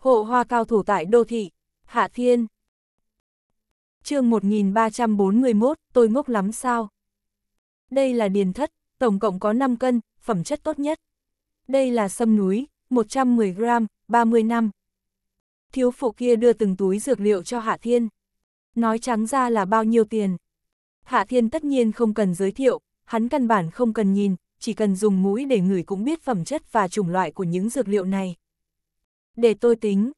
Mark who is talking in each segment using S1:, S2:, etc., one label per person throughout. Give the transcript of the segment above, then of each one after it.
S1: Hộ hoa cao thủ tại đô thị, Hạ Thiên. chương 1341, tôi ngốc lắm sao? Đây là điền thất, tổng cộng có 5 cân, phẩm chất tốt nhất. Đây là sâm núi, 110 gram, 30 năm. Thiếu phụ kia đưa từng túi dược liệu cho Hạ Thiên. Nói trắng ra là bao nhiêu tiền. Hạ Thiên tất nhiên không cần giới thiệu, hắn căn bản không cần nhìn, chỉ cần dùng mũi để ngửi cũng biết phẩm chất và chủng loại của những dược liệu này. Để tôi tính.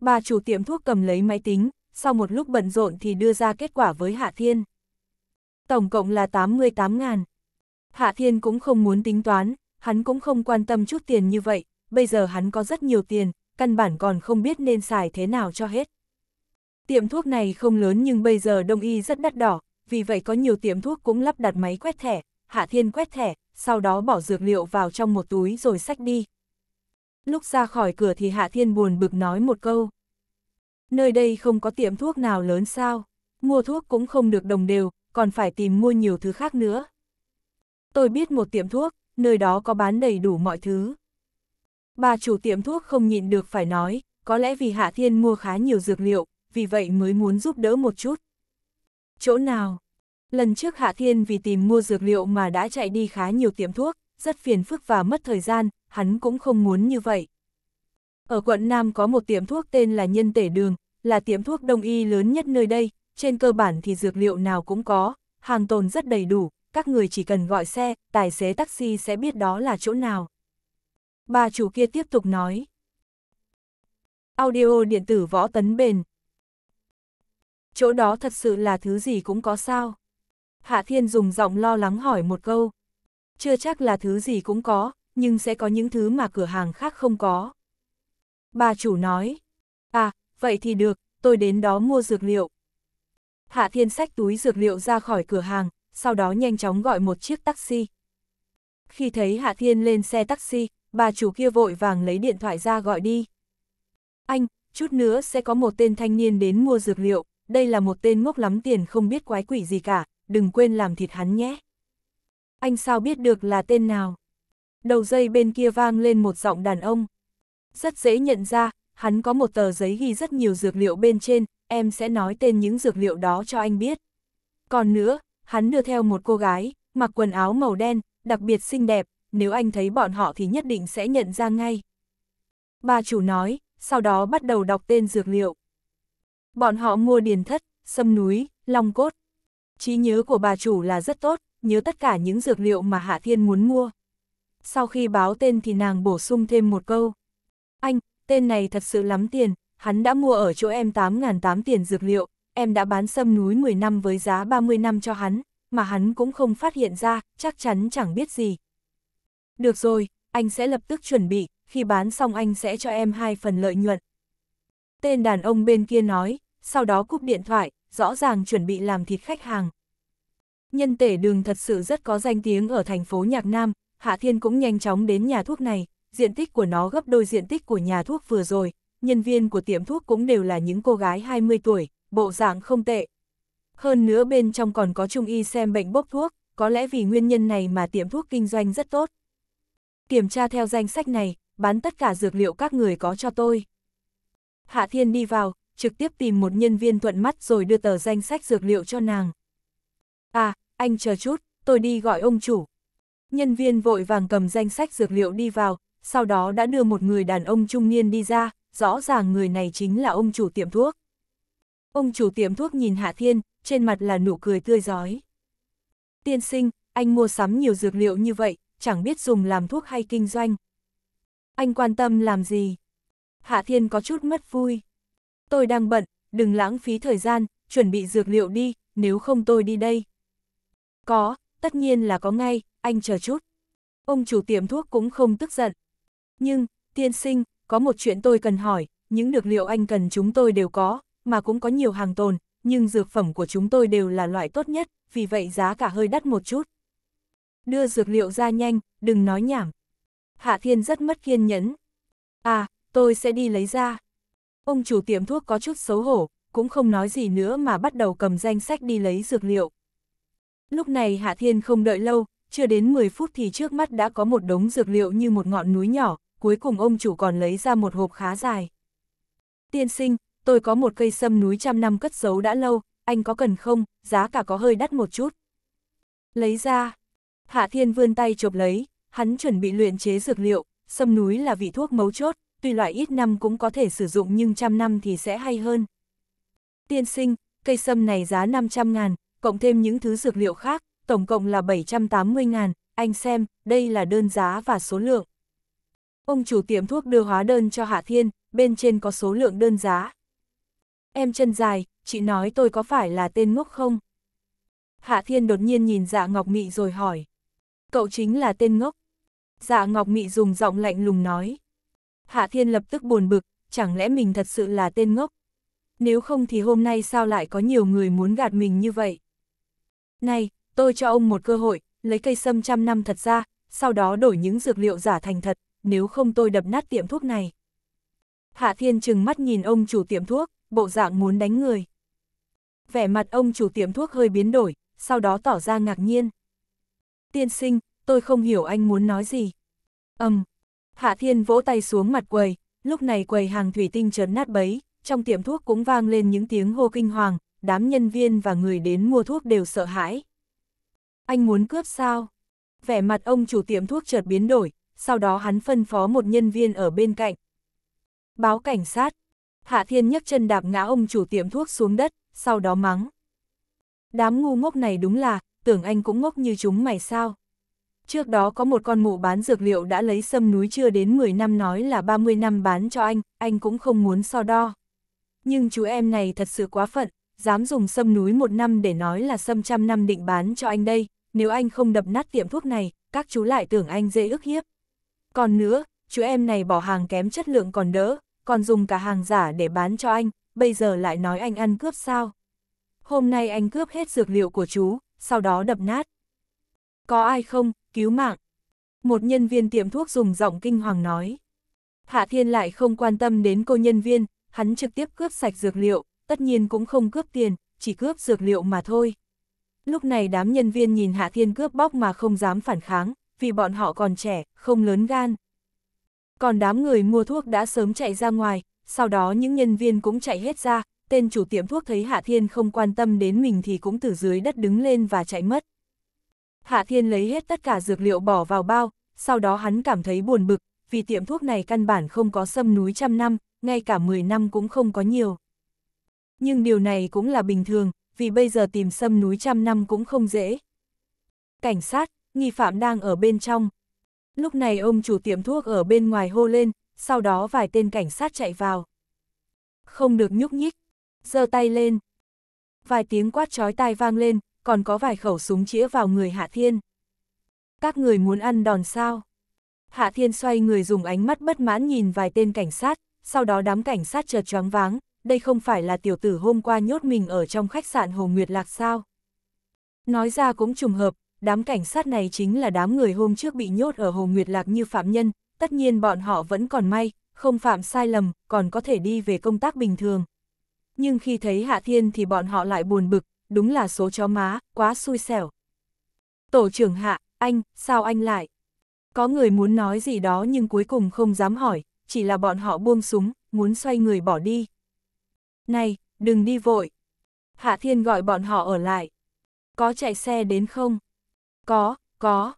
S1: Bà chủ tiệm thuốc cầm lấy máy tính, sau một lúc bận rộn thì đưa ra kết quả với Hạ Thiên. Tổng cộng là 88 ngàn. Hạ Thiên cũng không muốn tính toán, hắn cũng không quan tâm chút tiền như vậy, bây giờ hắn có rất nhiều tiền, căn bản còn không biết nên xài thế nào cho hết. Tiệm thuốc này không lớn nhưng bây giờ đông y rất đắt đỏ, vì vậy có nhiều tiệm thuốc cũng lắp đặt máy quét thẻ, Hạ Thiên quét thẻ, sau đó bỏ dược liệu vào trong một túi rồi xách đi. Lúc ra khỏi cửa thì Hạ Thiên buồn bực nói một câu. Nơi đây không có tiệm thuốc nào lớn sao, mua thuốc cũng không được đồng đều, còn phải tìm mua nhiều thứ khác nữa. Tôi biết một tiệm thuốc, nơi đó có bán đầy đủ mọi thứ. Bà chủ tiệm thuốc không nhịn được phải nói, có lẽ vì Hạ Thiên mua khá nhiều dược liệu, vì vậy mới muốn giúp đỡ một chút. Chỗ nào? Lần trước Hạ Thiên vì tìm mua dược liệu mà đã chạy đi khá nhiều tiệm thuốc, rất phiền phức và mất thời gian, hắn cũng không muốn như vậy. Ở quận Nam có một tiệm thuốc tên là Nhân Tể Đường, là tiệm thuốc đông y lớn nhất nơi đây, trên cơ bản thì dược liệu nào cũng có, hàng tồn rất đầy đủ, các người chỉ cần gọi xe, tài xế taxi sẽ biết đó là chỗ nào. Bà chủ kia tiếp tục nói. Audio điện tử võ tấn bền. Chỗ đó thật sự là thứ gì cũng có sao? Hạ Thiên dùng giọng lo lắng hỏi một câu. Chưa chắc là thứ gì cũng có, nhưng sẽ có những thứ mà cửa hàng khác không có. Bà chủ nói. À, vậy thì được, tôi đến đó mua dược liệu. Hạ Thiên xách túi dược liệu ra khỏi cửa hàng, sau đó nhanh chóng gọi một chiếc taxi. Khi thấy Hạ Thiên lên xe taxi, bà chủ kia vội vàng lấy điện thoại ra gọi đi. Anh, chút nữa sẽ có một tên thanh niên đến mua dược liệu, đây là một tên ngốc lắm tiền không biết quái quỷ gì cả, đừng quên làm thịt hắn nhé. Anh sao biết được là tên nào? Đầu dây bên kia vang lên một giọng đàn ông. Rất dễ nhận ra, hắn có một tờ giấy ghi rất nhiều dược liệu bên trên, em sẽ nói tên những dược liệu đó cho anh biết. Còn nữa, hắn đưa theo một cô gái, mặc quần áo màu đen, đặc biệt xinh đẹp, nếu anh thấy bọn họ thì nhất định sẽ nhận ra ngay. Bà chủ nói, sau đó bắt đầu đọc tên dược liệu. Bọn họ mua điền thất, sâm núi, long cốt. Trí nhớ của bà chủ là rất tốt, nhớ tất cả những dược liệu mà Hạ Thiên muốn mua. Sau khi báo tên thì nàng bổ sung thêm một câu. Anh, tên này thật sự lắm tiền, hắn đã mua ở chỗ em 8.800 tiền dược liệu, em đã bán sâm núi 10 năm với giá 30 năm cho hắn, mà hắn cũng không phát hiện ra, chắc chắn chẳng biết gì. Được rồi, anh sẽ lập tức chuẩn bị, khi bán xong anh sẽ cho em hai phần lợi nhuận. Tên đàn ông bên kia nói, sau đó cúp điện thoại, rõ ràng chuẩn bị làm thịt khách hàng. Nhân tể đường thật sự rất có danh tiếng ở thành phố Nhạc Nam, Hạ Thiên cũng nhanh chóng đến nhà thuốc này, diện tích của nó gấp đôi diện tích của nhà thuốc vừa rồi, nhân viên của tiệm thuốc cũng đều là những cô gái 20 tuổi, bộ dạng không tệ. Hơn nữa bên trong còn có trung y xem bệnh bốc thuốc, có lẽ vì nguyên nhân này mà tiệm thuốc kinh doanh rất tốt. Kiểm tra theo danh sách này, bán tất cả dược liệu các người có cho tôi. Hạ Thiên đi vào, trực tiếp tìm một nhân viên thuận mắt rồi đưa tờ danh sách dược liệu cho nàng. À, anh chờ chút, tôi đi gọi ông chủ. Nhân viên vội vàng cầm danh sách dược liệu đi vào, sau đó đã đưa một người đàn ông trung niên đi ra, rõ ràng người này chính là ông chủ tiệm thuốc. Ông chủ tiệm thuốc nhìn Hạ Thiên, trên mặt là nụ cười tươi giói. Tiên sinh, anh mua sắm nhiều dược liệu như vậy, chẳng biết dùng làm thuốc hay kinh doanh. Anh quan tâm làm gì? Hạ Thiên có chút mất vui. Tôi đang bận, đừng lãng phí thời gian, chuẩn bị dược liệu đi, nếu không tôi đi đây. Có, tất nhiên là có ngay, anh chờ chút. Ông chủ tiệm thuốc cũng không tức giận. Nhưng, tiên sinh, có một chuyện tôi cần hỏi, những dược liệu anh cần chúng tôi đều có, mà cũng có nhiều hàng tồn, nhưng dược phẩm của chúng tôi đều là loại tốt nhất, vì vậy giá cả hơi đắt một chút. Đưa dược liệu ra nhanh, đừng nói nhảm. Hạ Thiên rất mất kiên nhẫn. À, tôi sẽ đi lấy ra. Ông chủ tiệm thuốc có chút xấu hổ, cũng không nói gì nữa mà bắt đầu cầm danh sách đi lấy dược liệu. Lúc này Hạ Thiên không đợi lâu, chưa đến 10 phút thì trước mắt đã có một đống dược liệu như một ngọn núi nhỏ, cuối cùng ông chủ còn lấy ra một hộp khá dài. Tiên sinh, tôi có một cây sâm núi trăm năm cất giấu đã lâu, anh có cần không, giá cả có hơi đắt một chút. Lấy ra. Hạ Thiên vươn tay chộp lấy, hắn chuẩn bị luyện chế dược liệu, sâm núi là vị thuốc mấu chốt, tuy loại ít năm cũng có thể sử dụng nhưng trăm năm thì sẽ hay hơn. Tiên sinh, cây sâm này giá 500 ngàn, cộng thêm những thứ dược liệu khác, tổng cộng là 780 ngàn, anh xem, đây là đơn giá và số lượng. Ông chủ tiệm thuốc đưa hóa đơn cho Hạ Thiên, bên trên có số lượng đơn giá. Em chân dài, chị nói tôi có phải là tên ngốc không? Hạ Thiên đột nhiên nhìn dạ Ngọc Mị rồi hỏi. Cậu chính là tên ngốc. Dạ Ngọc Mị dùng giọng lạnh lùng nói. Hạ Thiên lập tức buồn bực, chẳng lẽ mình thật sự là tên ngốc? Nếu không thì hôm nay sao lại có nhiều người muốn gạt mình như vậy? Này, tôi cho ông một cơ hội, lấy cây sâm trăm năm thật ra, sau đó đổi những dược liệu giả thành thật, nếu không tôi đập nát tiệm thuốc này. Hạ Thiên chừng mắt nhìn ông chủ tiệm thuốc, bộ dạng muốn đánh người. Vẻ mặt ông chủ tiệm thuốc hơi biến đổi, sau đó tỏ ra ngạc nhiên. Tiên sinh, tôi không hiểu anh muốn nói gì. Ầm, um, Hạ Thiên vỗ tay xuống mặt quầy, lúc này quầy hàng thủy tinh chấn nát bấy, trong tiệm thuốc cũng vang lên những tiếng hô kinh hoàng, đám nhân viên và người đến mua thuốc đều sợ hãi. Anh muốn cướp sao? Vẻ mặt ông chủ tiệm thuốc chợt biến đổi, sau đó hắn phân phó một nhân viên ở bên cạnh. Báo cảnh sát. Hạ Thiên nhấc chân đạp ngã ông chủ tiệm thuốc xuống đất, sau đó mắng. Đám ngu ngốc này đúng là, tưởng anh cũng ngốc như chúng mày sao? Trước đó có một con mụ bán dược liệu đã lấy sâm núi chưa đến 10 năm nói là 30 năm bán cho anh, anh cũng không muốn so đo. Nhưng chú em này thật sự quá phận, dám dùng sâm núi một năm để nói là sâm trăm năm định bán cho anh đây, nếu anh không đập nát tiệm thuốc này, các chú lại tưởng anh dễ ức hiếp. Còn nữa, chú em này bỏ hàng kém chất lượng còn đỡ, còn dùng cả hàng giả để bán cho anh, bây giờ lại nói anh ăn cướp sao. Hôm nay anh cướp hết dược liệu của chú, sau đó đập nát. Có ai không, cứu mạng. Một nhân viên tiệm thuốc dùng giọng kinh hoàng nói. Hạ Thiên lại không quan tâm đến cô nhân viên, hắn trực tiếp cướp sạch dược liệu, tất nhiên cũng không cướp tiền, chỉ cướp dược liệu mà thôi. Lúc này đám nhân viên nhìn Hạ Thiên cướp bóc mà không dám phản kháng, vì bọn họ còn trẻ, không lớn gan. Còn đám người mua thuốc đã sớm chạy ra ngoài, sau đó những nhân viên cũng chạy hết ra, tên chủ tiệm thuốc thấy Hạ Thiên không quan tâm đến mình thì cũng từ dưới đất đứng lên và chạy mất. Hạ Thiên lấy hết tất cả dược liệu bỏ vào bao, sau đó hắn cảm thấy buồn bực, vì tiệm thuốc này căn bản không có sâm núi trăm năm, ngay cả 10 năm cũng không có nhiều. Nhưng điều này cũng là bình thường, vì bây giờ tìm sâm núi trăm năm cũng không dễ. Cảnh sát, nghi phạm đang ở bên trong. Lúc này ông chủ tiệm thuốc ở bên ngoài hô lên, sau đó vài tên cảnh sát chạy vào. Không được nhúc nhích, giơ tay lên. Vài tiếng quát chói tai vang lên, còn có vài khẩu súng chĩa vào người Hạ Thiên. Các người muốn ăn đòn sao? Hạ Thiên xoay người dùng ánh mắt bất mãn nhìn vài tên cảnh sát, sau đó đám cảnh sát chợt choáng váng, đây không phải là tiểu tử hôm qua nhốt mình ở trong khách sạn Hồ Nguyệt Lạc sao? Nói ra cũng trùng hợp, đám cảnh sát này chính là đám người hôm trước bị nhốt ở Hồ Nguyệt Lạc như phạm nhân, tất nhiên bọn họ vẫn còn may, không phạm sai lầm, còn có thể đi về công tác bình thường. Nhưng khi thấy Hạ Thiên thì bọn họ lại buồn bực, đúng là số chó má, quá xui xẻo. Tổ trưởng Hạ, anh, sao anh lại? Có người muốn nói gì đó nhưng cuối cùng không dám hỏi, chỉ là bọn họ buông súng, muốn xoay người bỏ đi. Này, đừng đi vội. Hạ Thiên gọi bọn họ ở lại. Có chạy xe đến không? Có, có.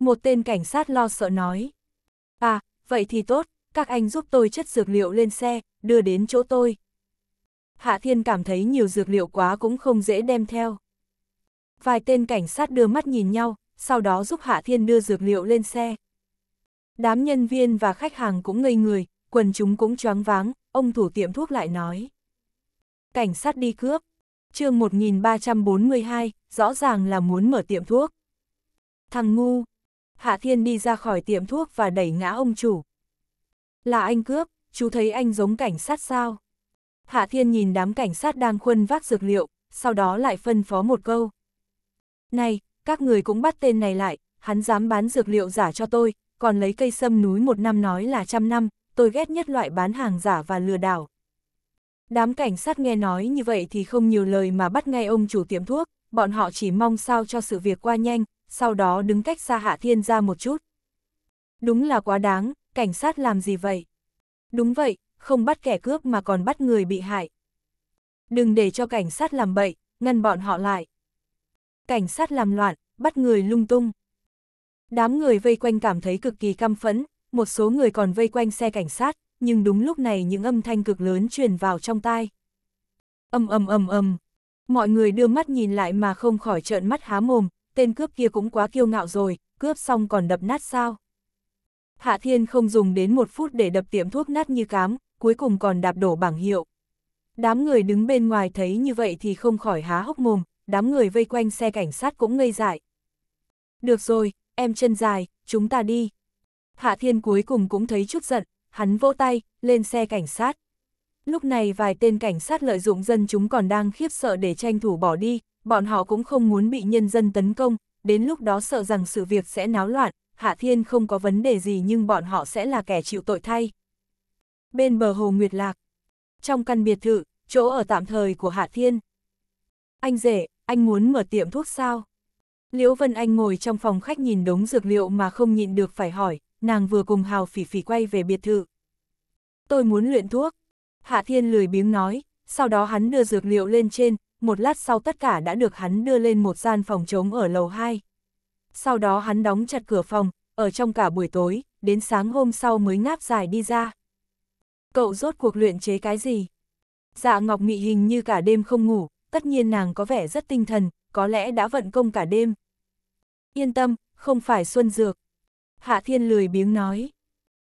S1: Một tên cảnh sát lo sợ nói. À, vậy thì tốt, các anh giúp tôi chất dược liệu lên xe, đưa đến chỗ tôi. Hạ Thiên cảm thấy nhiều dược liệu quá cũng không dễ đem theo. Vài tên cảnh sát đưa mắt nhìn nhau, sau đó giúp Hạ Thiên đưa dược liệu lên xe. Đám nhân viên và khách hàng cũng ngây người, quần chúng cũng choáng váng, ông thủ tiệm thuốc lại nói. Cảnh sát đi cướp. chương 1342, rõ ràng là muốn mở tiệm thuốc. Thằng ngu. Hạ Thiên đi ra khỏi tiệm thuốc và đẩy ngã ông chủ. Là anh cướp, chú thấy anh giống cảnh sát sao? Hạ Thiên nhìn đám cảnh sát đang khuân vác dược liệu, sau đó lại phân phó một câu. Này, các người cũng bắt tên này lại, hắn dám bán dược liệu giả cho tôi, còn lấy cây sâm núi một năm nói là trăm năm, tôi ghét nhất loại bán hàng giả và lừa đảo. Đám cảnh sát nghe nói như vậy thì không nhiều lời mà bắt ngay ông chủ tiệm thuốc, bọn họ chỉ mong sao cho sự việc qua nhanh, sau đó đứng cách xa Hạ Thiên ra một chút. Đúng là quá đáng, cảnh sát làm gì vậy? Đúng vậy, không bắt kẻ cướp mà còn bắt người bị hại. Đừng để cho cảnh sát làm bậy, ngăn bọn họ lại. Cảnh sát làm loạn, bắt người lung tung. Đám người vây quanh cảm thấy cực kỳ căm phẫn, một số người còn vây quanh xe cảnh sát, nhưng đúng lúc này những âm thanh cực lớn truyền vào trong tai. Âm âm âm âm Mọi người đưa mắt nhìn lại mà không khỏi trợn mắt há mồm, tên cướp kia cũng quá kiêu ngạo rồi, cướp xong còn đập nát sao. Hạ Thiên không dùng đến một phút để đập tiệm thuốc nát như cám, cuối cùng còn đạp đổ bảng hiệu. Đám người đứng bên ngoài thấy như vậy thì không khỏi há hốc mồm, đám người vây quanh xe cảnh sát cũng ngây dại. Được rồi, em chân dài, chúng ta đi. Hạ Thiên cuối cùng cũng thấy chút giận, hắn vỗ tay, lên xe cảnh sát. Lúc này vài tên cảnh sát lợi dụng dân chúng còn đang khiếp sợ để tranh thủ bỏ đi, bọn họ cũng không muốn bị nhân dân tấn công, đến lúc đó sợ rằng sự việc sẽ náo loạn, Hạ Thiên không có vấn đề gì nhưng bọn họ sẽ là kẻ chịu tội thay. Bên bờ hồ Nguyệt Lạc, trong căn biệt thự, chỗ ở tạm thời của Hạ Thiên. Anh rể, anh muốn mở tiệm thuốc sao? Liễu Vân Anh ngồi trong phòng khách nhìn đống dược liệu mà không nhịn được phải hỏi, nàng vừa cùng Hào Phỉ Phỉ quay về biệt thự. Tôi muốn luyện thuốc. Hạ Thiên lười biếng nói, sau đó hắn đưa dược liệu lên trên, một lát sau tất cả đã được hắn đưa lên một gian phòng trống ở lầu 2. Sau đó hắn đóng chặt cửa phòng, ở trong cả buổi tối, đến sáng hôm sau mới ngáp dài đi ra. Cậu rốt cuộc luyện chế cái gì? Dạ Ngọc Mị hình như cả đêm không ngủ, tất nhiên nàng có vẻ rất tinh thần, có lẽ đã vận công cả đêm. Yên tâm, không phải xuân dược. Hạ Thiên lười biếng nói.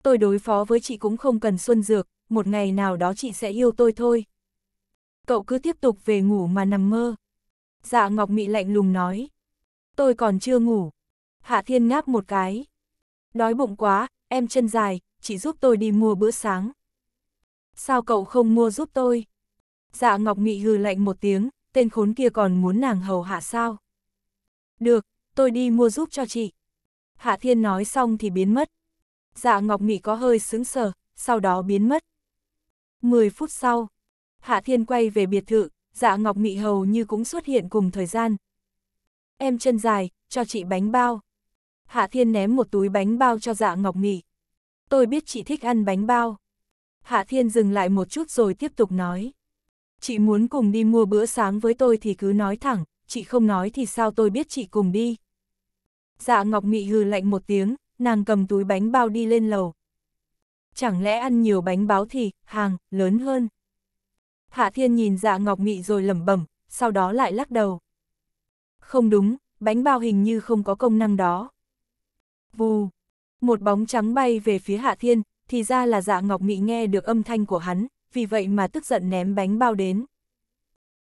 S1: Tôi đối phó với chị cũng không cần xuân dược, một ngày nào đó chị sẽ yêu tôi thôi. Cậu cứ tiếp tục về ngủ mà nằm mơ. Dạ Ngọc Mị lạnh lùng nói. Tôi còn chưa ngủ. Hạ Thiên ngáp một cái. Đói bụng quá, em chân dài, chị giúp tôi đi mua bữa sáng. Sao cậu không mua giúp tôi? Dạ Ngọc Mị hừ lạnh một tiếng, tên khốn kia còn muốn nàng hầu hạ sao? Được, tôi đi mua giúp cho chị. Hạ Thiên nói xong thì biến mất. Dạ Ngọc Mị có hơi sững sờ, sau đó biến mất. 10 phút sau, Hạ Thiên quay về biệt thự, dạ Ngọc Mị hầu như cũng xuất hiện cùng thời gian. Em chân dài, cho chị bánh bao. Hạ Thiên ném một túi bánh bao cho dạ Ngọc Mị. Tôi biết chị thích ăn bánh bao. Hạ Thiên dừng lại một chút rồi tiếp tục nói. Chị muốn cùng đi mua bữa sáng với tôi thì cứ nói thẳng, chị không nói thì sao tôi biết chị cùng đi. Dạ Ngọc Mị hừ lạnh một tiếng, nàng cầm túi bánh bao đi lên lầu. Chẳng lẽ ăn nhiều bánh báo thì, hàng, lớn hơn. Hạ Thiên nhìn dạ Ngọc Mị rồi lẩm bẩm, sau đó lại lắc đầu. Không đúng, bánh bao hình như không có công năng đó. Vù, một bóng trắng bay về phía Hạ Thiên, thì ra là dạ Ngọc Mị nghe được âm thanh của hắn, vì vậy mà tức giận ném bánh bao đến.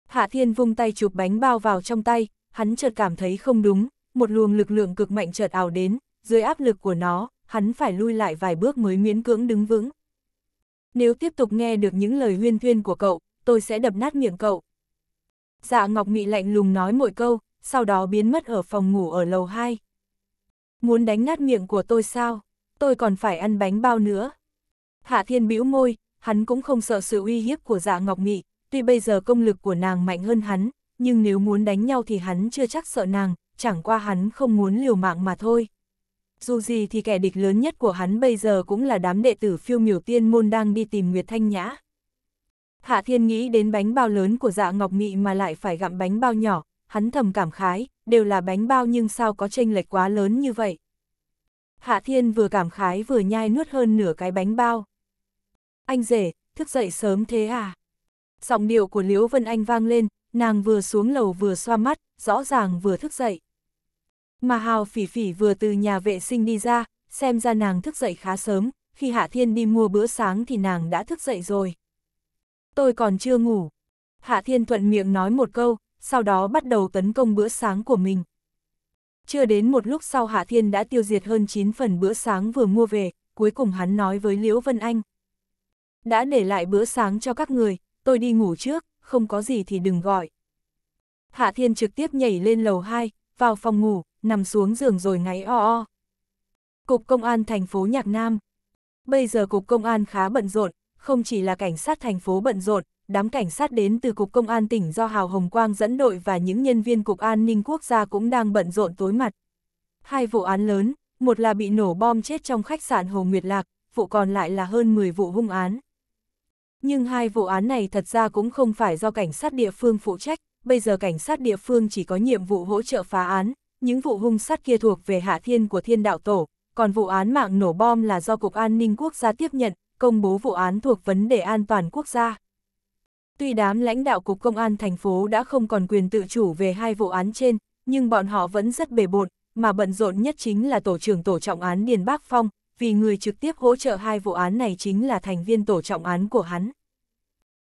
S1: Hạ Thiên vung tay chụp bánh bao vào trong tay, hắn chợt cảm thấy không đúng, một luồng lực lượng cực mạnh chợt ảo đến, dưới áp lực của nó, hắn phải lui lại vài bước mới miễn cưỡng đứng vững. Nếu tiếp tục nghe được những lời huyên thuyên của cậu, tôi sẽ đập nát miệng cậu. Dạ Ngọc Mị lạnh lùng nói mỗi câu, sau đó biến mất ở phòng ngủ ở lầu 2. Muốn đánh nát miệng của tôi sao? Tôi còn phải ăn bánh bao nữa. Hạ Thiên bĩu môi, hắn cũng không sợ sự uy hiếp của dạ Ngọc Mị, tuy bây giờ công lực của nàng mạnh hơn hắn, nhưng nếu muốn đánh nhau thì hắn chưa chắc sợ nàng, chẳng qua hắn không muốn liều mạng mà thôi. Dù gì thì kẻ địch lớn nhất của hắn bây giờ cũng là đám đệ tử phiêu miểu tiên môn đang đi tìm Nguyệt Thanh Nhã. Hạ Thiên nghĩ đến bánh bao lớn của dạ ngọc mị mà lại phải gặm bánh bao nhỏ, hắn thầm cảm khái, đều là bánh bao nhưng sao có chênh lệch quá lớn như vậy. Hạ Thiên vừa cảm khái vừa nhai nuốt hơn nửa cái bánh bao. Anh rể, thức dậy sớm thế à? Giọng điệu của Liễu Vân Anh vang lên, nàng vừa xuống lầu vừa xoa mắt, rõ ràng vừa thức dậy. Mà Hào Phỉ Phỉ vừa từ nhà vệ sinh đi ra, xem ra nàng thức dậy khá sớm, khi Hạ Thiên đi mua bữa sáng thì nàng đã thức dậy rồi. Tôi còn chưa ngủ. Hạ Thiên thuận miệng nói một câu, sau đó bắt đầu tấn công bữa sáng của mình. Chưa đến một lúc sau Hạ Thiên đã tiêu diệt hơn 9 phần bữa sáng vừa mua về, cuối cùng hắn nói với Liễu Vân Anh. Đã để lại bữa sáng cho các người, tôi đi ngủ trước, không có gì thì đừng gọi. Hạ Thiên trực tiếp nhảy lên lầu 2, vào phòng ngủ, nằm xuống giường rồi ngáy o o. Cục Công an thành phố Nhạc Nam Bây giờ Cục Công an khá bận rộn, không chỉ là cảnh sát thành phố bận rộn, đám cảnh sát đến từ Cục Công an tỉnh do Hào Hồng Quang dẫn đội và những nhân viên Cục An ninh Quốc gia cũng đang bận rộn tối mặt. Hai vụ án lớn, một là bị nổ bom chết trong khách sạn Hồ Nguyệt Lạc, vụ còn lại là hơn 10 vụ hung án. Nhưng hai vụ án này thật ra cũng không phải do cảnh sát địa phương phụ trách, bây giờ cảnh sát địa phương chỉ có nhiệm vụ hỗ trợ phá án, những vụ hung sát kia thuộc về hạ thiên của thiên đạo tổ, còn vụ án mạng nổ bom là do Cục An ninh Quốc gia tiếp nhận, công bố vụ án thuộc vấn đề an toàn quốc gia. Tuy đám lãnh đạo Cục Công an thành phố đã không còn quyền tự chủ về hai vụ án trên, nhưng bọn họ vẫn rất bề bộn, mà bận rộn nhất chính là tổ trưởng tổ trọng án Điền Bác Phong, vì người trực tiếp hỗ trợ hai vụ án này chính là thành viên tổ trọng án của hắn.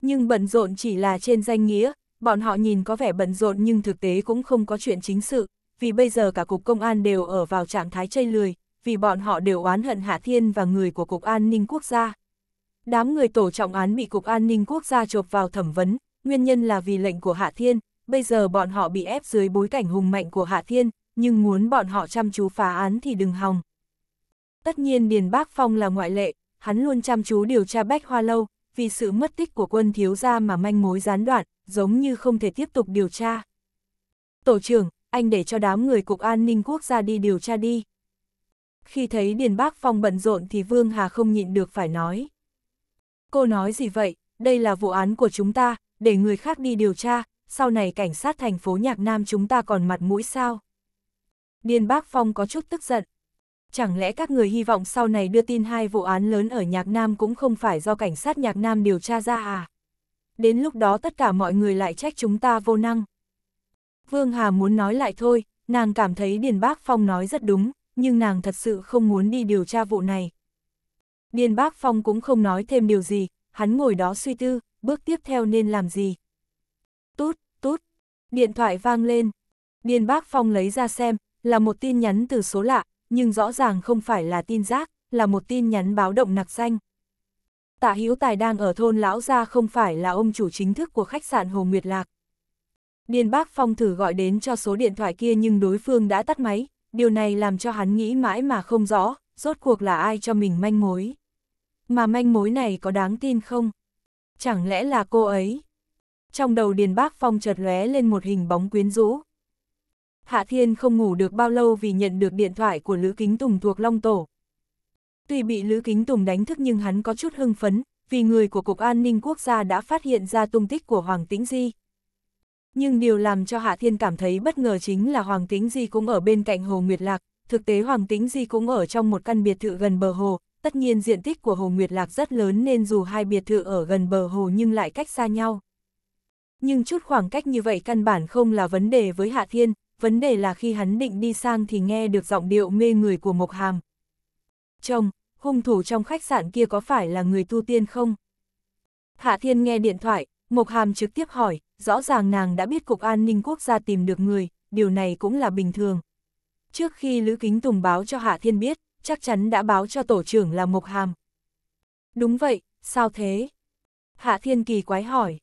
S1: Nhưng bận rộn chỉ là trên danh nghĩa, bọn họ nhìn có vẻ bận rộn nhưng thực tế cũng không có chuyện chính sự, vì bây giờ cả Cục Công an đều ở vào trạng thái chây lười, vì bọn họ đều oán hận Hạ Thiên và người của Cục An ninh Quốc gia. Đám người tổ trọng án bị Cục An ninh Quốc gia chộp vào thẩm vấn, nguyên nhân là vì lệnh của Hạ Thiên, bây giờ bọn họ bị ép dưới bối cảnh hùng mạnh của Hạ Thiên, nhưng muốn bọn họ chăm chú phá án thì đừng hòng. Tất nhiên Điền Bác Phong là ngoại lệ, hắn luôn chăm chú điều tra Bách Hoa Lâu, vì sự mất tích của quân thiếu gia mà manh mối gián đoạn, giống như không thể tiếp tục điều tra. Tổ trưởng, anh để cho đám người Cục An ninh Quốc gia đi điều tra đi. Khi thấy Điền Bác Phong bận rộn thì Vương Hà không nhịn được phải nói. Cô nói gì vậy, đây là vụ án của chúng ta, để người khác đi điều tra, sau này cảnh sát thành phố Nhạc Nam chúng ta còn mặt mũi sao? Điền Bác Phong có chút tức giận. Chẳng lẽ các người hy vọng sau này đưa tin hai vụ án lớn ở Nhạc Nam cũng không phải do cảnh sát Nhạc Nam điều tra ra à? Đến lúc đó tất cả mọi người lại trách chúng ta vô năng. Vương Hà muốn nói lại thôi, nàng cảm thấy Điền Bác Phong nói rất đúng, nhưng nàng thật sự không muốn đi điều tra vụ này. Điền Bác Phong cũng không nói thêm điều gì, hắn ngồi đó suy tư, bước tiếp theo nên làm gì. Tút, tút, điện thoại vang lên. Điền Bác Phong lấy ra xem, là một tin nhắn từ số lạ, nhưng rõ ràng không phải là tin rác, là một tin nhắn báo động nặc danh. Tạ Hữu Tài đang ở thôn Lão Gia không phải là ông chủ chính thức của khách sạn Hồ Nguyệt Lạc. Điền Bác Phong thử gọi đến cho số điện thoại kia nhưng đối phương đã tắt máy, điều này làm cho hắn nghĩ mãi mà không rõ, rốt cuộc là ai cho mình manh mối. Mà manh mối này có đáng tin không? Chẳng lẽ là cô ấy? Trong đầu Điền Bác Phong chợt lóe lên một hình bóng quyến rũ. Hạ Thiên không ngủ được bao lâu vì nhận được điện thoại của Lữ Kính Tùng thuộc Long Tổ. Tuy bị Lữ Kính Tùng đánh thức nhưng hắn có chút hưng phấn, vì người của Cục An ninh Quốc gia đã phát hiện ra tung tích của Hoàng Tĩnh Di. Nhưng điều làm cho Hạ Thiên cảm thấy bất ngờ chính là Hoàng Tĩnh Di cũng ở bên cạnh Hồ Nguyệt Lạc, thực tế Hoàng Tĩnh Di cũng ở trong một căn biệt thự gần bờ hồ, tất nhiên diện tích của Hồ Nguyệt Lạc rất lớn nên dù hai biệt thự ở gần bờ hồ nhưng lại cách xa nhau. Nhưng chút khoảng cách như vậy căn bản không là vấn đề với Hạ Thiên, vấn đề là khi hắn định đi sang thì nghe được giọng điệu mê người của Mộc Hàm. Chồng, hung thủ trong khách sạn kia có phải là người tu tiên không? Hạ Thiên nghe điện thoại, Mộc Hàm trực tiếp hỏi, rõ ràng nàng đã biết Cục An ninh Quốc gia tìm được người, điều này cũng là bình thường. Trước khi Lữ Kính Tùng báo cho Hạ Thiên biết, chắc chắn đã báo cho tổ trưởng là Mộc Hàm. Đúng vậy, sao thế? Hạ Thiên kỳ quái hỏi.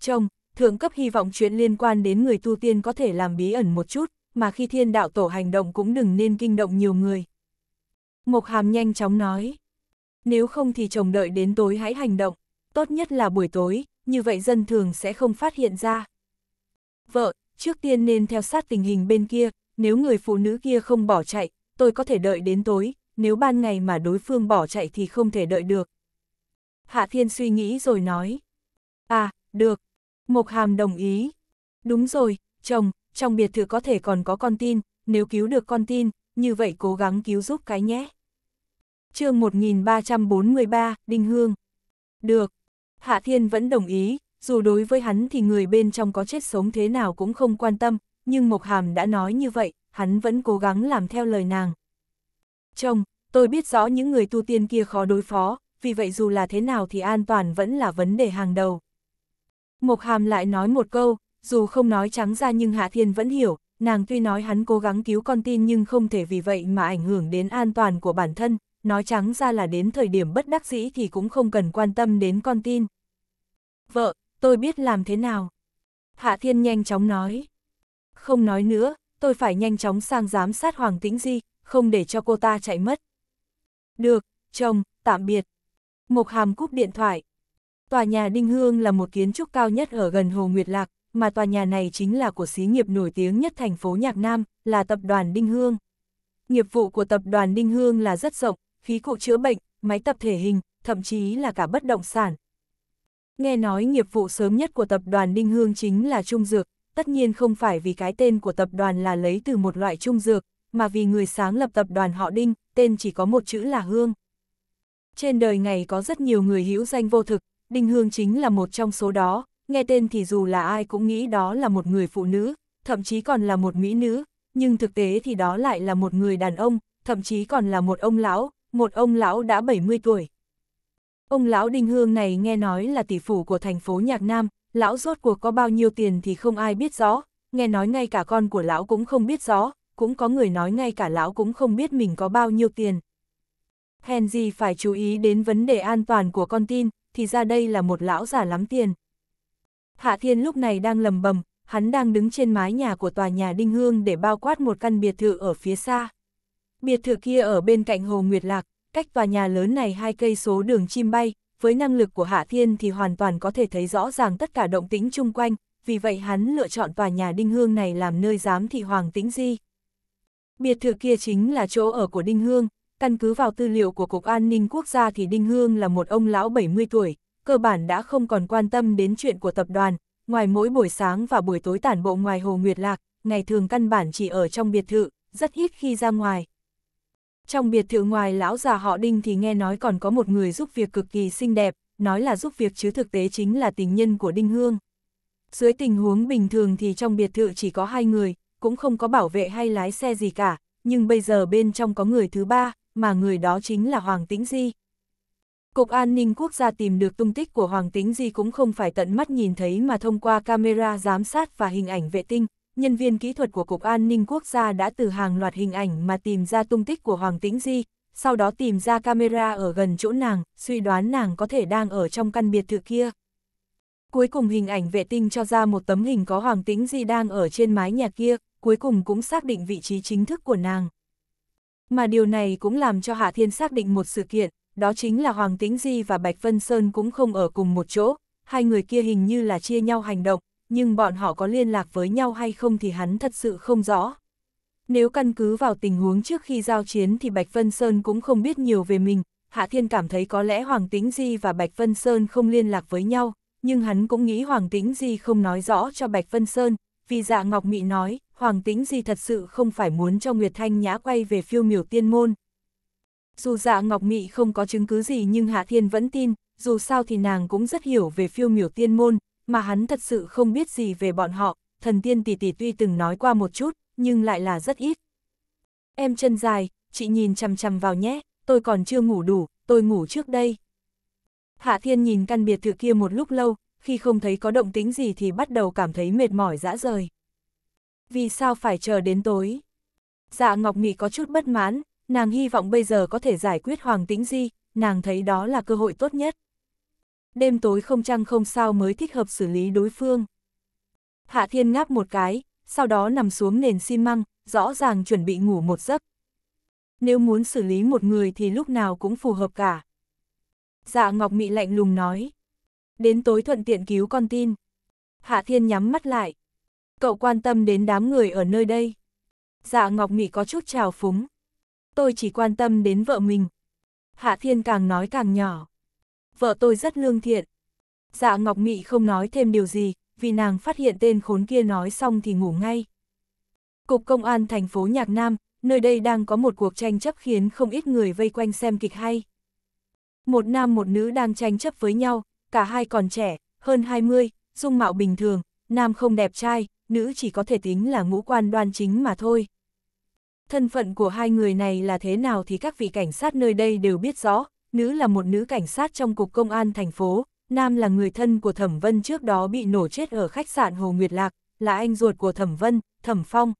S1: Chồng, thượng cấp hy vọng chuyện liên quan đến người tu tiên có thể làm bí ẩn một chút, mà khi thiên đạo tổ hành động cũng đừng nên kinh động nhiều người. Mộc Hàm nhanh chóng nói. Nếu không thì chồng đợi đến tối hãy hành động, tốt nhất là buổi tối, như vậy dân thường sẽ không phát hiện ra. Vợ, trước tiên nên theo sát tình hình bên kia, nếu người phụ nữ kia không bỏ chạy, tôi có thể đợi đến tối, nếu ban ngày mà đối phương bỏ chạy thì không thể đợi được. Hạ Thiên suy nghĩ rồi nói. À, được. Mộc Hàm đồng ý. Đúng rồi, chồng, trong biệt thự có thể còn có con tin, nếu cứu được con tin, như vậy cố gắng cứu giúp cái nhé. chương 1343, Đinh Hương. Được. Hạ Thiên vẫn đồng ý, dù đối với hắn thì người bên trong có chết sống thế nào cũng không quan tâm, nhưng Mộc Hàm đã nói như vậy, hắn vẫn cố gắng làm theo lời nàng. Chồng, tôi biết rõ những người tu tiên kia khó đối phó, vì vậy dù là thế nào thì an toàn vẫn là vấn đề hàng đầu. Mộc Hàm lại nói một câu, dù không nói trắng ra nhưng Hạ Thiên vẫn hiểu, nàng tuy nói hắn cố gắng cứu con tin nhưng không thể vì vậy mà ảnh hưởng đến an toàn của bản thân, nói trắng ra là đến thời điểm bất đắc dĩ thì cũng không cần quan tâm đến con tin. Vợ, tôi biết làm thế nào. Hạ Thiên nhanh chóng nói. Không nói nữa, tôi phải nhanh chóng sang giám sát Hoàng Tĩnh Di, không để cho cô ta chạy mất. Được, chồng, tạm biệt. Mộc Hàm cúp điện thoại. Tòa nhà Đinh Hương là một kiến trúc cao nhất ở gần Hồ Nguyệt Lạc, mà tòa nhà này chính là của xí nghiệp nổi tiếng nhất thành phố Nhạc Nam, là tập đoàn Đinh Hương. Nghiệp vụ của tập đoàn Đinh Hương là rất rộng, khí cụ chữa bệnh, máy tập thể hình, thậm chí là cả bất động sản. Nghe nói nghiệp vụ sớm nhất của tập đoàn Đinh Hương chính là trung dược, tất nhiên không phải vì cái tên của tập đoàn là lấy từ một loại trung dược, mà vì người sáng lập tập đoàn họ Đinh, tên chỉ có một chữ là Hương. Trên đời này có rất nhiều người hữu danh vô thực, Đinh Hương chính là một trong số đó, nghe tên thì dù là ai cũng nghĩ đó là một người phụ nữ, thậm chí còn là một mỹ nữ, nhưng thực tế thì đó lại là một người đàn ông, thậm chí còn là một ông lão, một ông lão đã 70 tuổi. Ông lão Đinh Hương này nghe nói là tỷ phủ của thành phố Nhạc Nam, lão rốt cuộc có bao nhiêu tiền thì không ai biết rõ, nghe nói ngay cả con của lão cũng không biết rõ, cũng có người nói ngay cả lão cũng không biết mình có bao nhiêu tiền. Hèn gì phải chú ý đến vấn đề an toàn của con tin, thì ra đây là một lão già lắm tiền. Hạ Thiên lúc này đang lầm bầm, hắn đang đứng trên mái nhà của tòa nhà Đinh Hương để bao quát một căn biệt thự ở phía xa. Biệt thự kia ở bên cạnh Hồ Nguyệt Lạc, cách tòa nhà lớn này hai cây số đường chim bay, với năng lực của Hạ Thiên thì hoàn toàn có thể thấy rõ ràng tất cả động tĩnh chung quanh, vì vậy hắn lựa chọn tòa nhà Đinh Hương này làm nơi giám thị Hoàng Tĩnh Di. Biệt thự kia chính là chỗ ở của Đinh Hương, căn cứ vào tư liệu của Cục An ninh Quốc gia thì Đinh Hương là một ông lão 70 tuổi, cơ bản đã không còn quan tâm đến chuyện của tập đoàn, ngoài mỗi buổi sáng và buổi tối tản bộ ngoài Hồ Nguyệt Lạc, ngày thường căn bản chỉ ở trong biệt thự, rất ít khi ra ngoài. Trong biệt thự ngoài lão già họ Đinh thì nghe nói còn có một người giúp việc cực kỳ xinh đẹp, nói là giúp việc chứ thực tế chính là tình nhân của Đinh Hương. Dưới tình huống bình thường thì trong biệt thự chỉ có hai người, cũng không có bảo vệ hay lái xe gì cả, nhưng bây giờ bên trong có người thứ ba, mà người đó chính là Hoàng Tĩnh Di. Cục An ninh Quốc gia tìm được tung tích của Hoàng Tĩnh Di cũng không phải tận mắt nhìn thấy mà thông qua camera giám sát và hình ảnh vệ tinh, nhân viên kỹ thuật của Cục An ninh Quốc gia đã từ hàng loạt hình ảnh mà tìm ra tung tích của Hoàng Tĩnh Di, sau đó tìm ra camera ở gần chỗ nàng, suy đoán nàng có thể đang ở trong căn biệt thự kia. Cuối cùng hình ảnh vệ tinh cho ra một tấm hình có Hoàng Tĩnh Di đang ở trên mái nhà kia, cuối cùng cũng xác định vị trí chính thức của nàng. Mà điều này cũng làm cho Hạ Thiên xác định một sự kiện, đó chính là Hoàng Tĩnh Di và Bạch Vân Sơn cũng không ở cùng một chỗ, hai người kia hình như là chia nhau hành động, nhưng bọn họ có liên lạc với nhau hay không thì hắn thật sự không rõ. Nếu căn cứ vào tình huống trước khi giao chiến thì Bạch Vân Sơn cũng không biết nhiều về mình, Hạ Thiên cảm thấy có lẽ Hoàng Tĩnh Di và Bạch Vân Sơn không liên lạc với nhau, nhưng hắn cũng nghĩ Hoàng Tĩnh Di không nói rõ cho Bạch Vân Sơn, vì dạ Ngọc Mị nói, Hoàng Tĩnh Di thật sự không phải muốn cho Nguyệt Thanh Nhã quay về phiêu miểu tiên môn. Dù dạ Ngọc Mị không có chứng cứ gì nhưng Hạ Thiên vẫn tin, dù sao thì nàng cũng rất hiểu về phiêu miểu tiên môn, mà hắn thật sự không biết gì về bọn họ, thần tiên tỷ tỷ tuy từng nói qua một chút, nhưng lại là rất ít. Em chân dài, chị nhìn chằm chằm vào nhé, tôi còn chưa ngủ đủ, tôi ngủ trước đây. Hạ Thiên nhìn căn biệt thự kia một lúc lâu, khi không thấy có động tính gì thì bắt đầu cảm thấy mệt mỏi dã rời. Vì sao phải chờ đến tối? Dạ Ngọc mỹ có chút bất mãn, nàng hy vọng bây giờ có thể giải quyết Hoàng Tĩnh Di, nàng thấy đó là cơ hội tốt nhất. Đêm tối không trăng không sao mới thích hợp xử lý đối phương. Hạ Thiên ngáp một cái, sau đó nằm xuống nền xi măng, rõ ràng chuẩn bị ngủ một giấc. Nếu muốn xử lý một người thì lúc nào cũng phù hợp cả. Dạ Ngọc Mị lạnh lùng nói. Đến tối thuận tiện cứu con tin. Hạ Thiên nhắm mắt lại. Cậu quan tâm đến đám người ở nơi đây. Dạ Ngọc Mị có chút trào phúng. Tôi chỉ quan tâm đến vợ mình. Hạ Thiên càng nói càng nhỏ. Vợ tôi rất lương thiện. Dạ Ngọc Mị không nói thêm điều gì, vì nàng phát hiện tên khốn kia nói xong thì ngủ ngay. Cục Công an thành phố Nhạc Nam, nơi đây đang có một cuộc tranh chấp khiến không ít người vây quanh xem kịch hay. Một nam một nữ đang tranh chấp với nhau, cả hai còn trẻ, hơn 20, dung mạo bình thường, nam không đẹp trai, nữ chỉ có thể tính là ngũ quan đoan chính mà thôi. Thân phận của hai người này là thế nào thì các vị cảnh sát nơi đây đều biết rõ, nữ là một nữ cảnh sát trong cục công an thành phố, nam là người thân của Thẩm Vân trước đó bị nổ chết ở khách sạn Hồ Nguyệt Lạc, là anh ruột của Thẩm Vân, Thẩm Phong.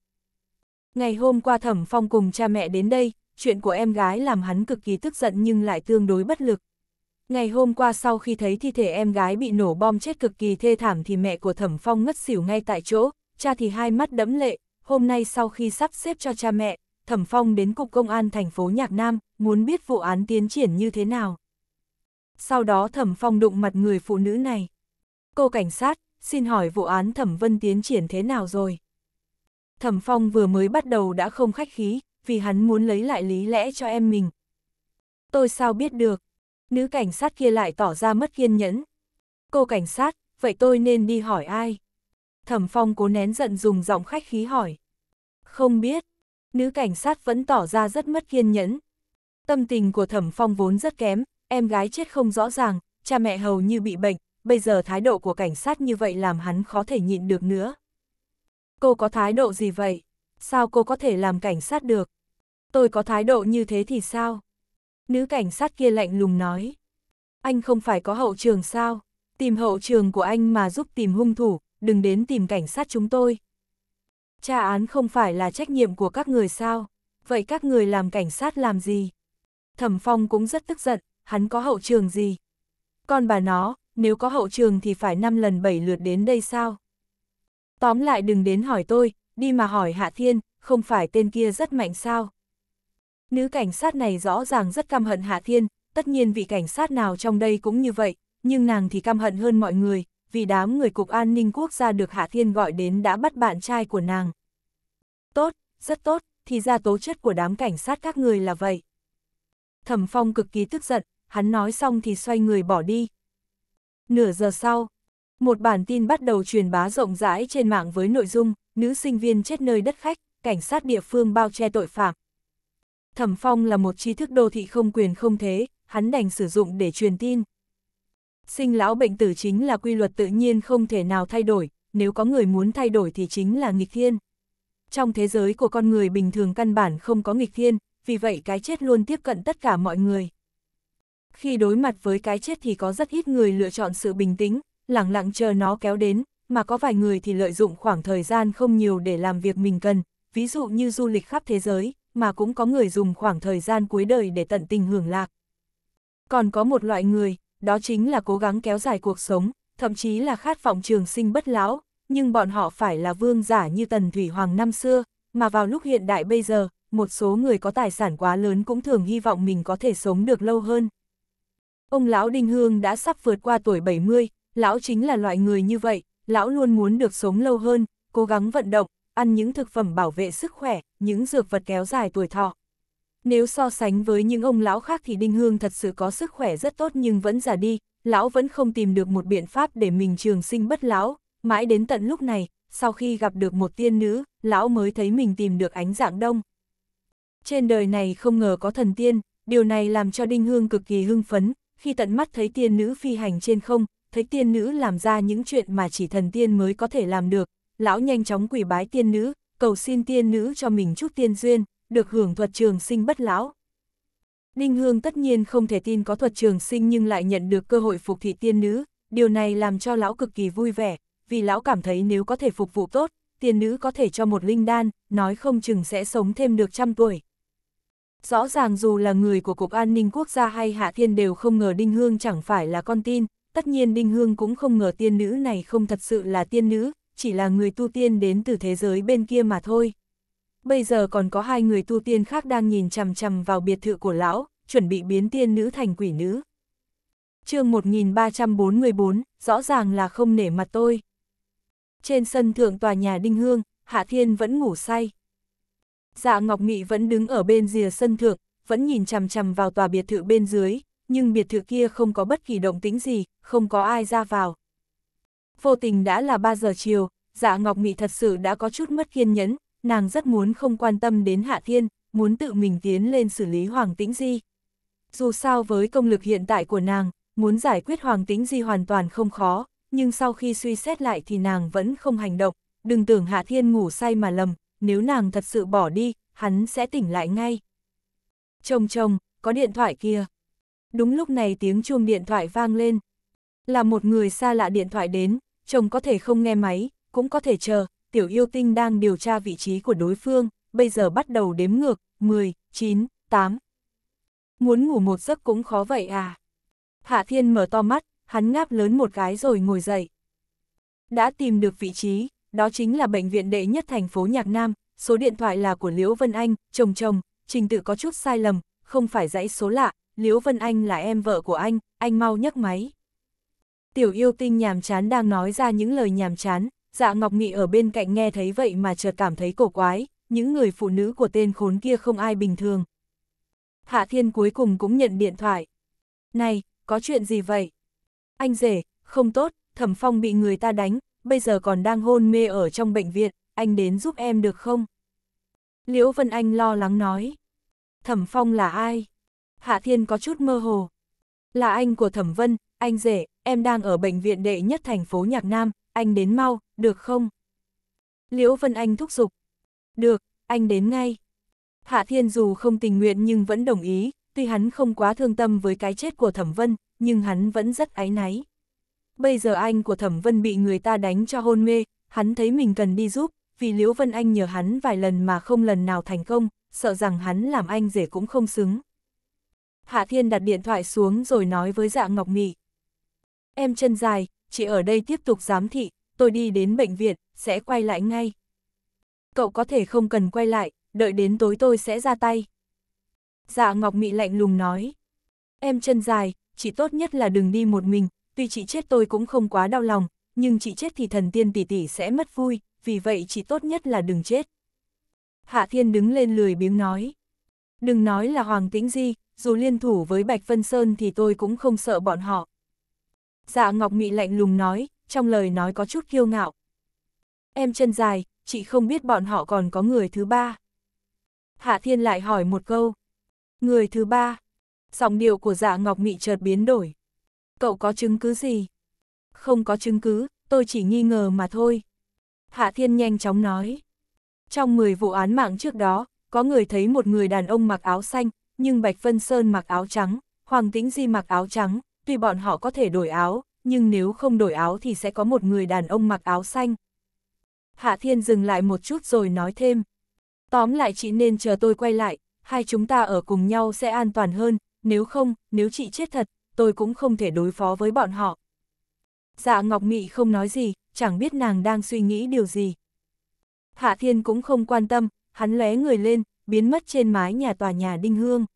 S1: Ngày hôm qua Thẩm Phong cùng cha mẹ đến đây, chuyện của em gái làm hắn cực kỳ tức giận nhưng lại tương đối bất lực. Ngày hôm qua sau khi thấy thi thể em gái bị nổ bom chết cực kỳ thê thảm thì mẹ của Thẩm Phong ngất xỉu ngay tại chỗ, cha thì hai mắt đẫm lệ, hôm nay sau khi sắp xếp cho cha mẹ, Thẩm Phong đến Cục Công an thành phố Nhạc Nam, muốn biết vụ án tiến triển như thế nào. Sau đó Thẩm Phong đụng mặt người phụ nữ này. Cô cảnh sát, xin hỏi vụ án Thẩm Vân tiến triển thế nào rồi? Thẩm Phong vừa mới bắt đầu đã không khách khí, vì hắn muốn lấy lại lý lẽ cho em mình. Tôi sao biết được? Nữ cảnh sát kia lại tỏ ra mất kiên nhẫn. Cô cảnh sát, vậy tôi nên đi hỏi ai? Thẩm Phong cố nén giận dùng giọng khách khí hỏi. Không biết, nữ cảnh sát vẫn tỏ ra rất mất kiên nhẫn. Tâm tình của Thẩm Phong vốn rất kém, em gái chết không rõ ràng, cha mẹ hầu như bị bệnh, bây giờ thái độ của cảnh sát như vậy làm hắn khó thể nhịn được nữa. Cô có thái độ gì vậy? Sao cô có thể làm cảnh sát được? Tôi có thái độ như thế thì sao? Nữ cảnh sát kia lạnh lùng nói. Anh không phải có hậu trường sao? Tìm hậu trường của anh mà giúp tìm hung thủ, đừng đến tìm cảnh sát chúng tôi. Tra án không phải là trách nhiệm của các người sao? Vậy các người làm cảnh sát làm gì? Thẩm Phong cũng rất tức giận, hắn có hậu trường gì? Còn bà nó, nếu có hậu trường thì phải 5 lần 7 lượt đến đây sao? Tóm lại đừng đến hỏi tôi, đi mà hỏi Hạ Thiên, không phải tên kia rất mạnh sao? Nữ cảnh sát này rõ ràng rất căm hận Hạ Thiên, tất nhiên vị cảnh sát nào trong đây cũng như vậy, nhưng nàng thì căm hận hơn mọi người, vì đám người Cục An ninh Quốc gia được Hạ Thiên gọi đến đã bắt bạn trai của nàng. Tốt, rất tốt, thì ra tố chất của đám cảnh sát các người là vậy. Thẩm Phong cực kỳ tức giận, hắn nói xong thì xoay người bỏ đi. Nửa giờ sau, một bản tin bắt đầu truyền bá rộng rãi trên mạng với nội dung, nữ sinh viên chết nơi đất khách, cảnh sát địa phương bao che tội phạm. Thẩm Phong là một trí thức đô thị không quyền không thế, hắn đành sử dụng để truyền tin. Sinh lão bệnh tử chính là quy luật tự nhiên không thể nào thay đổi, nếu có người muốn thay đổi thì chính là nghịch thiên. Trong thế giới của con người bình thường căn bản không có nghịch thiên, vì vậy cái chết luôn tiếp cận tất cả mọi người. Khi đối mặt với cái chết thì có rất ít người lựa chọn sự bình tĩnh, lặng lặng chờ nó kéo đến, mà có vài người thì lợi dụng khoảng thời gian không nhiều để làm việc mình cần, ví dụ như du lịch khắp thế giới, mà cũng có người dùng khoảng thời gian cuối đời để tận tình hưởng lạc. Còn có một loại người, đó chính là cố gắng kéo dài cuộc sống, thậm chí là khát vọng trường sinh bất lão, nhưng bọn họ phải là vương giả như Tần Thủy Hoàng năm xưa, mà vào lúc hiện đại bây giờ, một số người có tài sản quá lớn cũng thường hy vọng mình có thể sống được lâu hơn. Ông lão Đinh Hương đã sắp vượt qua tuổi 70, lão chính là loại người như vậy, lão luôn muốn được sống lâu hơn, cố gắng vận động, ăn những thực phẩm bảo vệ sức khỏe, những dược vật kéo dài tuổi thọ. Nếu so sánh với những ông lão khác thì Đinh Hương thật sự có sức khỏe rất tốt nhưng vẫn già đi, lão vẫn không tìm được một biện pháp để mình trường sinh bất lão, mãi đến tận lúc này, sau khi gặp được một tiên nữ, lão mới thấy mình tìm được ánh dạng đông. Trên đời này không ngờ có thần tiên, điều này làm cho Đinh Hương cực kỳ hưng phấn, khi tận mắt thấy tiên nữ phi hành trên không, thấy tiên nữ làm ra những chuyện mà chỉ thần tiên mới có thể làm được, lão nhanh chóng quỷ bái tiên nữ, cầu xin tiên nữ cho mình chút tiên duyên, được hưởng thuật trường sinh bất lão. Đinh Hương tất nhiên không thể tin có thuật trường sinh nhưng lại nhận được cơ hội phục thị tiên nữ, điều này làm cho lão cực kỳ vui vẻ, vì lão cảm thấy nếu có thể phục vụ tốt, tiên nữ có thể cho một linh đan, nói không chừng sẽ sống thêm được trăm tuổi. Rõ ràng dù là người của Cục An ninh Quốc gia hay Hạ Thiên đều không ngờ Đinh Hương chẳng phải là con tin, tất nhiên Đinh Hương cũng không ngờ tiên nữ này không thật sự là tiên nữ, chỉ là người tu tiên đến từ thế giới bên kia mà thôi. Bây giờ còn có hai người tu tiên khác đang nhìn chằm chằm vào biệt thự của lão, chuẩn bị biến tiên nữ thành quỷ nữ. chương 1344, rõ ràng là không nể mặt tôi. Trên sân thượng tòa nhà Đinh Hương, Hạ Thiên vẫn ngủ say. Dạ Ngọc Nghị vẫn đứng ở bên rìa sân thượng, vẫn nhìn chằm chằm vào tòa biệt thự bên dưới, nhưng biệt thự kia không có bất kỳ động tĩnh gì, không có ai ra vào. Vô tình đã là 3 giờ chiều, dạ Ngọc Nghị thật sự đã có chút mất kiên nhẫn, nàng rất muốn không quan tâm đến Hạ Thiên, muốn tự mình tiến lên xử lý Hoàng Tĩnh Di. Dù sao với công lực hiện tại của nàng, muốn giải quyết Hoàng Tĩnh Di hoàn toàn không khó, nhưng sau khi suy xét lại thì nàng vẫn không hành động, đừng tưởng Hạ Thiên ngủ say mà lầm, nếu nàng thật sự bỏ đi, hắn sẽ tỉnh lại ngay. Chồng chồng, có điện thoại kia. Đúng lúc này tiếng chuông điện thoại vang lên. Là một người xa lạ điện thoại đến, chồng có thể không nghe máy, cũng có thể chờ, tiểu yêu tinh đang điều tra vị trí của đối phương, bây giờ bắt đầu đếm ngược, 10, 9, 8. Muốn ngủ một giấc cũng khó vậy à? Hạ Thiên mở to mắt, hắn ngáp lớn một cái rồi ngồi dậy. Đã tìm được vị trí, đó chính là bệnh viện đệ nhất thành phố Nhạc Nam, số điện thoại là của Liễu Vân Anh, chồng chồng, trình tự có chút sai lầm, không phải dãy số lạ, Liễu Vân Anh là em vợ của anh, anh mau nhấc máy. Tiểu yêu tinh nhàm chán đang nói ra những lời nhàm chán, dạ Ngọc Nghị ở bên cạnh nghe thấy vậy mà chợt cảm thấy cổ quái, những người phụ nữ của tên khốn kia không ai bình thường. Hạ Thiên cuối cùng cũng nhận điện thoại. Này, có chuyện gì vậy? Anh rể, không tốt, Thẩm Phong bị người ta đánh, bây giờ còn đang hôn mê ở trong bệnh viện, anh đến giúp em được không? Liễu Vân Anh lo lắng nói. Thẩm Phong là ai? Hạ Thiên có chút mơ hồ. Là anh của Thẩm Vân, anh rể, em đang ở bệnh viện đệ nhất thành phố Nhạc Nam, anh đến mau, được không? Liễu Vân Anh thúc giục. Được, anh đến ngay. Hạ Thiên dù không tình nguyện nhưng vẫn đồng ý, tuy hắn không quá thương tâm với cái chết của Thẩm Vân, nhưng hắn vẫn rất áy náy. Bây giờ anh của Thẩm Vân bị người ta đánh cho hôn mê, hắn thấy mình cần đi giúp, vì Liễu Vân Anh nhờ hắn vài lần mà không lần nào thành công, sợ rằng hắn làm anh rể cũng không xứng. Hạ Thiên đặt điện thoại xuống rồi nói với dạ Ngọc Mị. Em chân dài, chị ở đây tiếp tục giám thị, tôi đi đến bệnh viện, sẽ quay lại ngay. Cậu có thể không cần quay lại, đợi đến tối tôi sẽ ra tay. Dạ Ngọc Mị lạnh lùng nói. Em chân dài, chị tốt nhất là đừng đi một mình, tuy chị chết tôi cũng không quá đau lòng, nhưng chị chết thì thần tiên tỷ tỷ sẽ mất vui, vì vậy chị tốt nhất là đừng chết. Hạ Thiên đứng lên lười biếng nói. Đừng nói là Hoàng Tĩnh Di, dù liên thủ với Bạch Vân Sơn thì tôi cũng không sợ bọn họ. Dạ Ngọc Mị lạnh lùng nói, trong lời nói có chút kiêu ngạo. Em chân dài, chị không biết bọn họ còn có người thứ ba. Hạ Thiên lại hỏi một câu. Người thứ ba. Giọng điệu của dạ Ngọc Mị chợt biến đổi. Cậu có chứng cứ gì? Không có chứng cứ, tôi chỉ nghi ngờ mà thôi. Hạ Thiên nhanh chóng nói. Trong 10 vụ án mạng trước đó, có người thấy một người đàn ông mặc áo xanh, nhưng Bạch Vân Sơn mặc áo trắng, Hoàng Tĩnh Di mặc áo trắng, tuy bọn họ có thể đổi áo, nhưng nếu không đổi áo thì sẽ có một người đàn ông mặc áo xanh. Hạ Thiên dừng lại một chút rồi nói thêm. Tóm lại chị nên chờ tôi quay lại, hai chúng ta ở cùng nhau sẽ an toàn hơn, nếu không, nếu chị chết thật, tôi cũng không thể đối phó với bọn họ. Dạ Ngọc Mị không nói gì, chẳng biết nàng đang suy nghĩ điều gì. Hạ Thiên cũng không quan tâm, hắn lé người lên, biến mất trên mái nhà tòa nhà Đinh Hương.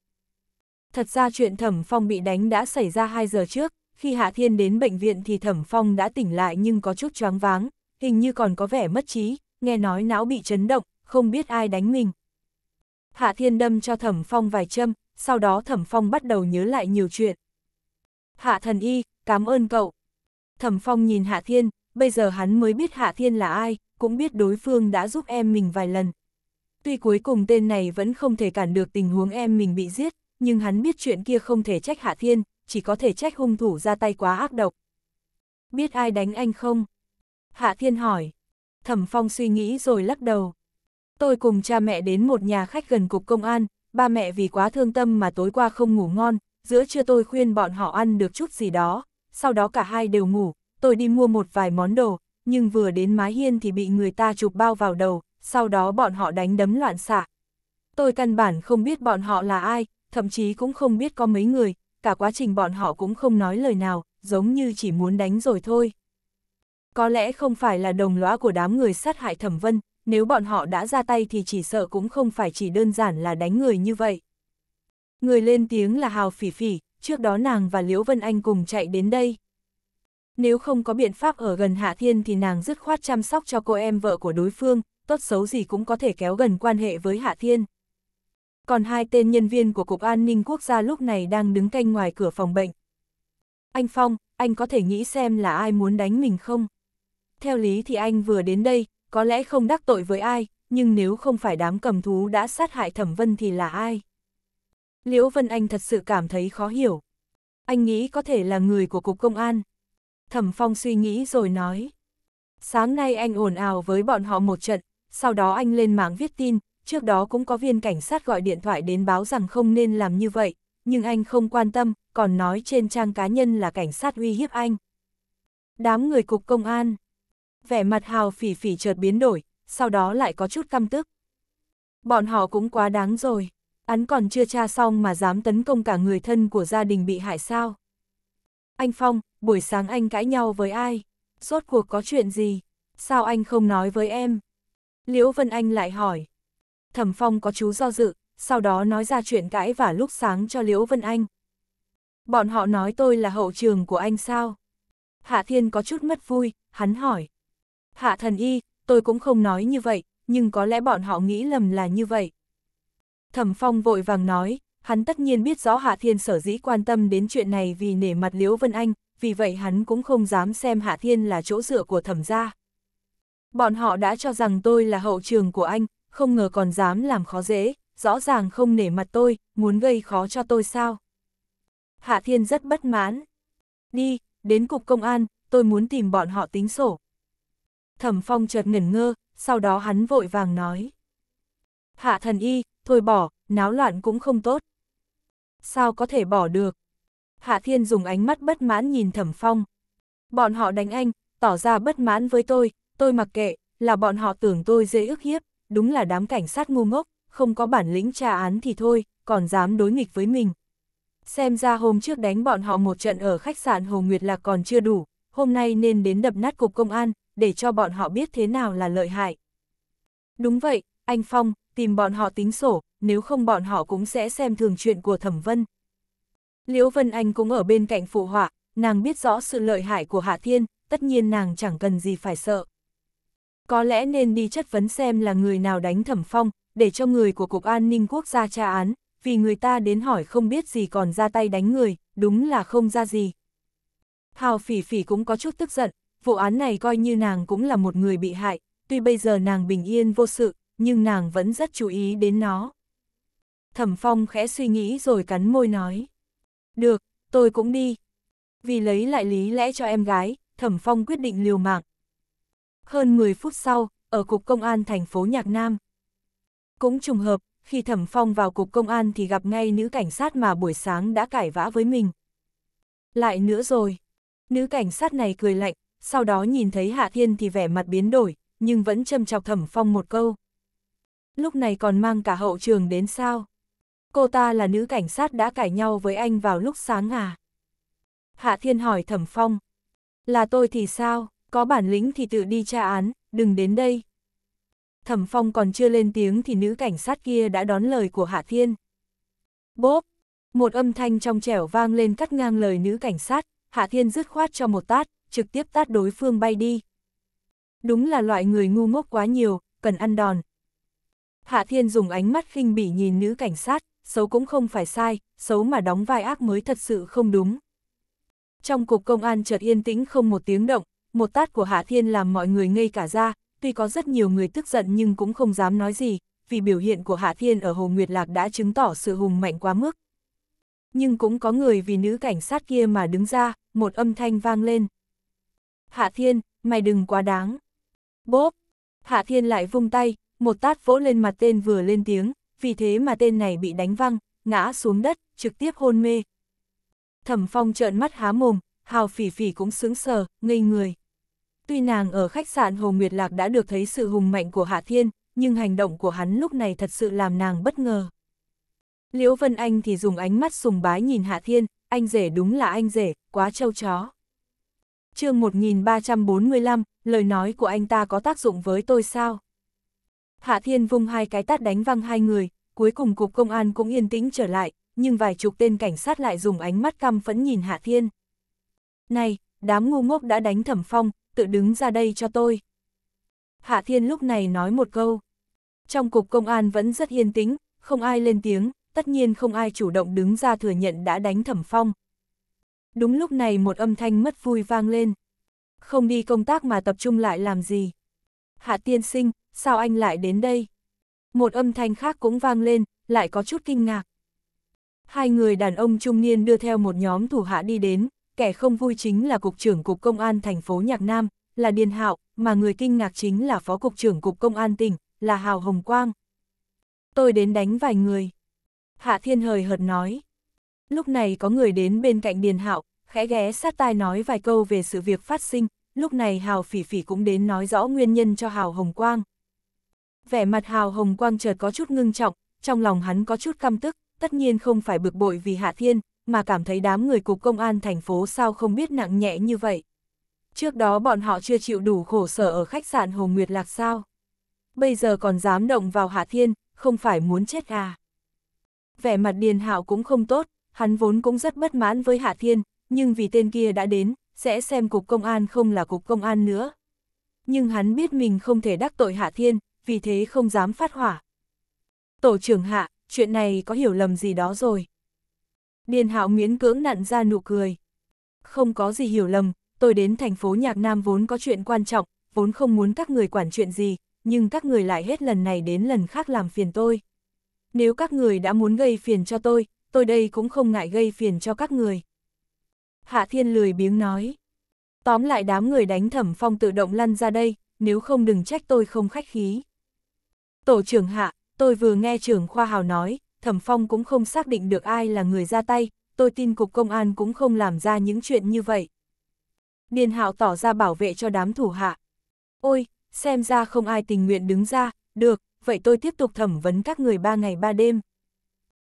S1: Thật ra chuyện Thẩm Phong bị đánh đã xảy ra 2 giờ trước, khi Hạ Thiên đến bệnh viện thì Thẩm Phong đã tỉnh lại nhưng có chút choáng váng, hình như còn có vẻ mất trí, nghe nói não bị chấn động, không biết ai đánh mình. Hạ Thiên đâm cho Thẩm Phong vài châm, sau đó Thẩm Phong bắt đầu nhớ lại nhiều chuyện. Hạ thần y, cảm ơn cậu. Thẩm Phong nhìn Hạ Thiên, bây giờ hắn mới biết Hạ Thiên là ai, cũng biết đối phương đã giúp em mình vài lần. Tuy cuối cùng tên này vẫn không thể cản được tình huống em mình bị giết, nhưng hắn biết chuyện kia không thể trách Hạ Thiên, chỉ có thể trách hung thủ ra tay quá ác độc. Biết ai đánh anh không? Hạ Thiên hỏi. Thẩm Phong suy nghĩ rồi lắc đầu. Tôi cùng cha mẹ đến một nhà khách gần cục công an, ba mẹ vì quá thương tâm mà tối qua không ngủ ngon, giữa trưa tôi khuyên bọn họ ăn được chút gì đó, sau đó cả hai đều ngủ, tôi đi mua một vài món đồ, nhưng vừa đến mái hiên thì bị người ta chụp bao vào đầu, sau đó bọn họ đánh đấm loạn xạ. Tôi căn bản không biết bọn họ là ai, thậm chí cũng không biết có mấy người, cả quá trình bọn họ cũng không nói lời nào, giống như chỉ muốn đánh rồi thôi. Có lẽ không phải là đồng lõa của đám người sát hại thẩm vân, nếu bọn họ đã ra tay thì chỉ sợ cũng không phải chỉ đơn giản là đánh người như vậy. Người lên tiếng là Hào Phỉ Phỉ, trước đó nàng và Liễu Vân Anh cùng chạy đến đây. Nếu không có biện pháp ở gần Hạ Thiên thì nàng dứt khoát chăm sóc cho cô em vợ của đối phương, tốt xấu gì cũng có thể kéo gần quan hệ với Hạ Thiên. Còn hai tên nhân viên của Cục An ninh Quốc gia lúc này đang đứng canh ngoài cửa phòng bệnh. Anh Phong, anh có thể nghĩ xem là ai muốn đánh mình không? Theo lý thì anh vừa đến đây, có lẽ không đắc tội với ai, nhưng nếu không phải đám cầm thú đã sát hại Thẩm Vân thì là ai? Liễu Vân Anh thật sự cảm thấy khó hiểu. Anh nghĩ có thể là người của Cục Công an. Thẩm Phong suy nghĩ rồi nói. Sáng nay anh ồn ào với bọn họ một trận, sau đó anh lên mạng viết tin, trước đó cũng có viên cảnh sát gọi điện thoại đến báo rằng không nên làm như vậy, nhưng anh không quan tâm, còn nói trên trang cá nhân là cảnh sát uy hiếp anh. Đám người cục công an. Vẻ mặt hào phỉ phỉ chợt biến đổi, sau đó lại có chút căm tức. Bọn họ cũng quá đáng rồi, hắn còn chưa tra xong mà dám tấn công cả người thân của gia đình bị hại sao. Anh Phong, buổi sáng anh cãi nhau với ai? Rốt cuộc có chuyện gì? Sao anh không nói với em? Liễu Vân Anh lại hỏi. Thẩm Phong có chú do dự, sau đó nói ra chuyện cãi và lúc sáng cho Liễu Vân Anh. Bọn họ nói tôi là hậu trường của anh sao? Hạ Thiên có chút mất vui, hắn hỏi. Hạ thần y, tôi cũng không nói như vậy, nhưng có lẽ bọn họ nghĩ lầm là như vậy. Thẩm Phong vội vàng nói, hắn tất nhiên biết rõ Hạ Thiên sở dĩ quan tâm đến chuyện này vì nể mặt Liễu Vân Anh, vì vậy hắn cũng không dám xem Hạ Thiên là chỗ dựa của thẩm gia. Bọn họ đã cho rằng tôi là hậu trường của anh, không ngờ còn dám làm khó dễ, rõ ràng không nể mặt tôi, muốn gây khó cho tôi sao. Hạ Thiên rất bất mãn. Đi, đến cục công an, tôi muốn tìm bọn họ tính sổ. Thẩm Phong chợt ngẩn ngơ, sau đó hắn vội vàng nói. Hạ thần y, thôi bỏ, náo loạn cũng không tốt. Sao có thể bỏ được? Hạ Thiên dùng ánh mắt bất mãn nhìn Thẩm Phong. Bọn họ đánh anh, tỏ ra bất mãn với tôi, tôi mặc kệ, là bọn họ tưởng tôi dễ ức hiếp, đúng là đám cảnh sát ngu ngốc, không có bản lĩnh tra án thì thôi, còn dám đối nghịch với mình. Xem ra hôm trước đánh bọn họ một trận ở khách sạn Hồ Nguyệt là còn chưa đủ, hôm nay nên đến đập nát cục công an, để cho bọn họ biết thế nào là lợi hại. Đúng vậy, anh Phong, tìm bọn họ tính sổ, nếu không bọn họ cũng sẽ xem thường chuyện của Thẩm Vân. Liễu Vân Anh cũng ở bên cạnh phụ họa, nàng biết rõ sự lợi hại của Hạ Thiên, tất nhiên nàng chẳng cần gì phải sợ. Có lẽ nên đi chất vấn xem là người nào đánh Thẩm Phong, để cho người của Cục An ninh Quốc gia tra án, vì người ta đến hỏi không biết gì còn ra tay đánh người, đúng là không ra gì. Hào phỉ phỉ cũng có chút tức giận, vụ án này coi như nàng cũng là một người bị hại, tuy bây giờ nàng bình yên vô sự, nhưng nàng vẫn rất chú ý đến nó. Thẩm Phong khẽ suy nghĩ rồi cắn môi nói. Được, tôi cũng đi. Vì lấy lại lý lẽ cho em gái, Thẩm Phong quyết định liều mạng. Hơn 10 phút sau, ở Cục Công an thành phố Nhạc Nam. Cũng trùng hợp, khi Thẩm Phong vào Cục Công an thì gặp ngay nữ cảnh sát mà buổi sáng đã cãi vã với mình. Lại nữa rồi. Nữ cảnh sát này cười lạnh, sau đó nhìn thấy Hạ Thiên thì vẻ mặt biến đổi, nhưng vẫn châm chọc Thẩm Phong một câu. Lúc này còn mang cả hậu trường đến sao? Cô ta là nữ cảnh sát đã cãi nhau với anh vào lúc sáng à? Hạ Thiên hỏi Thẩm Phong. Là tôi thì sao, có bản lĩnh thì tự đi tra án, đừng đến đây. Thẩm Phong còn chưa lên tiếng thì nữ cảnh sát kia đã đón lời của Hạ Thiên. Bốp! Một âm thanh trong trẻo vang lên cắt ngang lời nữ cảnh sát, Hạ Thiên dứt khoát cho một tát, trực tiếp tát đối phương bay đi. Đúng là loại người ngu ngốc quá nhiều, cần ăn đòn. Hạ Thiên dùng ánh mắt khinh bỉ nhìn nữ cảnh sát, xấu cũng không phải sai, xấu mà đóng vai ác mới thật sự không đúng. Trong cục công an chợt yên tĩnh không một tiếng động, một tát của Hạ Thiên làm mọi người ngây cả ra, tuy có rất nhiều người tức giận nhưng cũng không dám nói gì, vì biểu hiện của Hạ Thiên ở Hồ Nguyệt Lạc đã chứng tỏ sự hùng mạnh quá mức. Nhưng cũng có người vì nữ cảnh sát kia mà đứng ra, một âm thanh vang lên. Hạ Thiên, mày đừng quá đáng. Bốp! Hạ Thiên lại vung tay, một tát vỗ lên mặt tên vừa lên tiếng, vì thế mà tên này bị đánh văng, ngã xuống đất, trực tiếp hôn mê. Thẩm Phong trợn mắt há mồm, Hào Phỉ Phỉ cũng sướng sờ, ngây người. Tuy nàng ở khách sạn Hồ Nguyệt Lạc đã được thấy sự hùng mạnh của Hạ Thiên, nhưng hành động của hắn lúc này thật sự làm nàng bất ngờ. Liễu Vân Anh thì dùng ánh mắt sùng bái nhìn Hạ Thiên, anh rể đúng là anh rể, quá trâu chó. chương 1345, lời nói của anh ta có tác dụng với tôi sao? Hạ Thiên vung hai cái tát đánh văng hai người, cuối cùng cục công an cũng yên tĩnh trở lại, nhưng vài chục tên cảnh sát lại dùng ánh mắt căm phẫn nhìn Hạ Thiên. Này, đám ngu ngốc đã đánh thẩm phong, tự đứng ra đây cho tôi. Hạ Thiên lúc này nói một câu. Trong cục công an vẫn rất yên tĩnh, không ai lên tiếng, tất nhiên không ai chủ động đứng ra thừa nhận đã đánh thẩm phong. Đúng lúc này một âm thanh mất vui vang lên. Không đi công tác mà tập trung lại làm gì. Hạ tiên sinh, sao anh lại đến đây? Một âm thanh khác cũng vang lên, lại có chút kinh ngạc. Hai người đàn ông trung niên đưa theo một nhóm thủ hạ đi đến, kẻ không vui chính là Cục trưởng Cục Công an thành phố Nhạc Nam, là Điền Hạo, mà người kinh ngạc chính là Phó Cục trưởng Cục Công an tỉnh, là Hào Hồng Quang. Tôi đến đánh vài người. Hạ Thiên hời hợt nói. Lúc này có người đến bên cạnh Điền Hạo, khẽ ghé sát tai nói vài câu về sự việc phát sinh, lúc này Hào Phỉ Phỉ cũng đến nói rõ nguyên nhân cho Hào Hồng Quang. Vẻ mặt Hào Hồng Quang chợt có chút ngưng trọng, trong lòng hắn có chút căm tức, tất nhiên không phải bực bội vì Hạ Thiên, mà cảm thấy đám người cục công an thành phố sao không biết nặng nhẹ như vậy. Trước đó bọn họ chưa chịu đủ khổ sở ở khách sạn Hồ Nguyệt Lạc sao. Bây giờ còn dám động vào Hạ Thiên, không phải muốn chết à. Vẻ mặt Điền Hạo cũng không tốt, hắn vốn cũng rất bất mãn với Hạ Thiên, nhưng vì tên kia đã đến, sẽ xem cục công an không là cục công an nữa. Nhưng hắn biết mình không thể đắc tội Hạ Thiên, vì thế không dám phát hỏa. Tổ trưởng Hạ, chuyện này có hiểu lầm gì đó rồi. Điền Hạo miễn cưỡng nặn ra nụ cười. Không có gì hiểu lầm, tôi đến thành phố Nhạc Nam vốn có chuyện quan trọng, vốn không muốn các người quản chuyện gì, nhưng các người lại hết lần này đến lần khác làm phiền tôi. Nếu các người đã muốn gây phiền cho tôi, tôi đây cũng không ngại gây phiền cho các người. Hạ Thiên lười biếng nói. Tóm lại đám người đánh thẩm phong tự động lăn ra đây, nếu không đừng trách tôi không khách khí. Tổ trưởng Hạ, tôi vừa nghe trưởng khoa hào nói, thẩm phong cũng không xác định được ai là người ra tay, tôi tin cục công an cũng không làm ra những chuyện như vậy. Điền hạo tỏ ra bảo vệ cho đám thủ hạ. Ôi, xem ra không ai tình nguyện đứng ra, được, vậy tôi tiếp tục thẩm vấn các người ba ngày ba đêm.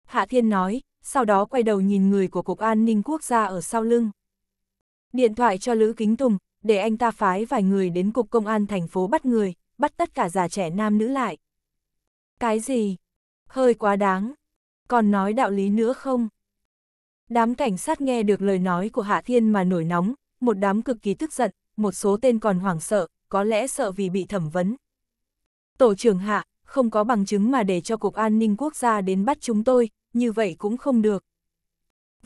S1: Hạ Thiên nói, sau đó quay đầu nhìn người của Cục An ninh Quốc gia ở sau lưng. Điện thoại cho Lữ Kính Tùng, để anh ta phái vài người đến Cục Công an thành phố bắt người, bắt tất cả già trẻ nam nữ lại. Cái gì? Hơi quá đáng. Còn nói đạo lý nữa không? Đám cảnh sát nghe được lời nói của Hạ Thiên mà nổi nóng, một đám cực kỳ tức giận, một số tên còn hoảng sợ, có lẽ sợ vì bị thẩm vấn. Tổ trưởng Hạ, không có bằng chứng mà để cho Cục An ninh Quốc gia đến bắt chúng tôi, như vậy cũng không được.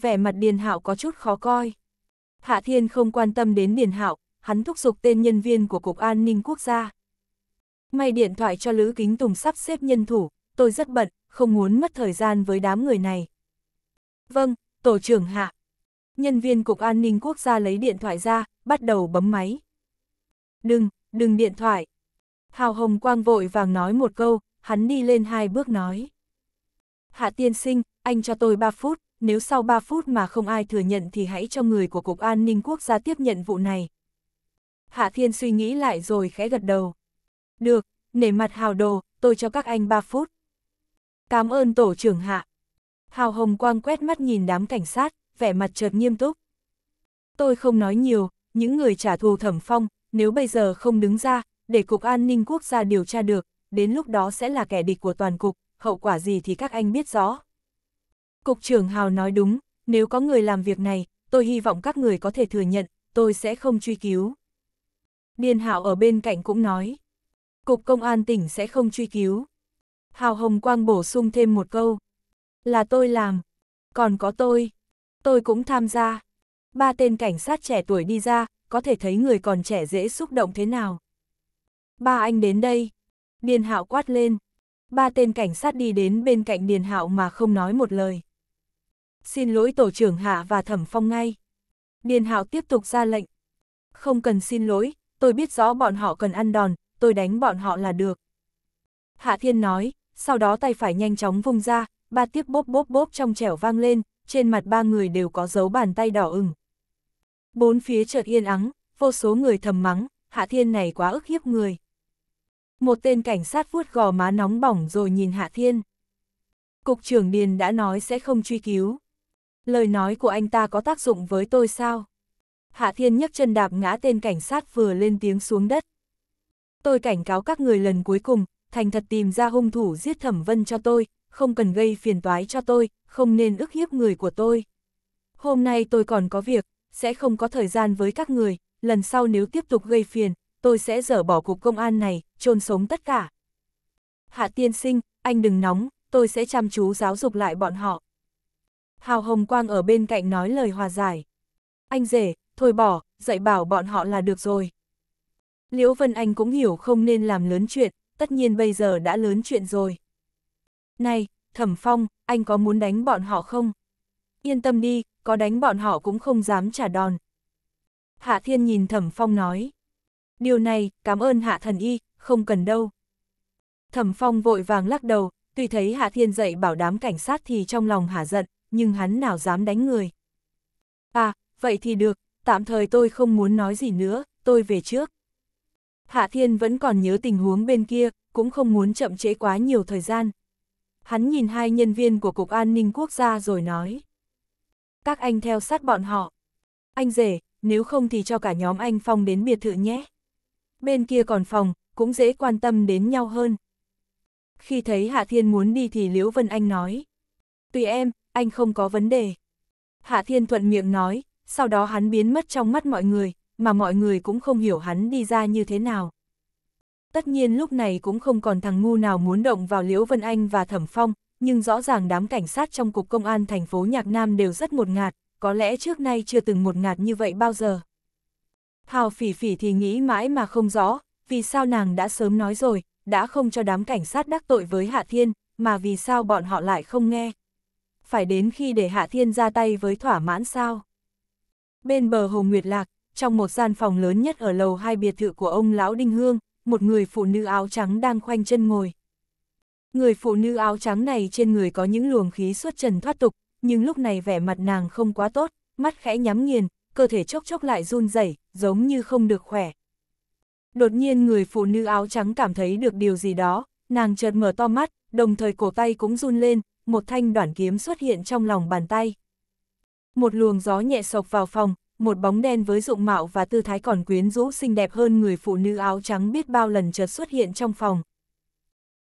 S1: Vẻ mặt Điền Hạo có chút khó coi. Hạ Thiên không quan tâm đến Điền Hạo, hắn thúc giục tên nhân viên của Cục An ninh Quốc gia. May điện thoại cho Lữ Kính Tùng sắp xếp nhân thủ, tôi rất bận, không muốn mất thời gian với đám người này. Vâng, tổ trưởng Hạ. Nhân viên Cục An ninh Quốc gia lấy điện thoại ra, bắt đầu bấm máy. Đừng, đừng điện thoại. Hào Hồng Quang vội vàng nói một câu, hắn đi lên hai bước nói. Hạ tiên sinh, anh cho tôi 3 phút, nếu sau 3 phút mà không ai thừa nhận thì hãy cho người của Cục An ninh Quốc gia tiếp nhận vụ này. Hạ Thiên suy nghĩ lại rồi khẽ gật đầu. Được, nể mặt hào đồ, tôi cho các anh 3 phút. Cảm ơn tổ trưởng Hạ. Hào Hồng Quang quét mắt nhìn đám cảnh sát, vẻ mặt chợt nghiêm túc. Tôi không nói nhiều, những người trả thù thẩm phong, nếu bây giờ không đứng ra, để Cục An ninh Quốc gia điều tra được, đến lúc đó sẽ là kẻ địch của toàn cục, hậu quả gì thì các anh biết rõ. Cục trưởng Hào nói đúng, nếu có người làm việc này, tôi hy vọng các người có thể thừa nhận, tôi sẽ không truy cứu. Điền Hạo ở bên cạnh cũng nói, Cục Công an tỉnh sẽ không truy cứu. Hào Hồng Quang bổ sung thêm một câu, là tôi làm, còn có tôi, tôi cũng tham gia. Ba tên cảnh sát trẻ tuổi đi ra, có thể thấy người còn trẻ dễ xúc động thế nào. Ba anh đến đây. Điền Hạo quát lên. Ba tên cảnh sát đi đến bên cạnh Điền Hạo mà không nói một lời. Xin lỗi tổ trưởng Hạ và Thẩm Phong ngay. Điền Hạo tiếp tục ra lệnh. Không cần xin lỗi, tôi biết rõ bọn họ cần ăn đòn, tôi đánh bọn họ là được. Hạ Thiên nói, sau đó tay phải nhanh chóng vung ra, ba tiếp bốp bốp bốp trong trẻo vang lên, trên mặt ba người đều có dấu bàn tay đỏ ửng. Bốn phía chợt yên ắng, vô số người thầm mắng, Hạ Thiên này quá ức hiếp người. Một tên cảnh sát vuốt gò má nóng bỏng rồi nhìn Hạ Thiên. Cục trưởng Điền đã nói sẽ không truy cứu. Lời nói của anh ta có tác dụng với tôi sao? Hạ Thiên nhấc chân đạp ngã tên cảnh sát vừa lên tiếng xuống đất. Tôi cảnh cáo các người lần cuối cùng, thành thật tìm ra hung thủ giết thẩm vân cho tôi, không cần gây phiền toái cho tôi, không nên ức hiếp người của tôi. Hôm nay tôi còn có việc, sẽ không có thời gian với các người, lần sau nếu tiếp tục gây phiền, tôi sẽ dỡ bỏ cục công an này, chôn sống tất cả. Hạ tiên sinh, anh đừng nóng, tôi sẽ chăm chú giáo dục lại bọn họ. Hào Hồng Quang ở bên cạnh nói lời hòa giải. Anh rể, thôi bỏ, dạy bảo bọn họ là được rồi. Liễu Vân Anh cũng hiểu không nên làm lớn chuyện, tất nhiên bây giờ đã lớn chuyện rồi. Này, Thẩm Phong, anh có muốn đánh bọn họ không? Yên tâm đi, có đánh bọn họ cũng không dám trả đòn. Hạ Thiên nhìn Thẩm Phong nói. Điều này, cảm ơn Hạ Thần Y, không cần đâu. Thẩm Phong vội vàng lắc đầu, tuy thấy Hạ Thiên dạy bảo đám cảnh sát thì trong lòng hả giận, nhưng hắn nào dám đánh người. À, vậy thì được, tạm thời tôi không muốn nói gì nữa, tôi về trước. Hạ Thiên vẫn còn nhớ tình huống bên kia, cũng không muốn chậm trễ quá nhiều thời gian. Hắn nhìn hai nhân viên của Cục An ninh Quốc gia rồi nói. Các anh theo sát bọn họ. Anh rể, nếu không thì cho cả nhóm anh Phong đến biệt thự nhé. Bên kia còn phòng, cũng dễ quan tâm đến nhau hơn. Khi thấy Hạ Thiên muốn đi thì Liễu Vân Anh nói. Tùy em, anh không có vấn đề. Hạ Thiên thuận miệng nói, sau đó hắn biến mất trong mắt mọi người, mà mọi người cũng không hiểu hắn đi ra như thế nào. Tất nhiên lúc này cũng không còn thằng ngu nào muốn động vào Liễu Vân Anh và Thẩm Phong, nhưng rõ ràng đám cảnh sát trong cục công an thành phố Nhạc Nam đều rất một ngạt, có lẽ trước nay chưa từng một ngạt như vậy bao giờ. Hào phỉ phỉ thì nghĩ mãi mà không rõ, vì sao nàng đã sớm nói rồi, đã không cho đám cảnh sát đắc tội với Hạ Thiên, mà vì sao bọn họ lại không nghe. Phải đến khi để Hạ Thiên ra tay với thỏa mãn sao. Bên bờ Hồ Nguyệt Lạc, trong một gian phòng lớn nhất ở lầu hai biệt thự của ông Lão Đinh Hương, một người phụ nữ áo trắng đang khoanh chân ngồi. Người phụ nữ áo trắng này trên người có những luồng khí xuất trần thoát tục, nhưng lúc này vẻ mặt nàng không quá tốt, mắt khẽ nhắm nghiền, cơ thể chốc chốc lại run rẩy, giống như không được khỏe. Đột nhiên người phụ nữ áo trắng cảm thấy được điều gì đó, nàng chợt mở to mắt, đồng thời cổ tay cũng run lên, một thanh đoạn kiếm xuất hiện trong lòng bàn tay. Một luồng gió nhẹ sộc vào phòng, một bóng đen với dụng mạo và tư thái còn quyến rũ xinh đẹp hơn người phụ nữ áo trắng biết bao lần chợt xuất hiện trong phòng.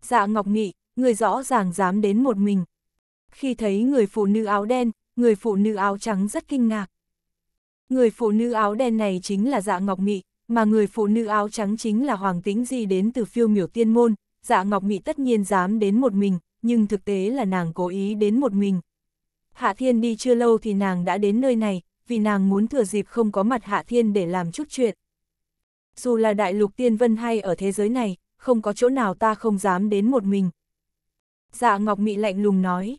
S1: Dạ Ngọc Nghị, người rõ ràng dám đến một mình. Khi thấy người phụ nữ áo đen, người phụ nữ áo trắng rất kinh ngạc. Người phụ nữ áo đen này chính là Dạ Ngọc Mị, mà người phụ nữ áo trắng chính là Hoàng Tĩnh Di đến từ phiêu miểu tiên môn, Dạ Ngọc Mị tất nhiên dám đến một mình, nhưng thực tế là nàng cố ý đến một mình. Hạ Thiên đi chưa lâu thì nàng đã đến nơi này, vì nàng muốn thừa dịp không có mặt Hạ Thiên để làm chút chuyện. Dù là đại lục tiên vân hay ở thế giới này, không có chỗ nào ta không dám đến một mình. Dạ Ngọc Mị lạnh lùng nói.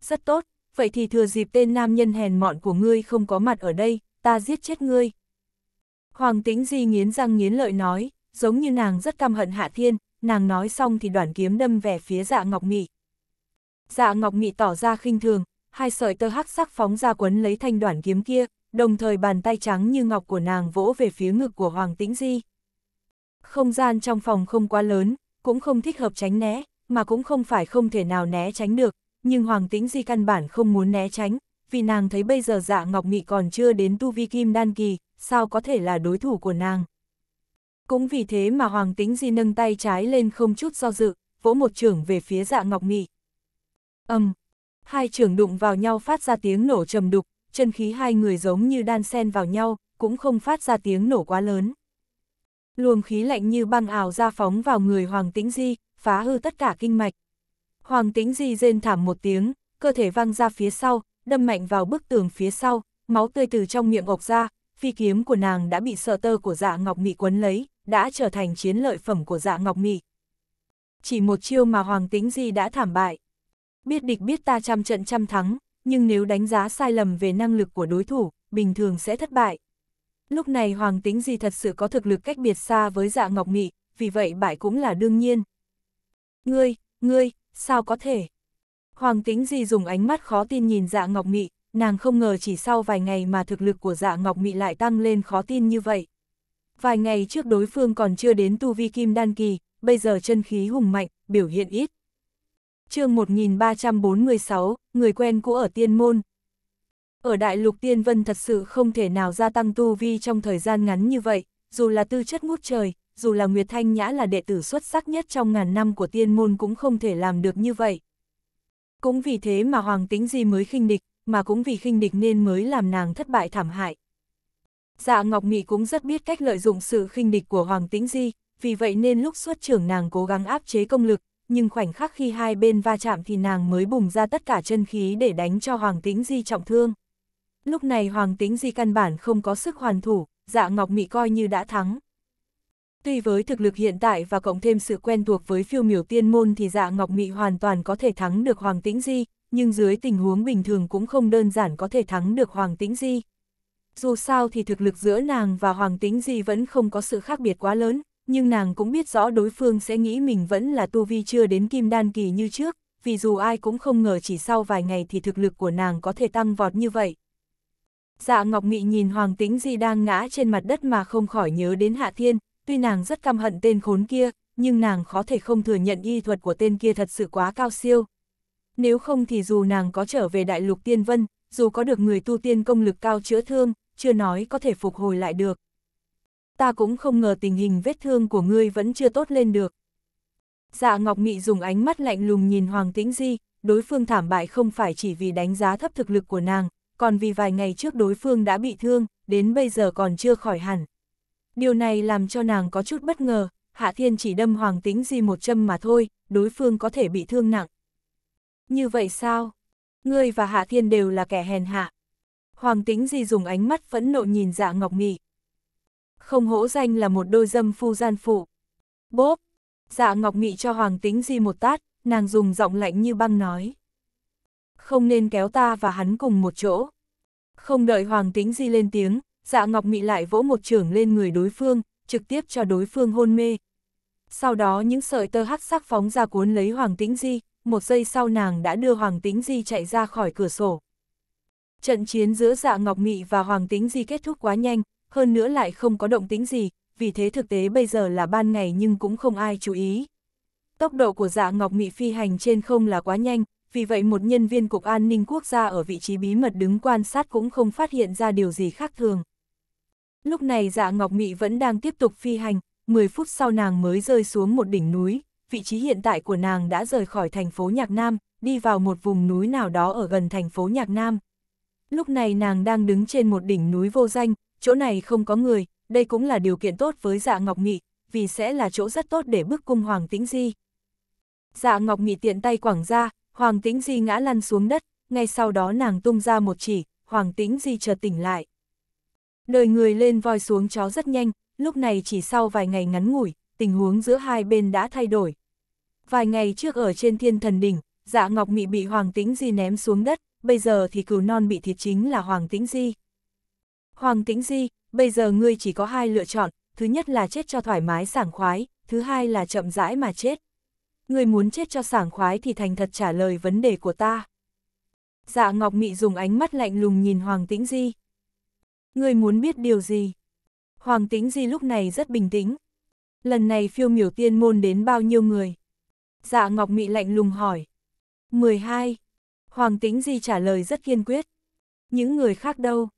S1: Rất tốt, vậy thì thừa dịp tên nam nhân hèn mọn của ngươi không có mặt ở đây, ta giết chết ngươi. Hoàng tính di nghiến răng nghiến lợi nói, giống như nàng rất căm hận Hạ Thiên, nàng nói xong thì đoạn kiếm đâm về phía dạ Ngọc Mị. Dạ Ngọc Mị tỏ ra khinh thường, hai sợi tơ hắc sắc phóng ra quấn lấy thanh đoạn kiếm kia, đồng thời bàn tay trắng như ngọc của nàng vỗ về phía ngực của Hoàng Tĩnh Di. Không gian trong phòng không quá lớn, cũng không thích hợp tránh né, mà cũng không phải không thể nào né tránh được, nhưng Hoàng Tĩnh Di căn bản không muốn né tránh, vì nàng thấy bây giờ dạ Ngọc Mị còn chưa đến tu vi kim đan kỳ, sao có thể là đối thủ của nàng. Cũng vì thế mà Hoàng Tĩnh Di nâng tay trái lên không chút do dự, vỗ một trưởng về phía dạ Ngọc Mị. Âm, um, hai trường đụng vào nhau phát ra tiếng nổ trầm đục, chân khí hai người giống như đan sen vào nhau, cũng không phát ra tiếng nổ quá lớn. Luồng khí lạnh như băng ảo ra phóng vào người Hoàng Tĩnh Di, phá hư tất cả kinh mạch. Hoàng Tĩnh Di rên thảm một tiếng, cơ thể văng ra phía sau, đâm mạnh vào bức tường phía sau, máu tươi từ trong miệng ộc ra, phi kiếm của nàng đã bị sợ tơ của dạ ngọc mị quấn lấy, đã trở thành chiến lợi phẩm của dạ ngọc mị. Chỉ một chiêu mà Hoàng Tĩnh Di đã thảm bại. Biết địch biết ta trăm trận trăm thắng, nhưng nếu đánh giá sai lầm về năng lực của đối thủ, bình thường sẽ thất bại. Lúc này Hoàng Tĩnh Di thật sự có thực lực cách biệt xa với dạ ngọc mị, vì vậy bại cũng là đương nhiên. Ngươi, ngươi, sao có thể? Hoàng Tĩnh Di dùng ánh mắt khó tin nhìn dạ ngọc mị, nàng không ngờ chỉ sau vài ngày mà thực lực của dạ ngọc mị lại tăng lên khó tin như vậy. Vài ngày trước đối phương còn chưa đến tu vi kim đan kỳ, bây giờ chân khí hùng mạnh, biểu hiện ít chương 1346, người quen cũ ở tiên môn. Ở đại lục tiên vân thật sự không thể nào gia tăng tu vi trong thời gian ngắn như vậy, dù là tư chất ngút trời, dù là Nguyệt Thanh Nhã là đệ tử xuất sắc nhất trong ngàn năm của tiên môn cũng không thể làm được như vậy. Cũng vì thế mà Hoàng Tĩnh Di mới khinh địch, mà cũng vì khinh địch nên mới làm nàng thất bại thảm hại. Dạ Ngọc Mị cũng rất biết cách lợi dụng sự khinh địch của Hoàng Tĩnh Di, vì vậy nên lúc xuất trưởng nàng cố gắng áp chế công lực, nhưng khoảnh khắc khi hai bên va chạm thì nàng mới bùng ra tất cả chân khí để đánh cho Hoàng Tĩnh Di trọng thương. Lúc này Hoàng Tĩnh Di căn bản không có sức hoàn thủ, dạ Ngọc Mị coi như đã thắng. Tuy với thực lực hiện tại và cộng thêm sự quen thuộc với phiêu miểu tiên môn thì dạ Ngọc Mị hoàn toàn có thể thắng được Hoàng Tĩnh Di, nhưng dưới tình huống bình thường cũng không đơn giản có thể thắng được Hoàng Tĩnh Di. Dù sao thì thực lực giữa nàng và Hoàng Tĩnh Di vẫn không có sự khác biệt quá lớn, nhưng nàng cũng biết rõ đối phương sẽ nghĩ mình vẫn là tu vi chưa đến kim đan kỳ như trước, vì dù ai cũng không ngờ chỉ sau vài ngày thì thực lực của nàng có thể tăng vọt như vậy. Dạ Ngọc Mị nhìn Hoàng Tĩnh Di đang ngã trên mặt đất mà không khỏi nhớ đến Hạ Thiên, tuy nàng rất căm hận tên khốn kia, nhưng nàng khó thể không thừa nhận y thuật của tên kia thật sự quá cao siêu. Nếu không thì dù nàng có trở về đại lục tiên vân, dù có được người tu tiên công lực cao chữa thương, chưa nói có thể phục hồi lại được. Ta cũng không ngờ tình hình vết thương của ngươi vẫn chưa tốt lên được. Dạ Ngọc Mị dùng ánh mắt lạnh lùng nhìn Hoàng Tĩnh Di, đối phương thảm bại không phải chỉ vì đánh giá thấp thực lực của nàng, còn vì vài ngày trước đối phương đã bị thương, đến bây giờ còn chưa khỏi hẳn. Điều này làm cho nàng có chút bất ngờ, Hạ Thiên chỉ đâm Hoàng Tĩnh Di một châm mà thôi, đối phương có thể bị thương nặng. Như vậy sao? Ngươi và Hạ Thiên đều là kẻ hèn hạ. Hoàng Tĩnh Di dùng ánh mắt phẫn nộ nhìn dạ Ngọc Mị. Không hỗ danh là một đôi dâm phu gian phụ. Bốp! Dạ Ngọc Nghị cho Hoàng Tĩnh Di một tát, nàng dùng giọng lạnh như băng nói. Không nên kéo ta và hắn cùng một chỗ. Không đợi Hoàng Tĩnh Di lên tiếng, dạ Ngọc Mị lại vỗ một trưởng lên người đối phương, trực tiếp cho đối phương hôn mê. Sau đó những sợi tơ hắc sắc phóng ra cuốn lấy Hoàng Tĩnh Di, một giây sau nàng đã đưa Hoàng Tĩnh Di chạy ra khỏi cửa sổ. Trận chiến giữa dạ Ngọc Mị và Hoàng Tĩnh Di kết thúc quá nhanh, hơn nữa lại không có động tĩnh gì, vì thế thực tế bây giờ là ban ngày nhưng cũng không ai chú ý. Tốc độ của dạ Ngọc Mị phi hành trên không là quá nhanh, vì vậy một nhân viên Cục An ninh Quốc gia ở vị trí bí mật đứng quan sát cũng không phát hiện ra điều gì khác thường. Lúc này dạ Ngọc Mị vẫn đang tiếp tục phi hành, 10 phút sau nàng mới rơi xuống một đỉnh núi, vị trí hiện tại của nàng đã rời khỏi thành phố Nhạc Nam, đi vào một vùng núi nào đó ở gần thành phố Nhạc Nam. Lúc này nàng đang đứng trên một đỉnh núi vô danh, chỗ này không có người, đây cũng là điều kiện tốt với dạ Ngọc nghị, vì sẽ là chỗ rất tốt để bức cung Hoàng Tĩnh Di. Dạ Ngọc nghị tiện tay quảng ra, Hoàng Tĩnh Di ngã lăn xuống đất, ngay sau đó nàng tung ra một chỉ, Hoàng Tĩnh Di chợt tỉnh lại. Đời người lên voi xuống chó rất nhanh, lúc này chỉ sau vài ngày ngắn ngủi, tình huống giữa hai bên đã thay đổi. Vài ngày trước ở trên thiên thần đỉnh, dạ ngọc mị bị Hoàng Tĩnh Di ném xuống đất, bây giờ thì cừu non bị thiệt chính là Hoàng Tĩnh Di. Hoàng Tĩnh Di, bây giờ ngươi chỉ có hai lựa chọn, thứ nhất là chết cho thoải mái sảng khoái, thứ hai là chậm rãi mà chết. Ngươi muốn chết cho sảng khoái thì thành thật trả lời vấn đề của ta. Dạ Ngọc Mị dùng ánh mắt lạnh lùng nhìn Hoàng Tĩnh Di. Ngươi muốn biết điều gì? Hoàng Tĩnh Di lúc này rất bình tĩnh. Lần này phiêu miểu tiên môn đến bao nhiêu người? Dạ Ngọc Mị lạnh lùng hỏi. 12. Hoàng Tĩnh Di trả lời rất kiên quyết. Những người khác đâu?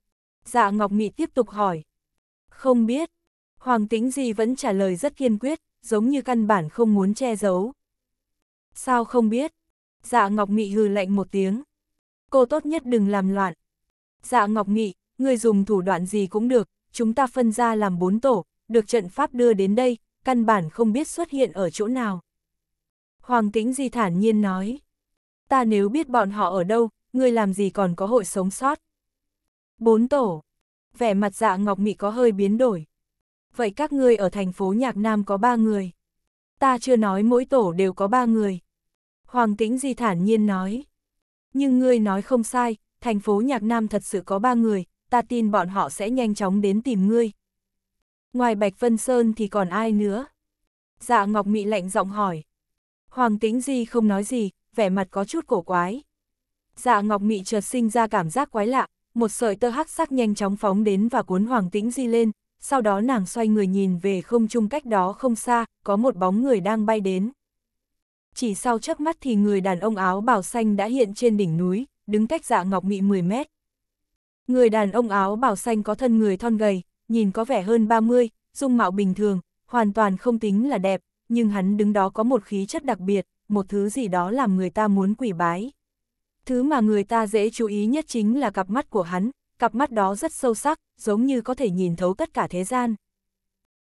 S1: Dạ Ngọc Mị tiếp tục hỏi. Không biết. Hoàng Tĩnh Di vẫn trả lời rất kiên quyết, giống như căn bản không muốn che giấu. Sao không biết? Dạ Ngọc Mị hừ lạnh một tiếng. Cô tốt nhất đừng làm loạn. Dạ Ngọc Mị, người dùng thủ đoạn gì cũng được, chúng ta phân ra làm bốn tổ, được trận pháp đưa đến đây, căn bản không biết xuất hiện ở chỗ nào. Hoàng Tĩnh Di thản nhiên nói. Ta nếu biết bọn họ ở đâu, người làm gì còn có hội sống sót. Bốn tổ. Vẻ mặt dạ Ngọc Mị có hơi biến đổi. Vậy các ngươi ở thành phố Nhạc Nam có ba người. Ta chưa nói mỗi tổ đều có ba người. Hoàng Tĩnh Di thản nhiên nói. Nhưng ngươi nói không sai, thành phố Nhạc Nam thật sự có ba người, ta tin bọn họ sẽ nhanh chóng đến tìm ngươi. Ngoài Bạch Vân Sơn thì còn ai nữa? Dạ Ngọc Mị lạnh giọng hỏi. Hoàng Tĩnh Di không nói gì, vẻ mặt có chút cổ quái. Dạ Ngọc Mị chợt sinh ra cảm giác quái lạ, một sợi tơ hắc sắc nhanh chóng phóng đến và cuốn Hoàng Tĩnh Di lên, sau đó nàng xoay người nhìn về không trung cách đó không xa, có một bóng người đang bay đến. Chỉ sau chớp mắt thì người đàn ông áo bào xanh đã hiện trên đỉnh núi, đứng cách dạ ngọc mị 10 mét. Người đàn ông áo bào xanh có thân người thon gầy, nhìn có vẻ hơn 30, dung mạo bình thường, hoàn toàn không tính là đẹp, nhưng hắn đứng đó có một khí chất đặc biệt, một thứ gì đó làm người ta muốn quỷ bái. Thứ mà người ta dễ chú ý nhất chính là cặp mắt của hắn, cặp mắt đó rất sâu sắc, giống như có thể nhìn thấu tất cả thế gian.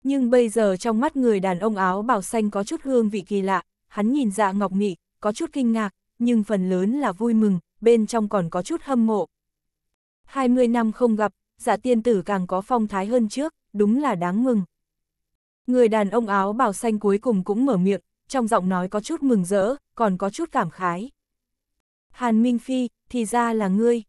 S1: Nhưng bây giờ trong mắt người đàn ông áo bào xanh có chút hương vị kỳ lạ, hắn nhìn dạ ngọc nghị, có chút kinh ngạc, nhưng phần lớn là vui mừng, bên trong còn có chút hâm mộ. 20 năm không gặp, dạ tiên tử càng có phong thái hơn trước, đúng là đáng mừng. Người đàn ông áo bào xanh cuối cùng cũng mở miệng, trong giọng nói có chút mừng rỡ, còn có chút cảm khái. Hàn Minh Phi, thì ra là ngươi.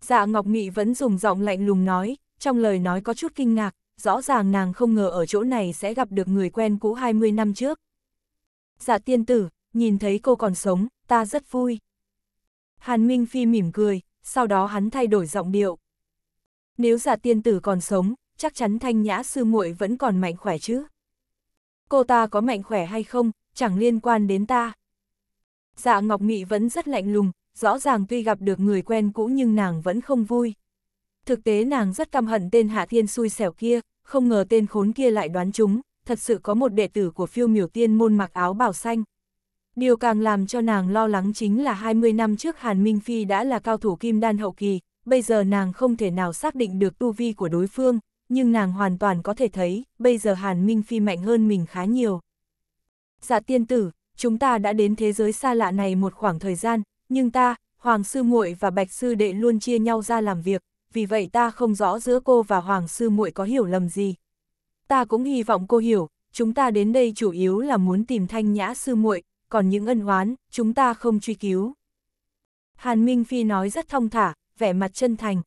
S1: Dạ Ngọc Nghị vẫn dùng giọng lạnh lùng nói, trong lời nói có chút kinh ngạc, rõ ràng nàng không ngờ ở chỗ này sẽ gặp được người quen cũ 20 năm trước. Dạ tiên tử, nhìn thấy cô còn sống, ta rất vui. Hàn Minh Phi mỉm cười, sau đó hắn thay đổi giọng điệu. Nếu dạ tiên tử còn sống, chắc chắn thanh nhã sư muội vẫn còn mạnh khỏe chứ. Cô ta có mạnh khỏe hay không, chẳng liên quan đến ta. Dạ Ngọc Nghị vẫn rất lạnh lùng, rõ ràng tuy gặp được người quen cũ nhưng nàng vẫn không vui. Thực tế nàng rất căm hận tên Hạ Thiên xui xẻo kia, không ngờ tên khốn kia lại đoán chúng, thật sự có một đệ tử của phiêu miểu tiên môn mặc áo bào xanh. Điều càng làm cho nàng lo lắng chính là 20 năm trước Hàn Minh Phi đã là cao thủ kim đan hậu kỳ, bây giờ nàng không thể nào xác định được tu vi của đối phương, nhưng nàng hoàn toàn có thể thấy, bây giờ Hàn Minh Phi mạnh hơn mình khá nhiều. Dạ tiên tử, chúng ta đã đến thế giới xa lạ này một khoảng thời gian, nhưng ta, Hoàng Sư muội và Bạch Sư Đệ luôn chia nhau ra làm việc, vì vậy ta không rõ giữa cô và Hoàng Sư muội có hiểu lầm gì. Ta cũng hy vọng cô hiểu, chúng ta đến đây chủ yếu là muốn tìm thanh nhã sư muội, còn những ân oán, chúng ta không truy cứu. Hàn Minh Phi nói rất thông thả, vẻ mặt chân thành.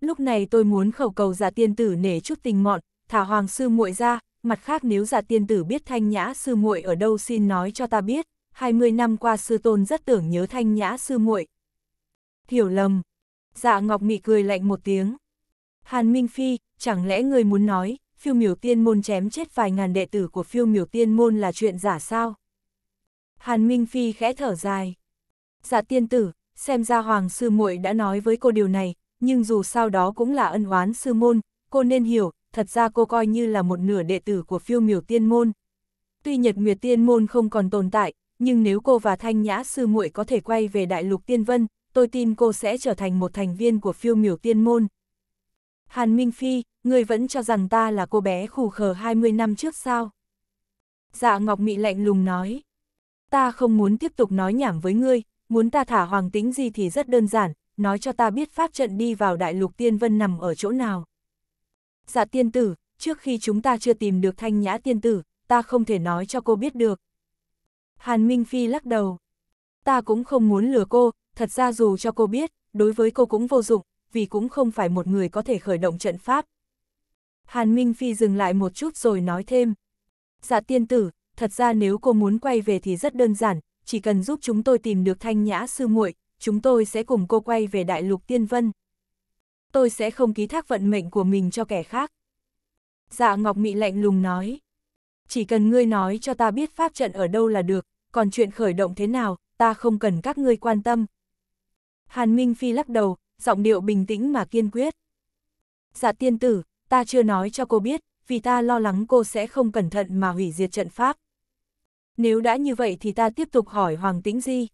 S1: Lúc này tôi muốn khẩu cầu giả tiên tử nể chút tình mọn, thả hoàng sư muội ra, mặt khác nếu giả tiên tử biết thanh nhã sư muội ở đâu xin nói cho ta biết, 20 năm qua sư tôn rất tưởng nhớ thanh nhã sư muội. Hiểu lầm. Dạ Ngọc Mị cười lạnh một tiếng. Hàn Minh Phi, chẳng lẽ người muốn nói, phiêu miểu tiên môn chém chết vài ngàn đệ tử của phiêu miểu tiên môn là chuyện giả sao? Hàn Minh Phi khẽ thở dài. Dạ tiên tử, xem ra Hoàng Sư muội đã nói với cô điều này, nhưng dù sao đó cũng là ân oán sư môn, cô nên hiểu, thật ra cô coi như là một nửa đệ tử của phiêu miểu tiên môn. Tuy Nhật Nguyệt tiên môn không còn tồn tại, nhưng nếu cô và Thanh Nhã sư muội có thể quay về Đại lục Tiên Vân, tôi tin cô sẽ trở thành một thành viên của phiêu miểu tiên môn. Hàn Minh Phi, người vẫn cho rằng ta là cô bé khủ khờ 20 năm trước sao? Dạ Ngọc Mị lạnh lùng nói. Ta không muốn tiếp tục nói nhảm với ngươi, muốn ta thả hoàng tính gì thì rất đơn giản, nói cho ta biết pháp trận đi vào đại lục tiên vân nằm ở chỗ nào. Dạ tiên tử, trước khi chúng ta chưa tìm được thanh nhã tiên tử, ta không thể nói cho cô biết được. Hàn Minh Phi lắc đầu. Ta cũng không muốn lừa cô, thật ra dù cho cô biết, đối với cô cũng vô dụng, vì cũng không phải một người có thể khởi động trận pháp. Hàn Minh Phi dừng lại một chút rồi nói thêm. Dạ tiên tử, thật ra nếu cô muốn quay về thì rất đơn giản, chỉ cần giúp chúng tôi tìm được thanh nhã sư muội, chúng tôi sẽ cùng cô quay về đại lục tiên vân. Tôi sẽ không ký thác vận mệnh của mình cho kẻ khác. Dạ Ngọc Mị lạnh lùng nói. Chỉ cần ngươi nói cho ta biết pháp trận ở đâu là được, còn chuyện khởi động thế nào, ta không cần các ngươi quan tâm. Hàn Minh Phi lắc đầu, giọng điệu bình tĩnh mà kiên quyết. Dạ tiên tử, ta chưa nói cho cô biết, vì ta lo lắng cô sẽ không cẩn thận mà hủy diệt trận pháp. Nếu đã như vậy thì ta tiếp tục hỏi Hoàng Tĩnh Di.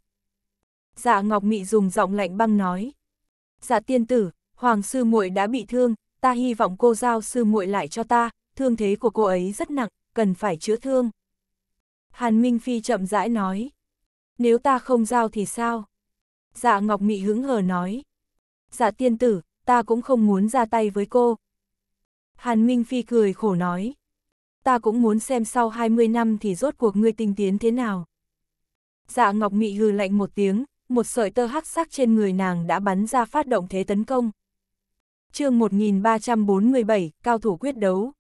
S1: Dạ Ngọc Mị dùng giọng lạnh băng nói. Dạ tiên tử, Hoàng sư muội đã bị thương, ta hy vọng cô giao sư muội lại cho ta, thương thế của cô ấy rất nặng, cần phải chữa thương. Hàn Minh Phi chậm rãi nói. Nếu ta không giao thì sao? Dạ Ngọc Mị hứng hờ nói. Dạ tiên tử, ta cũng không muốn ra tay với cô. Hàn Minh Phi cười khổ nói. Ta cũng muốn xem sau 20 năm thì rốt cuộc ngươi tinh tiến thế nào. Dạ Ngọc Mị hừ lạnh một tiếng, một sợi tơ hắc sắc trên người nàng đã bắn ra phát động thế tấn công chương 1347, cao thủ quyết đấu.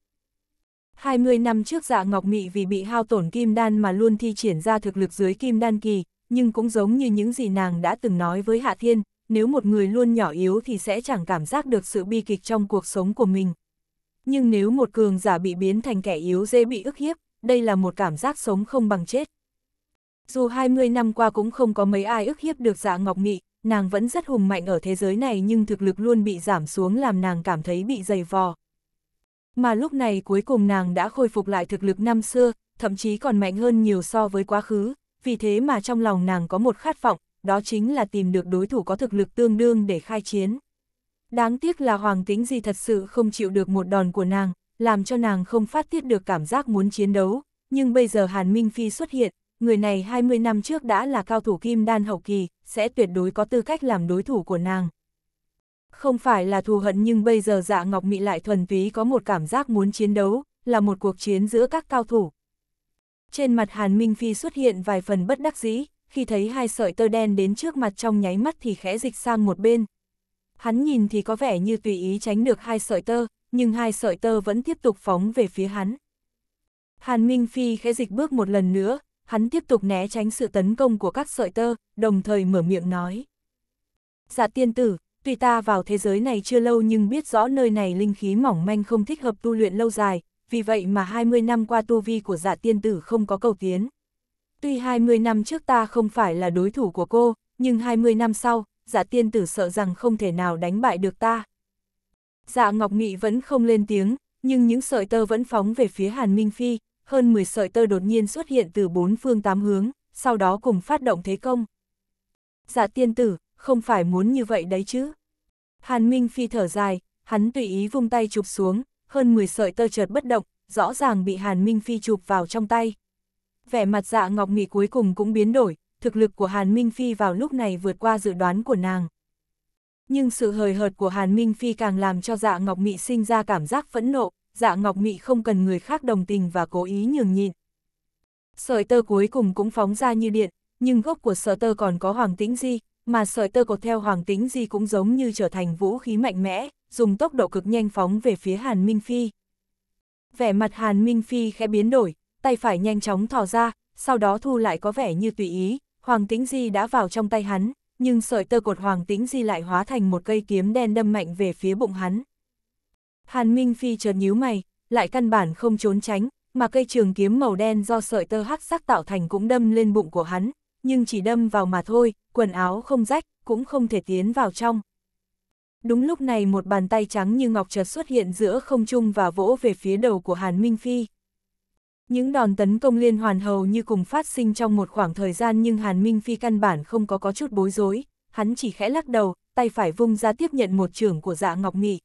S1: 20 năm trước dạ Ngọc Mị vì bị hao tổn kim đan mà luôn thi triển ra thực lực dưới kim đan kỳ, nhưng cũng giống như những gì nàng đã từng nói với Hạ Thiên, nếu một người luôn nhỏ yếu thì sẽ chẳng cảm giác được sự bi kịch trong cuộc sống của mình. Nhưng nếu một cường giả bị biến thành kẻ yếu dễ bị ức hiếp, đây là một cảm giác sống không bằng chết. Dù 20 năm qua cũng không có mấy ai ức hiếp được dạ ngọc mị, nàng vẫn rất hùng mạnh ở thế giới này nhưng thực lực luôn bị giảm xuống làm nàng cảm thấy bị dày vò. Mà lúc này cuối cùng nàng đã khôi phục lại thực lực năm xưa, thậm chí còn mạnh hơn nhiều so với quá khứ, vì thế mà trong lòng nàng có một khát vọng, đó chính là tìm được đối thủ có thực lực tương đương để khai chiến. Đáng tiếc là Hoàng Tính Di thật sự không chịu được một đòn của nàng, làm cho nàng không phát tiết được cảm giác muốn chiến đấu, nhưng bây giờ Hàn Minh Phi xuất hiện, người này 20 năm trước đã là cao thủ kim đan hậu kỳ, sẽ tuyệt đối có tư cách làm đối thủ của nàng. Không phải là thù hận nhưng bây giờ dạ ngọc mị lại thuần túy có một cảm giác muốn chiến đấu, là một cuộc chiến giữa các cao thủ. Trên mặt Hàn Minh Phi xuất hiện vài phần bất đắc dĩ, khi thấy hai sợi tơ đen đến trước mặt trong nháy mắt thì khẽ dịch sang một bên. Hắn nhìn thì có vẻ như tùy ý tránh được hai sợi tơ, nhưng hai sợi tơ vẫn tiếp tục phóng về phía hắn. Hàn Minh Phi khẽ dịch bước một lần nữa, hắn tiếp tục né tránh sự tấn công của các sợi tơ, đồng thời mở miệng nói. Dạ tiên tử, tuy ta vào thế giới này chưa lâu nhưng biết rõ nơi này linh khí mỏng manh không thích hợp tu luyện lâu dài, vì vậy mà 20 năm qua tu vi của dạ tiên tử không có cầu tiến. Tuy 20 năm trước ta không phải là đối thủ của cô, nhưng 20 năm sau, dạ tiên tử sợ rằng không thể nào đánh bại được ta. Dạ Ngọc Mị vẫn không lên tiếng, nhưng những sợi tơ vẫn phóng về phía Hàn Minh Phi, hơn 10 sợi tơ đột nhiên xuất hiện từ bốn phương tám hướng, sau đó cùng phát động thế công. Dạ tiên tử, không phải muốn như vậy đấy chứ. Hàn Minh Phi thở dài, hắn tùy ý vung tay chụp xuống, hơn 10 sợi tơ chợt bất động, rõ ràng bị Hàn Minh Phi chụp vào trong tay. Vẻ mặt dạ ngọc mị cuối cùng cũng biến đổi, thực lực của Hàn Minh Phi vào lúc này vượt qua dự đoán của nàng. Nhưng sự hời hợt của Hàn Minh Phi càng làm cho dạ Ngọc Mị sinh ra cảm giác phẫn nộ, dạ Ngọc Mị không cần người khác đồng tình và cố ý nhường nhịn. Sợi tơ cuối cùng cũng phóng ra như điện, nhưng gốc của sợi tơ còn có Hoàng Tĩnh Di, mà sợi tơ cột theo Hoàng Tĩnh Di cũng giống như trở thành vũ khí mạnh mẽ, dùng tốc độ cực nhanh phóng về phía Hàn Minh Phi. Vẻ mặt Hàn Minh Phi khẽ biến đổi, tay phải nhanh chóng thò ra, sau đó thu lại có vẻ như tùy ý, Hoàng Tĩnh Di đã vào trong tay hắn, nhưng sợi tơ cột Hoàng Tĩnh Di lại hóa thành một cây kiếm đen đâm mạnh về phía bụng hắn. Hàn Minh Phi chợt nhíu mày, lại căn bản không trốn tránh, mà cây trường kiếm màu đen do sợi tơ hắc sắc tạo thành cũng đâm lên bụng của hắn, nhưng chỉ đâm vào mà thôi, quần áo không rách, cũng không thể tiến vào trong. Đúng lúc này một bàn tay trắng như ngọc chợt xuất hiện giữa không trung và vỗ về phía đầu của Hàn Minh Phi. Những đòn tấn công liên hoàn hầu như cùng phát sinh trong một khoảng thời gian nhưng Hàn Minh Phi căn bản không có có chút bối rối, hắn chỉ khẽ lắc đầu, tay phải vung ra tiếp nhận một trường của dạ ngọc nghị.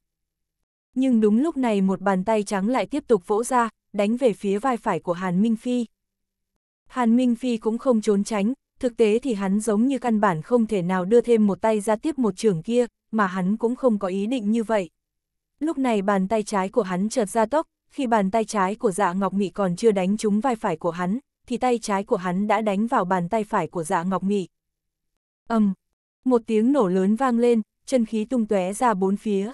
S1: Nhưng đúng lúc này một bàn tay trắng lại tiếp tục vỗ ra, đánh về phía vai phải của Hàn Minh Phi. Hàn Minh Phi cũng không trốn tránh, thực tế thì hắn giống như căn bản không thể nào đưa thêm một tay ra tiếp một trường kia, mà hắn cũng không có ý định như vậy. Lúc này bàn tay trái của hắn chợt ra tốc, khi bàn tay trái của dạ ngọc mị còn chưa đánh trúng vai phải của hắn, thì tay trái của hắn đã đánh vào bàn tay phải của dạ ngọc mị. Âm, um, một tiếng nổ lớn vang lên, chân khí tung tóe ra bốn phía.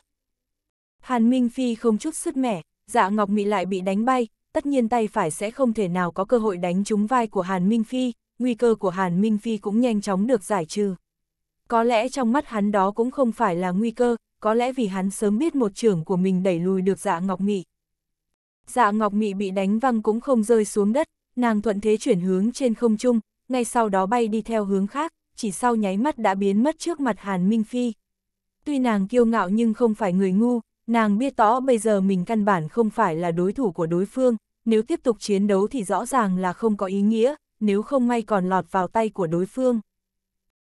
S1: Hàn Minh Phi không chút sức mẻ, dạ ngọc mị lại bị đánh bay, tất nhiên tay phải sẽ không thể nào có cơ hội đánh trúng vai của Hàn Minh Phi, nguy cơ của Hàn Minh Phi cũng nhanh chóng được giải trừ. Có lẽ trong mắt hắn đó cũng không phải là nguy cơ, có lẽ vì hắn sớm biết một trưởng của mình đẩy lùi được dạ ngọc mị. Dạ ngọc mị bị đánh văng cũng không rơi xuống đất, nàng thuận thế chuyển hướng trên không trung, ngay sau đó bay đi theo hướng khác, chỉ sau nháy mắt đã biến mất trước mặt Hàn Minh Phi. Tuy nàng kiêu ngạo nhưng không phải người ngu, nàng biết rõ bây giờ mình căn bản không phải là đối thủ của đối phương, nếu tiếp tục chiến đấu thì rõ ràng là không có ý nghĩa, nếu không may còn lọt vào tay của đối phương.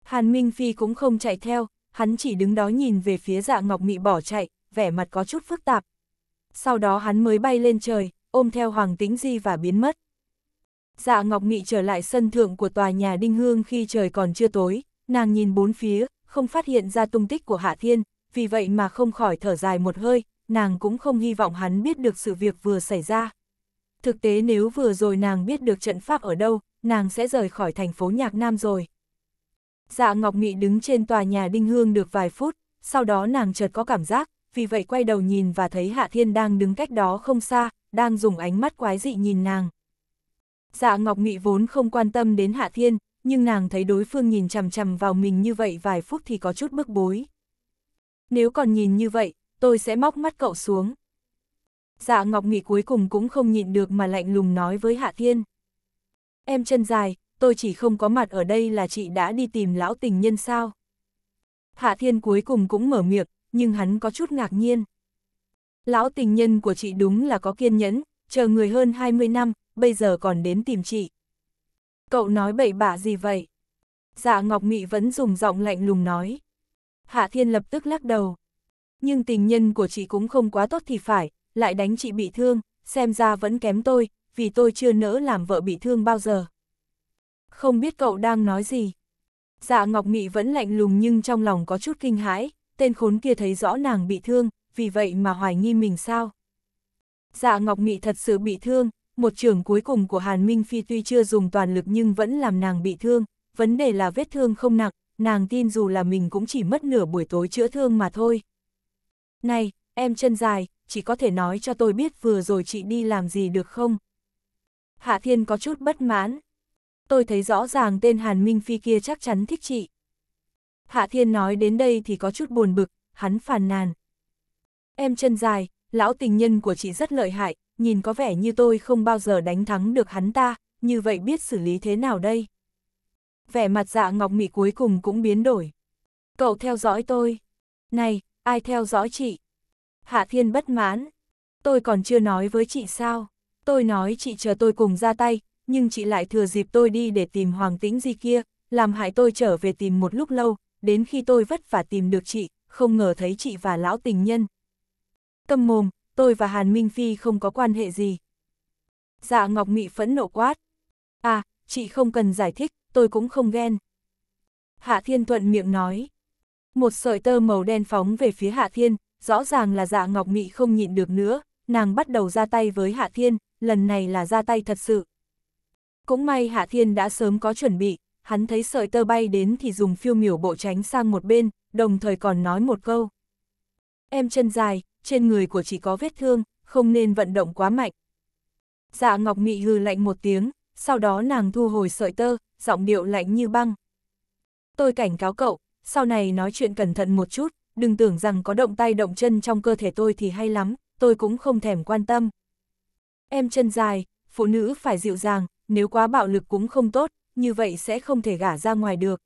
S1: Hàn Minh Phi cũng không chạy theo, hắn chỉ đứng đó nhìn về phía dạ ngọc mị bỏ chạy, vẻ mặt có chút phức tạp. Sau đó hắn mới bay lên trời, ôm theo Hoàng Tĩnh Di và biến mất. Dạ Ngọc Mị trở lại sân thượng của tòa nhà Đinh Hương khi trời còn chưa tối, nàng nhìn bốn phía, không phát hiện ra tung tích của Hạ Thiên, vì vậy mà không khỏi thở dài một hơi, nàng cũng không hy vọng hắn biết được sự việc vừa xảy ra. Thực tế nếu vừa rồi nàng biết được trận pháp ở đâu, nàng sẽ rời khỏi thành phố Nhạc Nam rồi. Dạ Ngọc Mị đứng trên tòa nhà Đinh Hương được vài phút, sau đó nàng chợt có cảm giác, vì vậy quay đầu nhìn và thấy Hạ Thiên đang đứng cách đó không xa, đang dùng ánh mắt quái dị nhìn nàng. Dạ Ngọc Mị vốn không quan tâm đến Hạ Thiên, nhưng nàng thấy đối phương nhìn chằm chằm vào mình như vậy vài phút thì có chút bức bối. Nếu còn nhìn như vậy, tôi sẽ móc mắt cậu xuống. Dạ Ngọc Mị cuối cùng cũng không nhịn được mà lạnh lùng nói với Hạ Thiên. Em chân dài, tôi chỉ không có mặt ở đây là chị đã đi tìm lão tình nhân sao. Hạ Thiên cuối cùng cũng mở miệng, nhưng hắn có chút ngạc nhiên. Lão tình nhân của chị đúng là có kiên nhẫn, chờ người hơn 20 năm, bây giờ còn đến tìm chị. Cậu nói bậy bạ gì vậy? Dạ Ngọc Mị vẫn dùng giọng lạnh lùng nói. Hạ Thiên lập tức lắc đầu. Nhưng tình nhân của chị cũng không quá tốt thì phải, lại đánh chị bị thương, xem ra vẫn kém tôi, vì tôi chưa nỡ làm vợ bị thương bao giờ. Không biết cậu đang nói gì. Dạ Ngọc Mị vẫn lạnh lùng nhưng trong lòng có chút kinh hãi, tên khốn kia thấy rõ nàng bị thương, vì vậy mà hoài nghi mình sao. Dạ Ngọc Mị thật sự bị thương, một trường cuối cùng của Hàn Minh Phi tuy chưa dùng toàn lực nhưng vẫn làm nàng bị thương, vấn đề là vết thương không nặng, nàng tin dù là mình cũng chỉ mất nửa buổi tối chữa thương mà thôi. Này, em chân dài, chỉ có thể nói cho tôi biết vừa rồi chị đi làm gì được không? Hạ Thiên có chút bất mãn. Tôi thấy rõ ràng tên Hàn Minh Phi kia chắc chắn thích chị. Hạ Thiên nói đến đây thì có chút buồn bực, hắn phàn nàn. Em chân dài, lão tình nhân của chị rất lợi hại, nhìn có vẻ như tôi không bao giờ đánh thắng được hắn ta, như vậy biết xử lý thế nào đây? Vẻ mặt dạ ngọc mị cuối cùng cũng biến đổi. Cậu theo dõi tôi. Này, ai theo dõi chị? Hạ Thiên bất mãn. Tôi còn chưa nói với chị sao? Tôi nói chị chờ tôi cùng ra tay, nhưng chị lại thừa dịp tôi đi để tìm Hoàng Tĩnh gì kia, làm hại tôi trở về tìm một lúc lâu, đến khi tôi vất vả tìm được chị, không ngờ thấy chị và lão tình nhân. Câm mồm, tôi và Hàn Minh Phi không có quan hệ gì. Dạ Ngọc Mị phẫn nộ quát. À, chị không cần giải thích, tôi cũng không ghen. Hạ Thiên Thuận miệng nói. Một sợi tơ màu đen phóng về phía Hạ Thiên, rõ ràng là dạ ngọc mị không nhịn được nữa, nàng bắt đầu ra tay với Hạ Thiên, lần này là ra tay thật sự. Cũng may Hạ Thiên đã sớm có chuẩn bị, hắn thấy sợi tơ bay đến thì dùng phiêu miểu bộ tránh sang một bên, đồng thời còn nói một câu. Em chân dài, trên người của chị có vết thương, không nên vận động quá mạnh. Dạ Ngọc Mị hừ lạnh một tiếng, sau đó nàng thu hồi sợi tơ, giọng điệu lạnh như băng. Tôi cảnh cáo cậu, sau này nói chuyện cẩn thận một chút, đừng tưởng rằng có động tay động chân trong cơ thể tôi thì hay lắm, tôi cũng không thèm quan tâm. Em chân dài, phụ nữ phải dịu dàng, nếu quá bạo lực cũng không tốt, như vậy sẽ không thể gả ra ngoài được.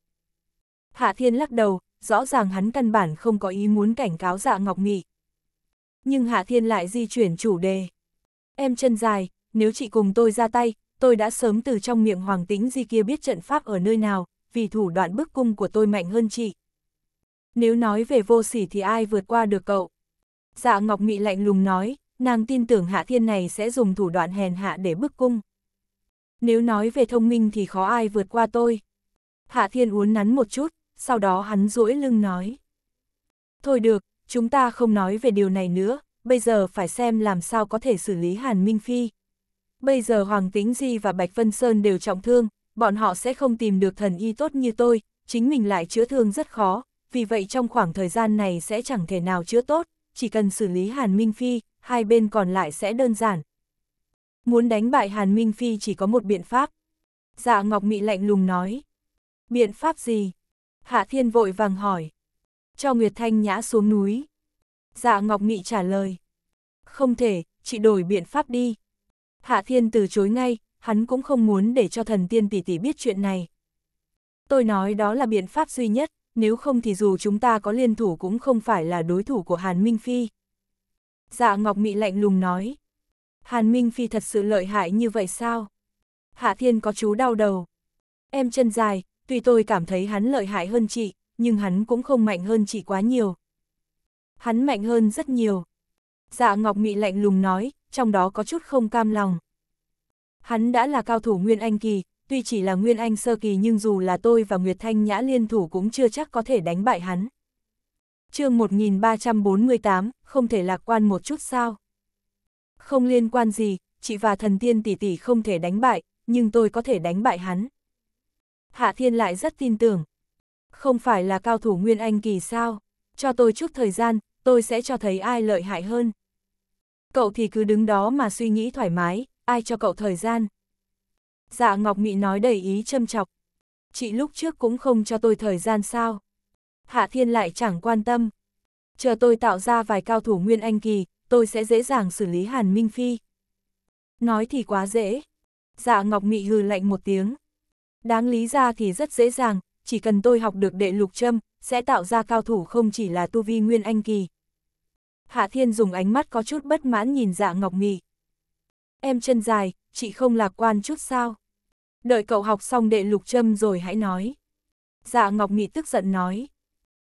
S1: Hạ Thiên lắc đầu, rõ ràng hắn căn bản không có ý muốn cảnh cáo dạ Ngọc Nghị. Nhưng Hạ Thiên lại di chuyển chủ đề. Em chân dài, nếu chị cùng tôi ra tay, tôi đã sớm từ trong miệng Hoàng Tĩnh Di kia biết trận pháp ở nơi nào, vì thủ đoạn bức cung của tôi mạnh hơn chị. Nếu nói về vô sỉ thì ai vượt qua được cậu? Dạ Ngọc Mị lạnh lùng nói, nàng tin tưởng Hạ Thiên này sẽ dùng thủ đoạn hèn hạ để bức cung. Nếu nói về thông minh thì khó ai vượt qua tôi. Hạ Thiên uốn nắn một chút, sau đó hắn duỗi lưng nói. Thôi được, chúng ta không nói về điều này nữa, bây giờ phải xem làm sao có thể xử lý Hàn Minh Phi. Bây giờ Hoàng Tính Di và Bạch Vân Sơn đều trọng thương, bọn họ sẽ không tìm được thần y tốt như tôi, chính mình lại chữa thương rất khó, vì vậy trong khoảng thời gian này sẽ chẳng thể nào chữa tốt, chỉ cần xử lý Hàn Minh Phi, hai bên còn lại sẽ đơn giản. Muốn đánh bại Hàn Minh Phi chỉ có một biện pháp. Dạ Ngọc Mị lạnh lùng nói. Biện pháp gì? Hạ Thiên vội vàng hỏi. Cho Nguyệt Thanh Nhã xuống núi. Dạ Ngọc Mị trả lời. Không thể, chị đổi biện pháp đi. Hạ Thiên từ chối ngay, hắn cũng không muốn để cho thần tiên tỷ tỷ biết chuyện này. Tôi nói đó là biện pháp duy nhất, nếu không thì dù chúng ta có liên thủ cũng không phải là đối thủ của Hàn Minh Phi. Dạ Ngọc Mị lạnh lùng nói. Hàn Minh Phi thật sự lợi hại như vậy sao? Hạ Thiên có chú đau đầu. Em chân dài, tuy tôi cảm thấy hắn lợi hại hơn chị, nhưng hắn cũng không mạnh hơn chị quá nhiều. Hắn mạnh hơn rất nhiều. Dạ Ngọc Mị lạnh lùng nói, trong đó có chút không cam lòng. Hắn đã là cao thủ Nguyên Anh Kỳ, tuy chỉ là Nguyên Anh Sơ Kỳ nhưng dù là tôi và Nguyệt Thanh Nhã liên thủ cũng chưa chắc có thể đánh bại hắn. chương 1348, không thể lạc quan một chút sao? Không liên quan gì, chị và thần tiên tỷ tỷ không thể đánh bại, nhưng tôi có thể đánh bại hắn. Hạ Thiên lại rất tin tưởng. Không phải là cao thủ Nguyên Anh Kỳ sao? Cho tôi chút thời gian, tôi sẽ cho thấy ai lợi hại hơn. Cậu thì cứ đứng đó mà suy nghĩ thoải mái, ai cho cậu thời gian. Dạ Ngọc Mị nói đầy ý châm chọc. Chị lúc trước cũng không cho tôi thời gian sao. Hạ Thiên lại chẳng quan tâm. Chờ tôi tạo ra vài cao thủ Nguyên Anh Kỳ, tôi sẽ dễ dàng xử lý Hàn Minh Phi. Nói thì quá dễ. Dạ Ngọc Mị hừ lạnh một tiếng. Đáng lý ra thì rất dễ dàng, chỉ cần tôi học được đệ lục châm, sẽ tạo ra cao thủ không chỉ là tu vi Nguyên Anh Kỳ. Hạ Thiên dùng ánh mắt có chút bất mãn nhìn dạ Ngọc Mị. Em chân dài, chị không lạc quan chút sao? Đợi cậu học xong đệ lục châm rồi hãy nói. Dạ Ngọc Mị tức giận nói.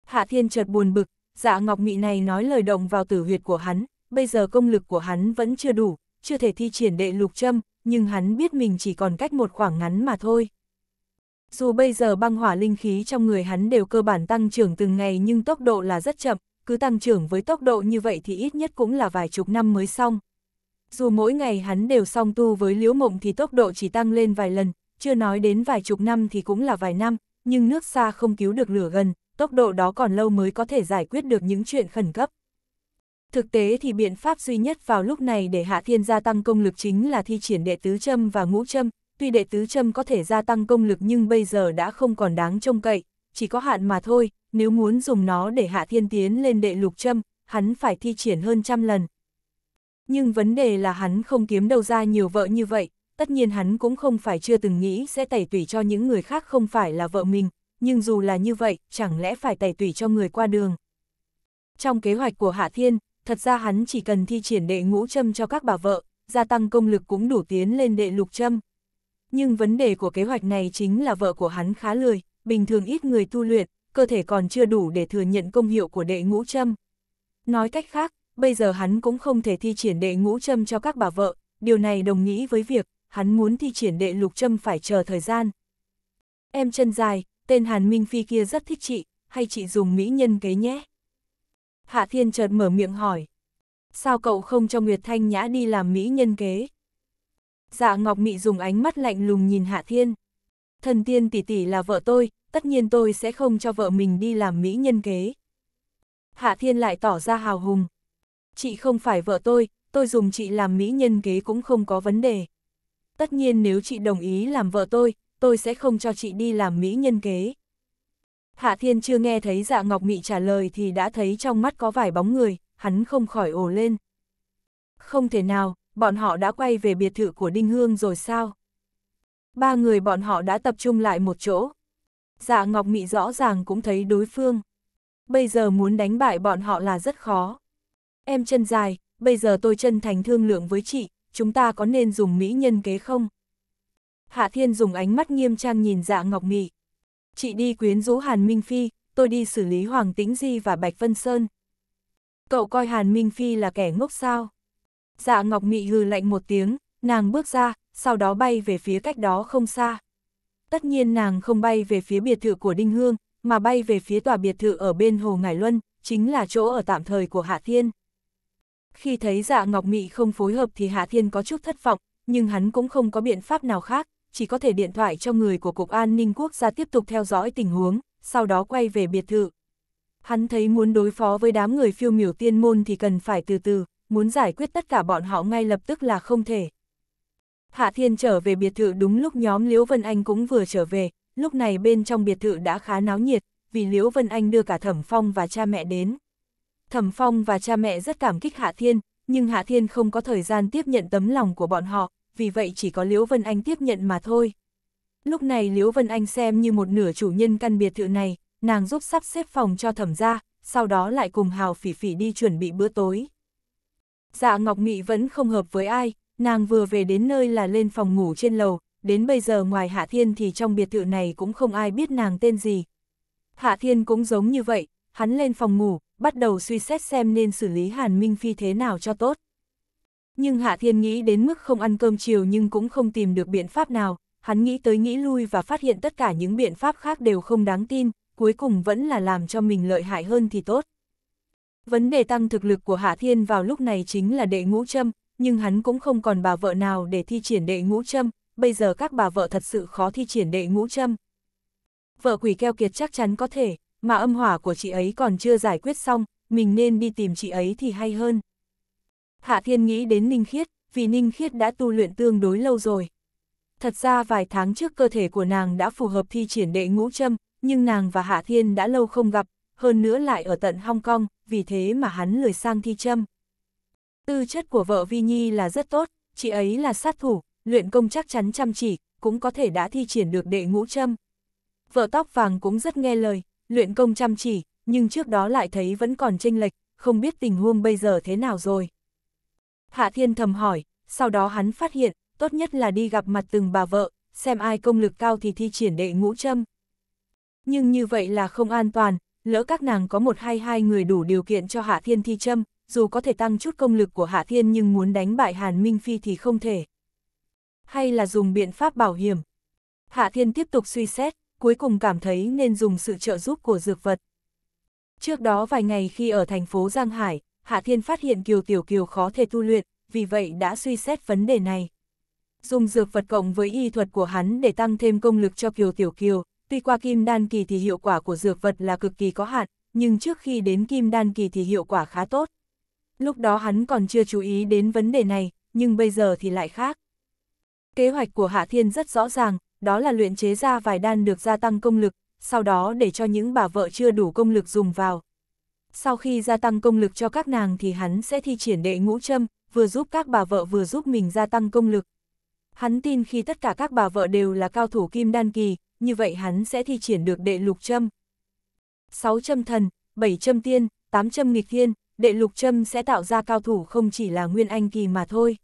S1: Hạ Thiên chợt buồn bực, dạ Ngọc Mị này nói lời động vào tử huyệt của hắn, bây giờ công lực của hắn vẫn chưa đủ, chưa thể thi triển đệ lục châm, nhưng hắn biết mình chỉ còn cách một khoảng ngắn mà thôi. Dù bây giờ băng hỏa linh khí trong người hắn đều cơ bản tăng trưởng từng ngày nhưng tốc độ là rất chậm, cứ tăng trưởng với tốc độ như vậy thì ít nhất cũng là vài chục năm mới xong. Dù mỗi ngày hắn đều song tu với liễu mộng thì tốc độ chỉ tăng lên vài lần, chưa nói đến vài chục năm thì cũng là vài năm, nhưng nước xa không cứu được lửa gần, tốc độ đó còn lâu mới có thể giải quyết được những chuyện khẩn cấp. Thực tế thì biện pháp duy nhất vào lúc này để Hạ Thiên gia tăng công lực chính là thi triển đệ tứ châm và ngũ châm, tuy đệ tứ châm có thể gia tăng công lực nhưng bây giờ đã không còn đáng trông cậy, chỉ có hạn mà thôi, nếu muốn dùng nó để Hạ Thiên tiến lên đệ lục châm, hắn phải thi triển hơn trăm lần. Nhưng vấn đề là hắn không kiếm đâu ra nhiều vợ như vậy, tất nhiên hắn cũng không phải chưa từng nghĩ sẽ tẩy tủy cho những người khác không phải là vợ mình, nhưng dù là như vậy, chẳng lẽ phải tẩy tủy cho người qua đường. Trong kế hoạch của Hạ Thiên, thật ra hắn chỉ cần thi triển đệ ngũ châm cho các bà vợ, gia tăng công lực cũng đủ tiến lên đệ lục châm. Nhưng vấn đề của kế hoạch này chính là vợ của hắn khá lười, bình thường ít người tu luyện, cơ thể còn chưa đủ để thừa nhận công hiệu của đệ ngũ châm. Nói cách khác, bây giờ hắn cũng không thể thi triển đệ ngũ châm cho các bà vợ, điều này đồng nghĩa với việc, hắn muốn thi triển đệ lục châm phải chờ thời gian. Em chân dài, tên Hàn Minh Phi kia rất thích chị, hay chị dùng mỹ nhân kế nhé? Hạ Thiên chợt mở miệng hỏi. Sao cậu không cho Nguyệt Thanh Nhã đi làm mỹ nhân kế? Dạ Ngọc Mị dùng ánh mắt lạnh lùng nhìn Hạ Thiên. Thần tiên tỷ tỷ là vợ tôi, tất nhiên tôi sẽ không cho vợ mình đi làm mỹ nhân kế. Hạ Thiên lại tỏ ra hào hùng. Chị không phải vợ tôi, tôi dùng chị làm mỹ nhân kế cũng không có vấn đề. Tất nhiên nếu chị đồng ý làm vợ tôi, tôi sẽ không cho chị đi làm mỹ nhân kế. Hạ Thiên chưa nghe thấy dạ Ngọc Mị trả lời thì đã thấy trong mắt có vài bóng người, hắn không khỏi ồ lên. Không thể nào, bọn họ đã quay về biệt thự của Đinh Hương rồi sao? Ba người bọn họ đã tập trung lại một chỗ. Dạ Ngọc Mị rõ ràng cũng thấy đối phương. Bây giờ muốn đánh bại bọn họ là rất khó. Em chân dài, bây giờ tôi chân thành thương lượng với chị, chúng ta có nên dùng mỹ nhân kế không? Hạ Thiên dùng ánh mắt nghiêm trang nhìn dạ Ngọc Mị. Chị đi quyến rũ Hàn Minh Phi, tôi đi xử lý Hoàng Tĩnh Di và Bạch Vân Sơn. Cậu coi Hàn Minh Phi là kẻ ngốc sao? Dạ Ngọc Mị hừ lạnh một tiếng, nàng bước ra, sau đó bay về phía cách đó không xa. Tất nhiên nàng không bay về phía biệt thự của Đinh Hương, mà bay về phía tòa biệt thự ở bên Hồ Ngải Luân, chính là chỗ ở tạm thời của Hạ Thiên. Khi thấy dạ Ngọc Mị không phối hợp thì Hạ Thiên có chút thất vọng, nhưng hắn cũng không có biện pháp nào khác, chỉ có thể điện thoại cho người của Cục An ninh Quốc gia tiếp tục theo dõi tình huống, sau đó quay về biệt thự. Hắn thấy muốn đối phó với đám người phiêu miểu tiên môn thì cần phải từ từ, muốn giải quyết tất cả bọn họ ngay lập tức là không thể. Hạ Thiên trở về biệt thự đúng lúc nhóm Liễu Vân Anh cũng vừa trở về, lúc này bên trong biệt thự đã khá náo nhiệt, vì Liễu Vân Anh đưa cả Thẩm Phong và cha mẹ đến. Thẩm Phong và cha mẹ rất cảm kích Hạ Thiên, nhưng Hạ Thiên không có thời gian tiếp nhận tấm lòng của bọn họ, vì vậy chỉ có Liễu Vân Anh tiếp nhận mà thôi. Lúc này Liễu Vân Anh xem như một nửa chủ nhân căn biệt thự này, nàng giúp sắp xếp phòng cho thẩm gia, sau đó lại cùng Hào Phỉ Phỉ đi chuẩn bị bữa tối. Dạ Ngọc Mị vẫn không hợp với ai, nàng vừa về đến nơi là lên phòng ngủ trên lầu, đến bây giờ ngoài Hạ Thiên thì trong biệt thự này cũng không ai biết nàng tên gì. Hạ Thiên cũng giống như vậy, hắn lên phòng ngủ, bắt đầu suy xét xem nên xử lý Hàn Minh Phi thế nào cho tốt. Nhưng Hạ Thiên nghĩ đến mức không ăn cơm chiều nhưng cũng không tìm được biện pháp nào, hắn nghĩ tới nghĩ lui và phát hiện tất cả những biện pháp khác đều không đáng tin, cuối cùng vẫn là làm cho mình lợi hại hơn thì tốt. Vấn đề tăng thực lực của Hạ Thiên vào lúc này chính là đệ ngũ châm, nhưng hắn cũng không còn bà vợ nào để thi triển đệ ngũ châm, bây giờ các bà vợ thật sự khó thi triển đệ ngũ châm. Vợ quỷ keo kiệt chắc chắn có thể, mà âm hỏa của chị ấy còn chưa giải quyết xong, mình nên đi tìm chị ấy thì hay hơn. Hạ Thiên nghĩ đến Ninh Khiết, vì Ninh Khiết đã tu luyện tương đối lâu rồi. Thật ra vài tháng trước cơ thể của nàng đã phù hợp thi triển đệ ngũ châm, nhưng nàng và Hạ Thiên đã lâu không gặp, hơn nữa lại ở tận Hong Kong, vì thế mà hắn lười sang thi châm. Tư chất của vợ Vi Nhi là rất tốt, chị ấy là sát thủ, luyện công chắc chắn chăm chỉ, cũng có thể đã thi triển được đệ ngũ châm. Vợ tóc vàng cũng rất nghe lời, luyện công chăm chỉ, nhưng trước đó lại thấy vẫn còn tranh lệch, không biết tình huống bây giờ thế nào rồi. Hạ Thiên thầm hỏi, sau đó hắn phát hiện, tốt nhất là đi gặp mặt từng bà vợ, xem ai công lực cao thì thi triển đệ ngũ châm. Nhưng như vậy là không an toàn, lỡ các nàng có một hay hai người đủ điều kiện cho Hạ Thiên thi châm, dù có thể tăng chút công lực của Hạ Thiên nhưng muốn đánh bại Hàn Minh Phi thì không thể. Hay là dùng biện pháp bảo hiểm. Hạ Thiên tiếp tục suy xét, cuối cùng cảm thấy nên dùng sự trợ giúp của dược vật. Trước đó vài ngày khi ở thành phố Giang Hải, Hạ Thiên phát hiện Kiều Tiểu Kiều khó thể tu luyện, vì vậy đã suy xét vấn đề này. Dùng dược vật cộng với y thuật của hắn để tăng thêm công lực cho Kiều Tiểu Kiều, tuy qua kim đan kỳ thì hiệu quả của dược vật là cực kỳ có hạn, nhưng trước khi đến kim đan kỳ thì hiệu quả khá tốt. Lúc đó hắn còn chưa chú ý đến vấn đề này, nhưng bây giờ thì lại khác. Kế hoạch của Hạ Thiên rất rõ ràng, đó là luyện chế ra vài đan được gia tăng công lực, sau đó để cho những bà vợ chưa đủ công lực dùng vào. Sau khi gia tăng công lực cho các nàng thì hắn sẽ thi triển đệ ngũ châm, vừa giúp các bà vợ vừa giúp mình gia tăng công lực. Hắn tin khi tất cả các bà vợ đều là cao thủ kim đan kỳ, như vậy hắn sẽ thi triển được đệ lục châm. 6 châm thần, 7 châm tiên, 8 châm nghịch thiên, đệ lục châm sẽ tạo ra cao thủ không chỉ là nguyên anh kỳ mà thôi.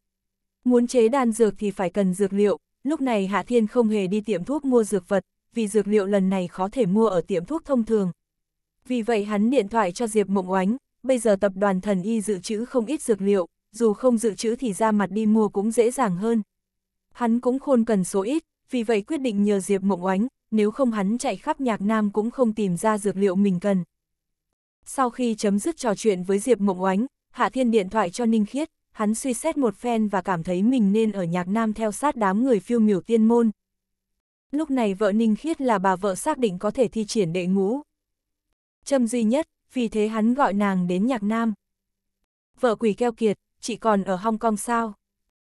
S1: Muốn chế đan dược thì phải cần dược liệu, lúc này Hạ Thiên không hề đi tiệm thuốc mua dược vật, vì dược liệu lần này khó thể mua ở tiệm thuốc thông thường. Vì vậy hắn điện thoại cho Diệp Mộng Oánh, bây giờ tập đoàn thần y dự trữ không ít dược liệu, dù không dự trữ thì ra mặt đi mua cũng dễ dàng hơn. Hắn cũng khôn cần số ít, vì vậy quyết định nhờ Diệp Mộng Oánh, nếu không hắn chạy khắp nhạc nam cũng không tìm ra dược liệu mình cần. Sau khi chấm dứt trò chuyện với Diệp Mộng Oánh, Hạ Thiên điện thoại cho Ninh Khiết, hắn suy xét một phen và cảm thấy mình nên ở nhạc nam theo sát đám người phiêu miểu tiên môn. Lúc này vợ Ninh Khiết là bà vợ xác định có thể thi triển đệ ngũ. Châm duy nhất, vì thế hắn gọi nàng đến nhạc nam. Vợ quỷ keo kiệt, chị còn ở Hong Kong sao?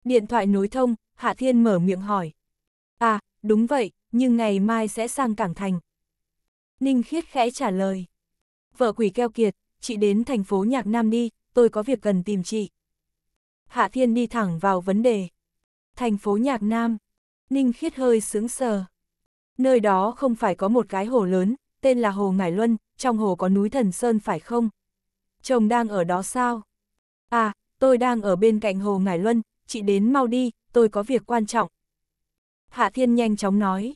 S1: Điện thoại nối thông, Hạ Thiên mở miệng hỏi. À, đúng vậy, nhưng ngày mai sẽ sang Cảng Thành. Ninh Khiết khẽ trả lời. Vợ quỷ keo kiệt, chị đến thành phố Nhạc Nam đi, tôi có việc cần tìm chị. Hạ Thiên đi thẳng vào vấn đề. Thành phố Nhạc Nam. Ninh Khiết hơi sướng sờ. Nơi đó không phải có một cái hồ lớn, tên là Hồ Ngải Luân, trong hồ có núi Thần Sơn phải không? Chồng đang ở đó sao? À, tôi đang ở bên cạnh Hồ Ngải Luân, chị đến mau đi, tôi có việc quan trọng. Hạ Thiên nhanh chóng nói.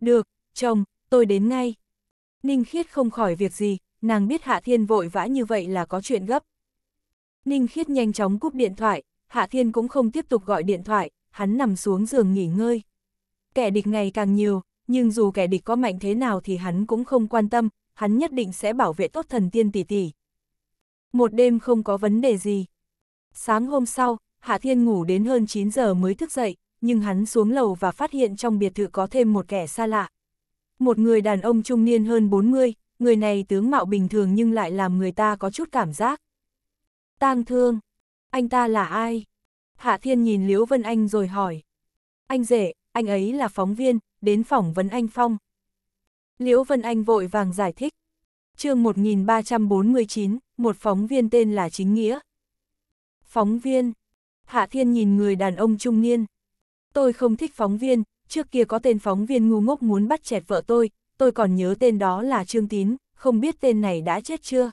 S1: Được, chồng, tôi đến ngay. Ninh Khiết không khỏi việc gì, nàng biết Hạ Thiên vội vã như vậy là có chuyện gấp. Ninh Khiết nhanh chóng cúp điện thoại, Hạ Thiên cũng không tiếp tục gọi điện thoại, hắn nằm xuống giường nghỉ ngơi. Kẻ địch ngày càng nhiều, nhưng dù kẻ địch có mạnh thế nào thì hắn cũng không quan tâm, hắn nhất định sẽ bảo vệ tốt thần tiên tỷ tỷ. Một đêm không có vấn đề gì. Sáng hôm sau, Hạ Thiên ngủ đến hơn 9 giờ mới thức dậy, nhưng hắn xuống lầu và phát hiện trong biệt thự có thêm một kẻ xa lạ. Một người đàn ông trung niên hơn 40, người này tướng mạo bình thường nhưng lại làm người ta có chút cảm giác. Tang thương, anh ta là ai? Hạ Thiên nhìn Liễu Vân Anh rồi hỏi. Anh rể, anh ấy là phóng viên, đến phỏng vấn anh Phong. Liễu Vân Anh vội vàng giải thích. chương 1349, một phóng viên tên là Chính Nghĩa. Phóng viên. Hạ Thiên nhìn người đàn ông trung niên. Tôi không thích phóng viên, trước kia có tên phóng viên ngu ngốc muốn bắt chẹt vợ tôi, tôi còn nhớ tên đó là Trương Tín, không biết tên này đã chết chưa?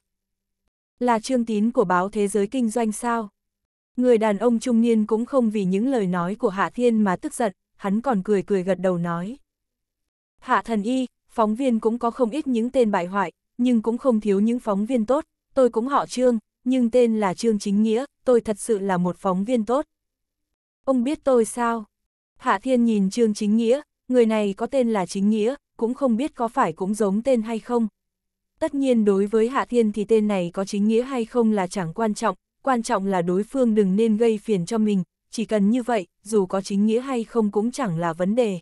S1: Là Trương Tín của báo Thế giới Kinh doanh sao? Người đàn ông trung niên cũng không vì những lời nói của Hạ Thiên mà tức giận, hắn còn cười cười gật đầu nói. Hạ thần y, phóng viên cũng có không ít những tên bại hoại, nhưng cũng không thiếu những phóng viên tốt, tôi cũng họ Trương, nhưng tên là Trương Chính Nghĩa, tôi thật sự là một phóng viên tốt. Ông biết tôi sao? Hạ Thiên nhìn Trương Chính Nghĩa, người này có tên là Chính Nghĩa, cũng không biết có phải cũng giống tên hay không. Tất nhiên đối với Hạ Thiên thì tên này có chính nghĩa hay không là chẳng quan trọng, quan trọng là đối phương đừng nên gây phiền cho mình, chỉ cần như vậy, dù có chính nghĩa hay không cũng chẳng là vấn đề.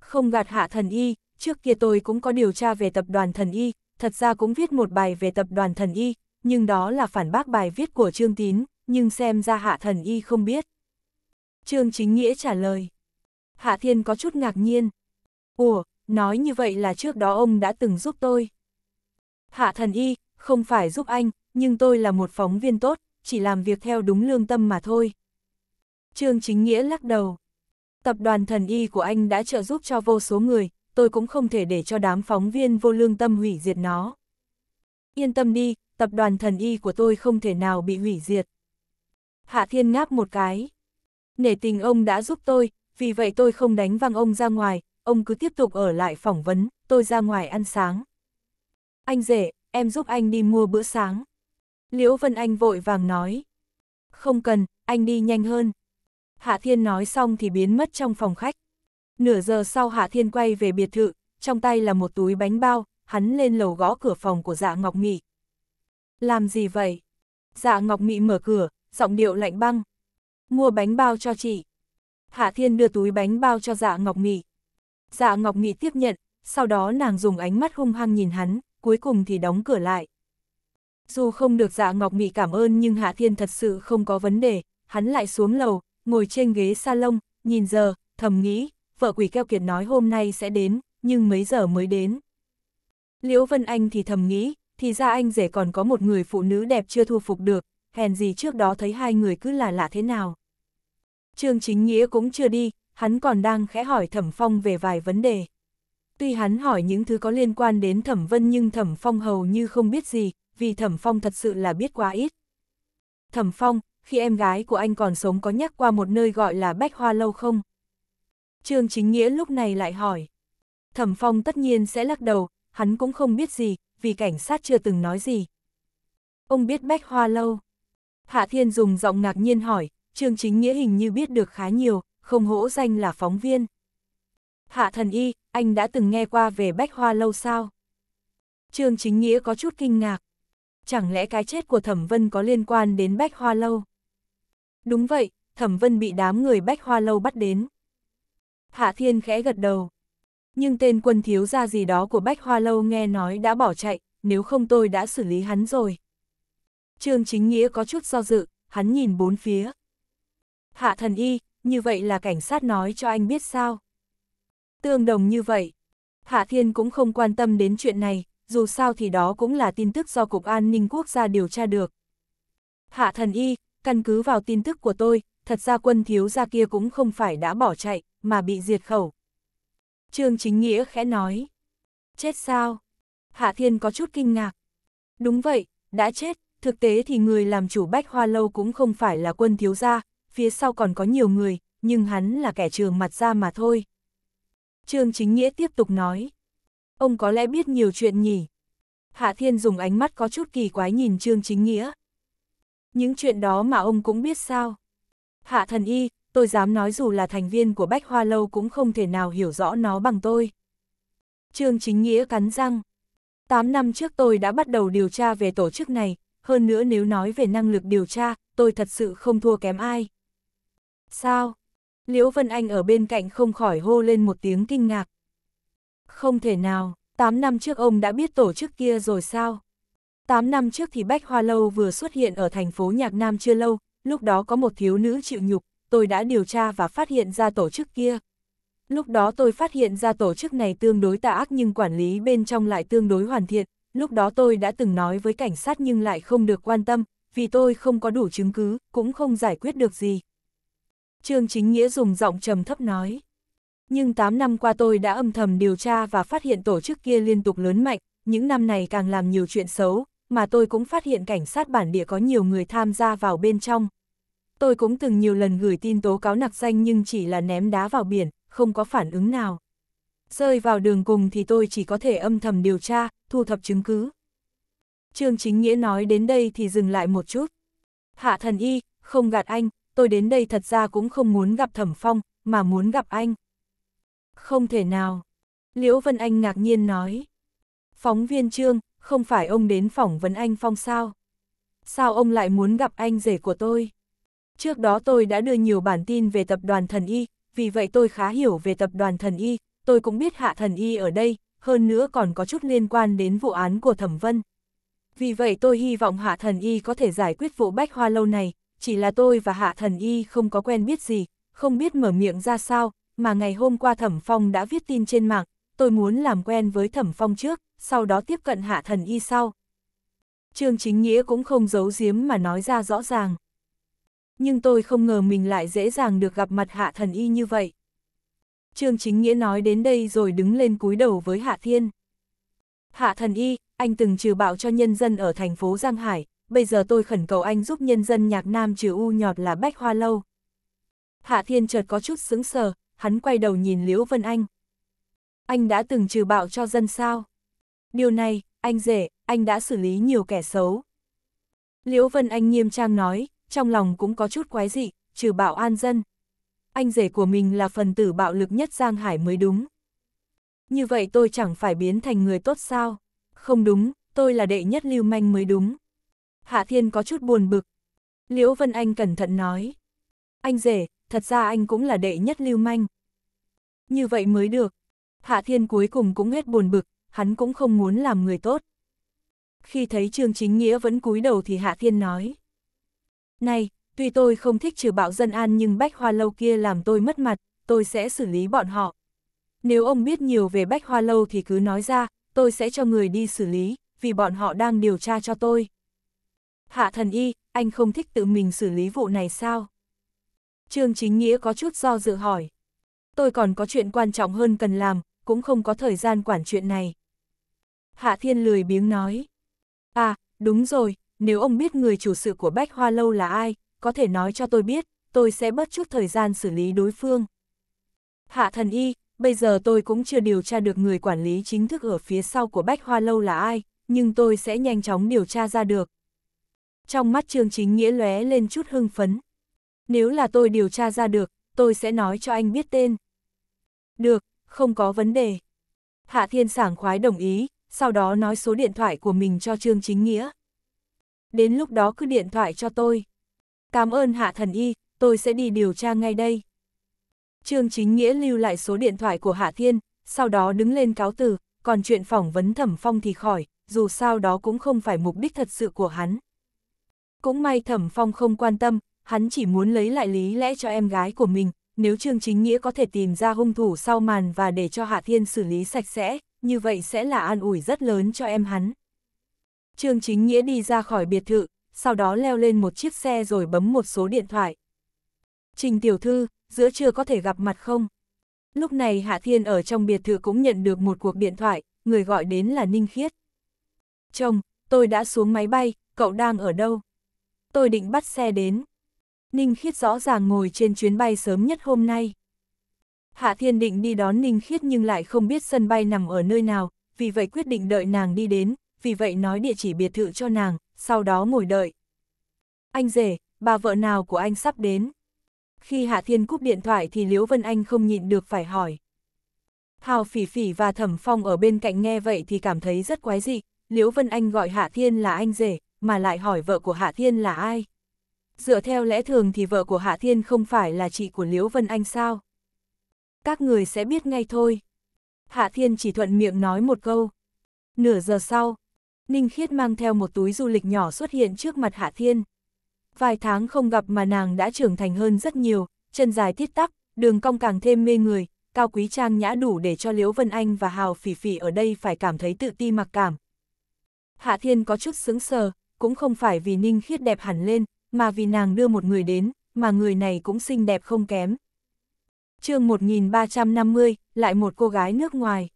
S1: Không gạt Hạ Thần Y, trước kia tôi cũng có điều tra về tập đoàn Thần Y, thật ra cũng viết một bài về tập đoàn Thần Y, nhưng đó là phản bác bài viết của Trương Tín, nhưng xem ra Hạ Thần Y không biết. Trương Chính Nghĩa trả lời. Hạ Thiên có chút ngạc nhiên. Ủa, nói như vậy là trước đó ông đã từng giúp tôi. Hạ Thần Y, không phải giúp anh, nhưng tôi là một phóng viên tốt, chỉ làm việc theo đúng lương tâm mà thôi. Trương Chính Nghĩa lắc đầu. Tập đoàn thần y của anh đã trợ giúp cho vô số người, tôi cũng không thể để cho đám phóng viên vô lương tâm hủy diệt nó. Yên tâm đi, tập đoàn thần y của tôi không thể nào bị hủy diệt. Hạ Thiên ngáp một cái. Nể tình ông đã giúp tôi, vì vậy tôi không đánh văng ông ra ngoài, ông cứ tiếp tục ở lại phỏng vấn, tôi ra ngoài ăn sáng. Anh rể, em giúp anh đi mua bữa sáng. Liễu Vân Anh vội vàng nói. Không cần, anh đi nhanh hơn. Hạ Thiên nói xong thì biến mất trong phòng khách. Nửa giờ sau Hạ Thiên quay về biệt thự, trong tay là một túi bánh bao, hắn lên lầu gõ cửa phòng của dạ Ngọc Mị. Làm gì vậy? Dạ Ngọc Mị mở cửa, giọng điệu lạnh băng. Mua bánh bao cho chị. Hạ Thiên đưa túi bánh bao cho dạ Ngọc Mị. Dạ Ngọc Nghị tiếp nhận, sau đó nàng dùng ánh mắt hung hăng nhìn hắn, cuối cùng thì đóng cửa lại. Dù không được dạ Ngọc Nghị cảm ơn nhưng Hạ Thiên thật sự không có vấn đề, hắn lại xuống lầu, ngồi trên ghế salon, nhìn giờ, thầm nghĩ, vợ quỷ keo kiệt nói hôm nay sẽ đến, nhưng mấy giờ mới đến. Liễu Vân Anh thì thầm nghĩ, thì ra anh rể còn có một người phụ nữ đẹp chưa thu phục được, hèn gì trước đó thấy hai người cứ là lạ thế nào. Trương Chính Nghĩa cũng chưa đi, hắn còn đang khẽ hỏi Thẩm Phong về vài vấn đề. Tuy hắn hỏi những thứ có liên quan đến Thẩm Vân nhưng Thẩm Phong hầu như không biết gì, vì Thẩm Phong thật sự là biết quá ít. Thẩm Phong, khi em gái của anh còn sống có nhắc qua một nơi gọi là Bách Hoa Lâu không? Trương Chính Nghĩa lúc này lại hỏi. Thẩm Phong tất nhiên sẽ lắc đầu, hắn cũng không biết gì, vì cảnh sát chưa từng nói gì. Ông biết Bách Hoa Lâu. Hạ Thiên dùng giọng ngạc nhiên hỏi, Trương Chính Nghĩa hình như biết được khá nhiều, không hỗ danh là phóng viên. Hạ thần y, anh đã từng nghe qua về bách hoa lâu sao? Trương Chính Nghĩa có chút kinh ngạc. Chẳng lẽ cái chết của Thẩm Vân có liên quan đến bách hoa lâu? Đúng vậy, Thẩm Vân bị đám người bách hoa lâu bắt đến. Hạ Thiên khẽ gật đầu. Nhưng tên quân thiếu gia gì đó của bách hoa lâu nghe nói đã bỏ chạy, nếu không tôi đã xử lý hắn rồi. Trương Chính Nghĩa có chút do dự, hắn nhìn bốn phía. Hạ thần y, như vậy là cảnh sát nói cho anh biết sao? Tương đồng như vậy. Hạ Thiên cũng không quan tâm đến chuyện này, dù sao thì đó cũng là tin tức do Cục An ninh Quốc gia điều tra được. Hạ thần y, căn cứ vào tin tức của tôi, thật ra quân thiếu gia kia cũng không phải đã bỏ chạy, mà bị diệt khẩu. Trương Chính Nghĩa khẽ nói. Chết sao? Hạ Thiên có chút kinh ngạc. Đúng vậy, đã chết, thực tế thì người làm chủ bách hoa lâu cũng không phải là quân thiếu gia, phía sau còn có nhiều người, nhưng hắn là kẻ trường mặt ra mà thôi. Trương Chính Nghĩa tiếp tục nói. Ông có lẽ biết nhiều chuyện nhỉ? Hạ Thiên dùng ánh mắt có chút kỳ quái nhìn Trương Chính Nghĩa. Những chuyện đó mà ông cũng biết sao? Hạ thần y, tôi dám nói dù là thành viên của Bách Hoa Lâu cũng không thể nào hiểu rõ nó bằng tôi. Trương Chính Nghĩa cắn răng. 8 năm trước tôi đã bắt đầu điều tra về tổ chức này, hơn nữa nếu nói về năng lực điều tra, tôi thật sự không thua kém ai. Sao? Liễu Vân Anh ở bên cạnh không khỏi hô lên một tiếng kinh ngạc. Không thể nào, 8 năm trước ông đã biết tổ chức kia rồi sao? 8 năm trước thì Bách Hoa Lâu vừa xuất hiện ở thành phố Nhạc Nam chưa lâu, lúc đó có một thiếu nữ chịu nhục, tôi đã điều tra và phát hiện ra tổ chức kia. Lúc đó tôi phát hiện ra tổ chức này tương đối tà ác nhưng quản lý bên trong lại tương đối hoàn thiện, lúc đó tôi đã từng nói với cảnh sát nhưng lại không được quan tâm, vì tôi không có đủ chứng cứ, cũng không giải quyết được gì. Trương Chính Nghĩa dùng giọng trầm thấp nói. Nhưng 8 năm qua tôi đã âm thầm điều tra và phát hiện tổ chức kia liên tục lớn mạnh, những năm này càng làm nhiều chuyện xấu, mà tôi cũng phát hiện cảnh sát bản địa có nhiều người tham gia vào bên trong. Tôi cũng từng nhiều lần gửi tin tố cáo nặc danh nhưng chỉ là ném đá vào biển, không có phản ứng nào. Rơi vào đường cùng thì tôi chỉ có thể âm thầm điều tra, thu thập chứng cứ. Trương Chính Nghĩa nói đến đây thì dừng lại một chút. Hạ thần y, không gạt anh, tôi đến đây thật ra cũng không muốn gặp Thẩm Phong, mà muốn gặp anh. Không thể nào. Liễu Vân Anh ngạc nhiên nói. Phóng viên Trương, không phải ông đến phỏng vấn anh Phong sao? Sao ông lại muốn gặp anh rể của tôi? Trước đó tôi đã đưa nhiều bản tin về tập đoàn Thần Y, vì vậy tôi khá hiểu về tập đoàn Thần Y, tôi cũng biết Hạ Thần Y ở đây, hơn nữa còn có chút liên quan đến vụ án của Thẩm Vân. Vì vậy tôi hy vọng Hạ Thần Y có thể giải quyết vụ bách hoa lâu này, chỉ là tôi và Hạ Thần Y không có quen biết gì, không biết mở miệng ra sao, mà ngày hôm qua Thẩm Phong đã viết tin trên mạng, tôi muốn làm quen với Thẩm Phong trước, sau đó tiếp cận Hạ Thần Y sau. Trương Chính Nghĩa cũng không giấu giếm mà nói ra rõ ràng. Nhưng tôi không ngờ mình lại dễ dàng được gặp mặt Hạ Thần Y như vậy. Trương Chính Nghĩa nói đến đây rồi đứng lên cúi đầu với Hạ Thiên. Hạ Thần Y, anh từng trừ bạo cho nhân dân ở thành phố Giang Hải, bây giờ tôi khẩn cầu anh giúp nhân dân nhạc nam trừ u nhọt là Bách Hoa Lâu. Hạ Thiên chợt có chút sững sờ, hắn quay đầu nhìn Liễu Vân Anh. Anh đã từng trừ bạo cho dân sao? Điều này, anh rể, anh đã xử lý nhiều kẻ xấu. Liễu Vân Anh nghiêm trang nói, trong lòng cũng có chút quái dị, trừ bạo an dân. Anh rể của mình là phần tử bạo lực nhất Giang Hải mới đúng. Như vậy tôi chẳng phải biến thành người tốt sao? Không đúng, tôi là đệ nhất lưu manh mới đúng. Hạ Thiên có chút buồn bực. Liễu Vân Anh cẩn thận nói. Anh rể, thật ra anh cũng là đệ nhất lưu manh. Như vậy mới được. Hạ Thiên cuối cùng cũng hết buồn bực, hắn cũng không muốn làm người tốt. Khi thấy Trương Chính Nghĩa vẫn cúi đầu thì Hạ Thiên nói. Này, tuy tôi không thích trừ bạo dân an nhưng bách hoa lâu kia làm tôi mất mặt, tôi sẽ xử lý bọn họ. Nếu ông biết nhiều về bách hoa lâu thì cứ nói ra, tôi sẽ cho người đi xử lý, vì bọn họ đang điều tra cho tôi. Hạ thần y, anh không thích tự mình xử lý vụ này sao? Trương Chính Nghĩa có chút do dự hỏi. Tôi còn có chuyện quan trọng hơn cần làm, cũng không có thời gian quản chuyện này. Hạ Thiên lười biếng nói. À, đúng rồi, nếu ông biết người chủ sự của Bách Hoa Lâu là ai, có thể nói cho tôi biết, tôi sẽ bớt chút thời gian xử lý đối phương. Hạ thần y, bây giờ tôi cũng chưa điều tra được người quản lý chính thức ở phía sau của Bách Hoa Lâu là ai, nhưng tôi sẽ nhanh chóng điều tra ra được. Trong mắt Trương Chính Nghĩa lóe lên chút hưng phấn. Nếu là tôi điều tra ra được, tôi sẽ nói cho anh biết tên. Được, không có vấn đề. Hạ Thiên sảng khoái đồng ý, sau đó nói số điện thoại của mình cho Trương Chính Nghĩa. Đến lúc đó cứ điện thoại cho tôi. Cảm ơn Hạ Thần Y, tôi sẽ đi điều tra ngay đây. Trương Chính Nghĩa lưu lại số điện thoại của Hạ Thiên, sau đó đứng lên cáo từ, còn chuyện phỏng vấn Thẩm Phong thì khỏi, dù sao đó cũng không phải mục đích thật sự của hắn. Cũng may Thẩm Phong không quan tâm, hắn chỉ muốn lấy lại lý lẽ cho em gái của mình, nếu Trương Chính Nghĩa có thể tìm ra hung thủ sau màn và để cho Hạ Thiên xử lý sạch sẽ, như vậy sẽ là an ủi rất lớn cho em hắn. Trương Chính Nghĩa đi ra khỏi biệt thự, sau đó leo lên một chiếc xe rồi bấm một số điện thoại. Trình Tiểu Thư, giữa trưa có thể gặp mặt không? Lúc này Hạ Thiên ở trong biệt thự cũng nhận được một cuộc điện thoại, người gọi đến là Ninh Khiết. Chồng, tôi đã xuống máy bay, cậu đang ở đâu? Tôi định bắt xe đến. Ninh Khiết rõ ràng ngồi trên chuyến bay sớm nhất hôm nay. Hạ Thiên định đi đón Ninh Khiết nhưng lại không biết sân bay nằm ở nơi nào, vì vậy quyết định đợi nàng đi đến, vì vậy nói địa chỉ biệt thự cho nàng, sau đó ngồi đợi. Anh rể, bà vợ nào của anh sắp đến? Khi Hạ Thiên cúp điện thoại thì Liễu Vân Anh không nhịn được phải hỏi. Hào Phỉ Phỉ và Thẩm Phong ở bên cạnh nghe vậy thì cảm thấy rất quái dị, Liễu Vân Anh gọi Hạ Thiên là anh rể, mà lại hỏi vợ của Hạ Thiên là ai? Dựa theo lẽ thường thì vợ của Hạ Thiên không phải là chị của Liễu Vân Anh sao? Các người sẽ biết ngay thôi. Hạ Thiên chỉ thuận miệng nói một câu. Nửa giờ sau, Ninh Khiết mang theo một túi du lịch nhỏ xuất hiện trước mặt Hạ Thiên. Vài tháng không gặp mà nàng đã trưởng thành hơn rất nhiều, chân dài thiết tắc, đường cong càng thêm mê người, cao quý trang nhã đủ để cho Liễu Vân Anh và Hào Phỉ Phỉ ở đây phải cảm thấy tự ti mặc cảm. Hạ Thiên có chút sững sờ, cũng không phải vì Ninh Khiết đẹp hẳn lên, mà vì nàng đưa một người đến, mà người này cũng xinh đẹp không kém. chương 1350, lại một cô gái nước ngoài.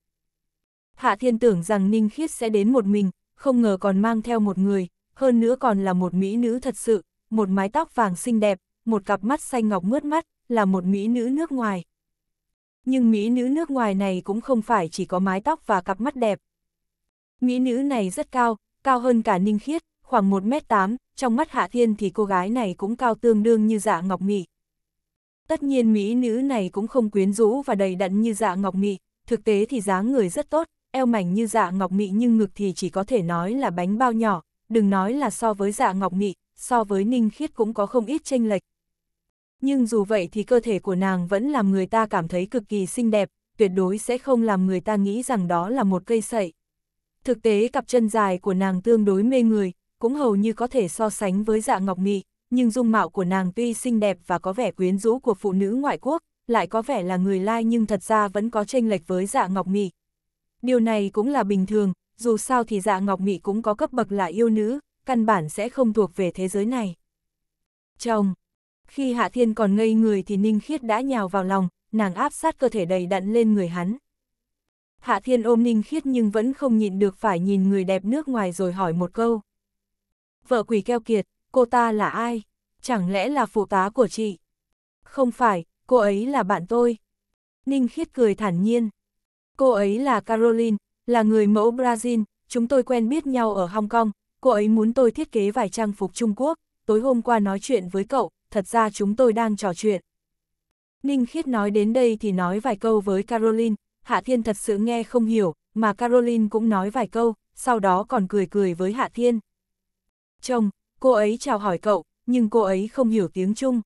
S1: Hạ Thiên tưởng rằng Ninh Khiết sẽ đến một mình, không ngờ còn mang theo một người, hơn nữa còn là một mỹ nữ thật sự, một mái tóc vàng xinh đẹp, một cặp mắt xanh ngọc mướt mắt, là một mỹ nữ nước ngoài. Nhưng mỹ nữ nước ngoài này cũng không phải chỉ có mái tóc và cặp mắt đẹp. Mỹ nữ này rất cao, cao hơn cả Ninh Khiết, khoảng 1m8, trong mắt Hạ Thiên thì cô gái này cũng cao tương đương như dạ Ngọc Mị. Tất nhiên mỹ nữ này cũng không quyến rũ và đầy đặn như dạ Ngọc Mị, thực tế thì dáng người rất tốt, eo mảnh như dạ Ngọc Mị nhưng ngực thì chỉ có thể nói là bánh bao nhỏ, đừng nói là so với dạ Ngọc Mị, so với Ninh Khiết cũng có không ít tranh lệch. Nhưng dù vậy thì cơ thể của nàng vẫn làm người ta cảm thấy cực kỳ xinh đẹp, tuyệt đối sẽ không làm người ta nghĩ rằng đó là một cây sậy. Thực tế cặp chân dài của nàng tương đối mê người, cũng hầu như có thể so sánh với dạ ngọc mị, nhưng dung mạo của nàng tuy xinh đẹp và có vẻ quyến rũ của phụ nữ ngoại quốc, lại có vẻ là người lai nhưng thật ra vẫn có tranh lệch với dạ ngọc mị. Điều này cũng là bình thường, dù sao thì dạ ngọc mị cũng có cấp bậc là yêu nữ, căn bản sẽ không thuộc về thế giới này. Chồng, khi Hạ Thiên còn ngây người thì Ninh Khiết đã nhào vào lòng, nàng áp sát cơ thể đầy đặn lên người hắn. Hạ Thiên ôm Ninh Khiết nhưng vẫn không nhịn được phải nhìn người đẹp nước ngoài rồi hỏi một câu. Vợ quỷ keo kiệt, cô ta là ai? Chẳng lẽ là phụ tá của chị? Không phải, cô ấy là bạn tôi. Ninh Khiết cười thản nhiên. Cô ấy là Caroline, là người mẫu Brazil, chúng tôi quen biết nhau ở Hong Kong, cô ấy muốn tôi thiết kế vài trang phục Trung Quốc, tối hôm qua nói chuyện với cậu, thật ra chúng tôi đang trò chuyện. Ninh Khiết nói đến đây thì nói vài câu với Caroline, Hạ Thiên thật sự nghe không hiểu, mà Caroline cũng nói vài câu, sau đó còn cười cười với Hạ Thiên. Chồng, cô ấy chào hỏi cậu, nhưng cô ấy không hiểu tiếng Trung.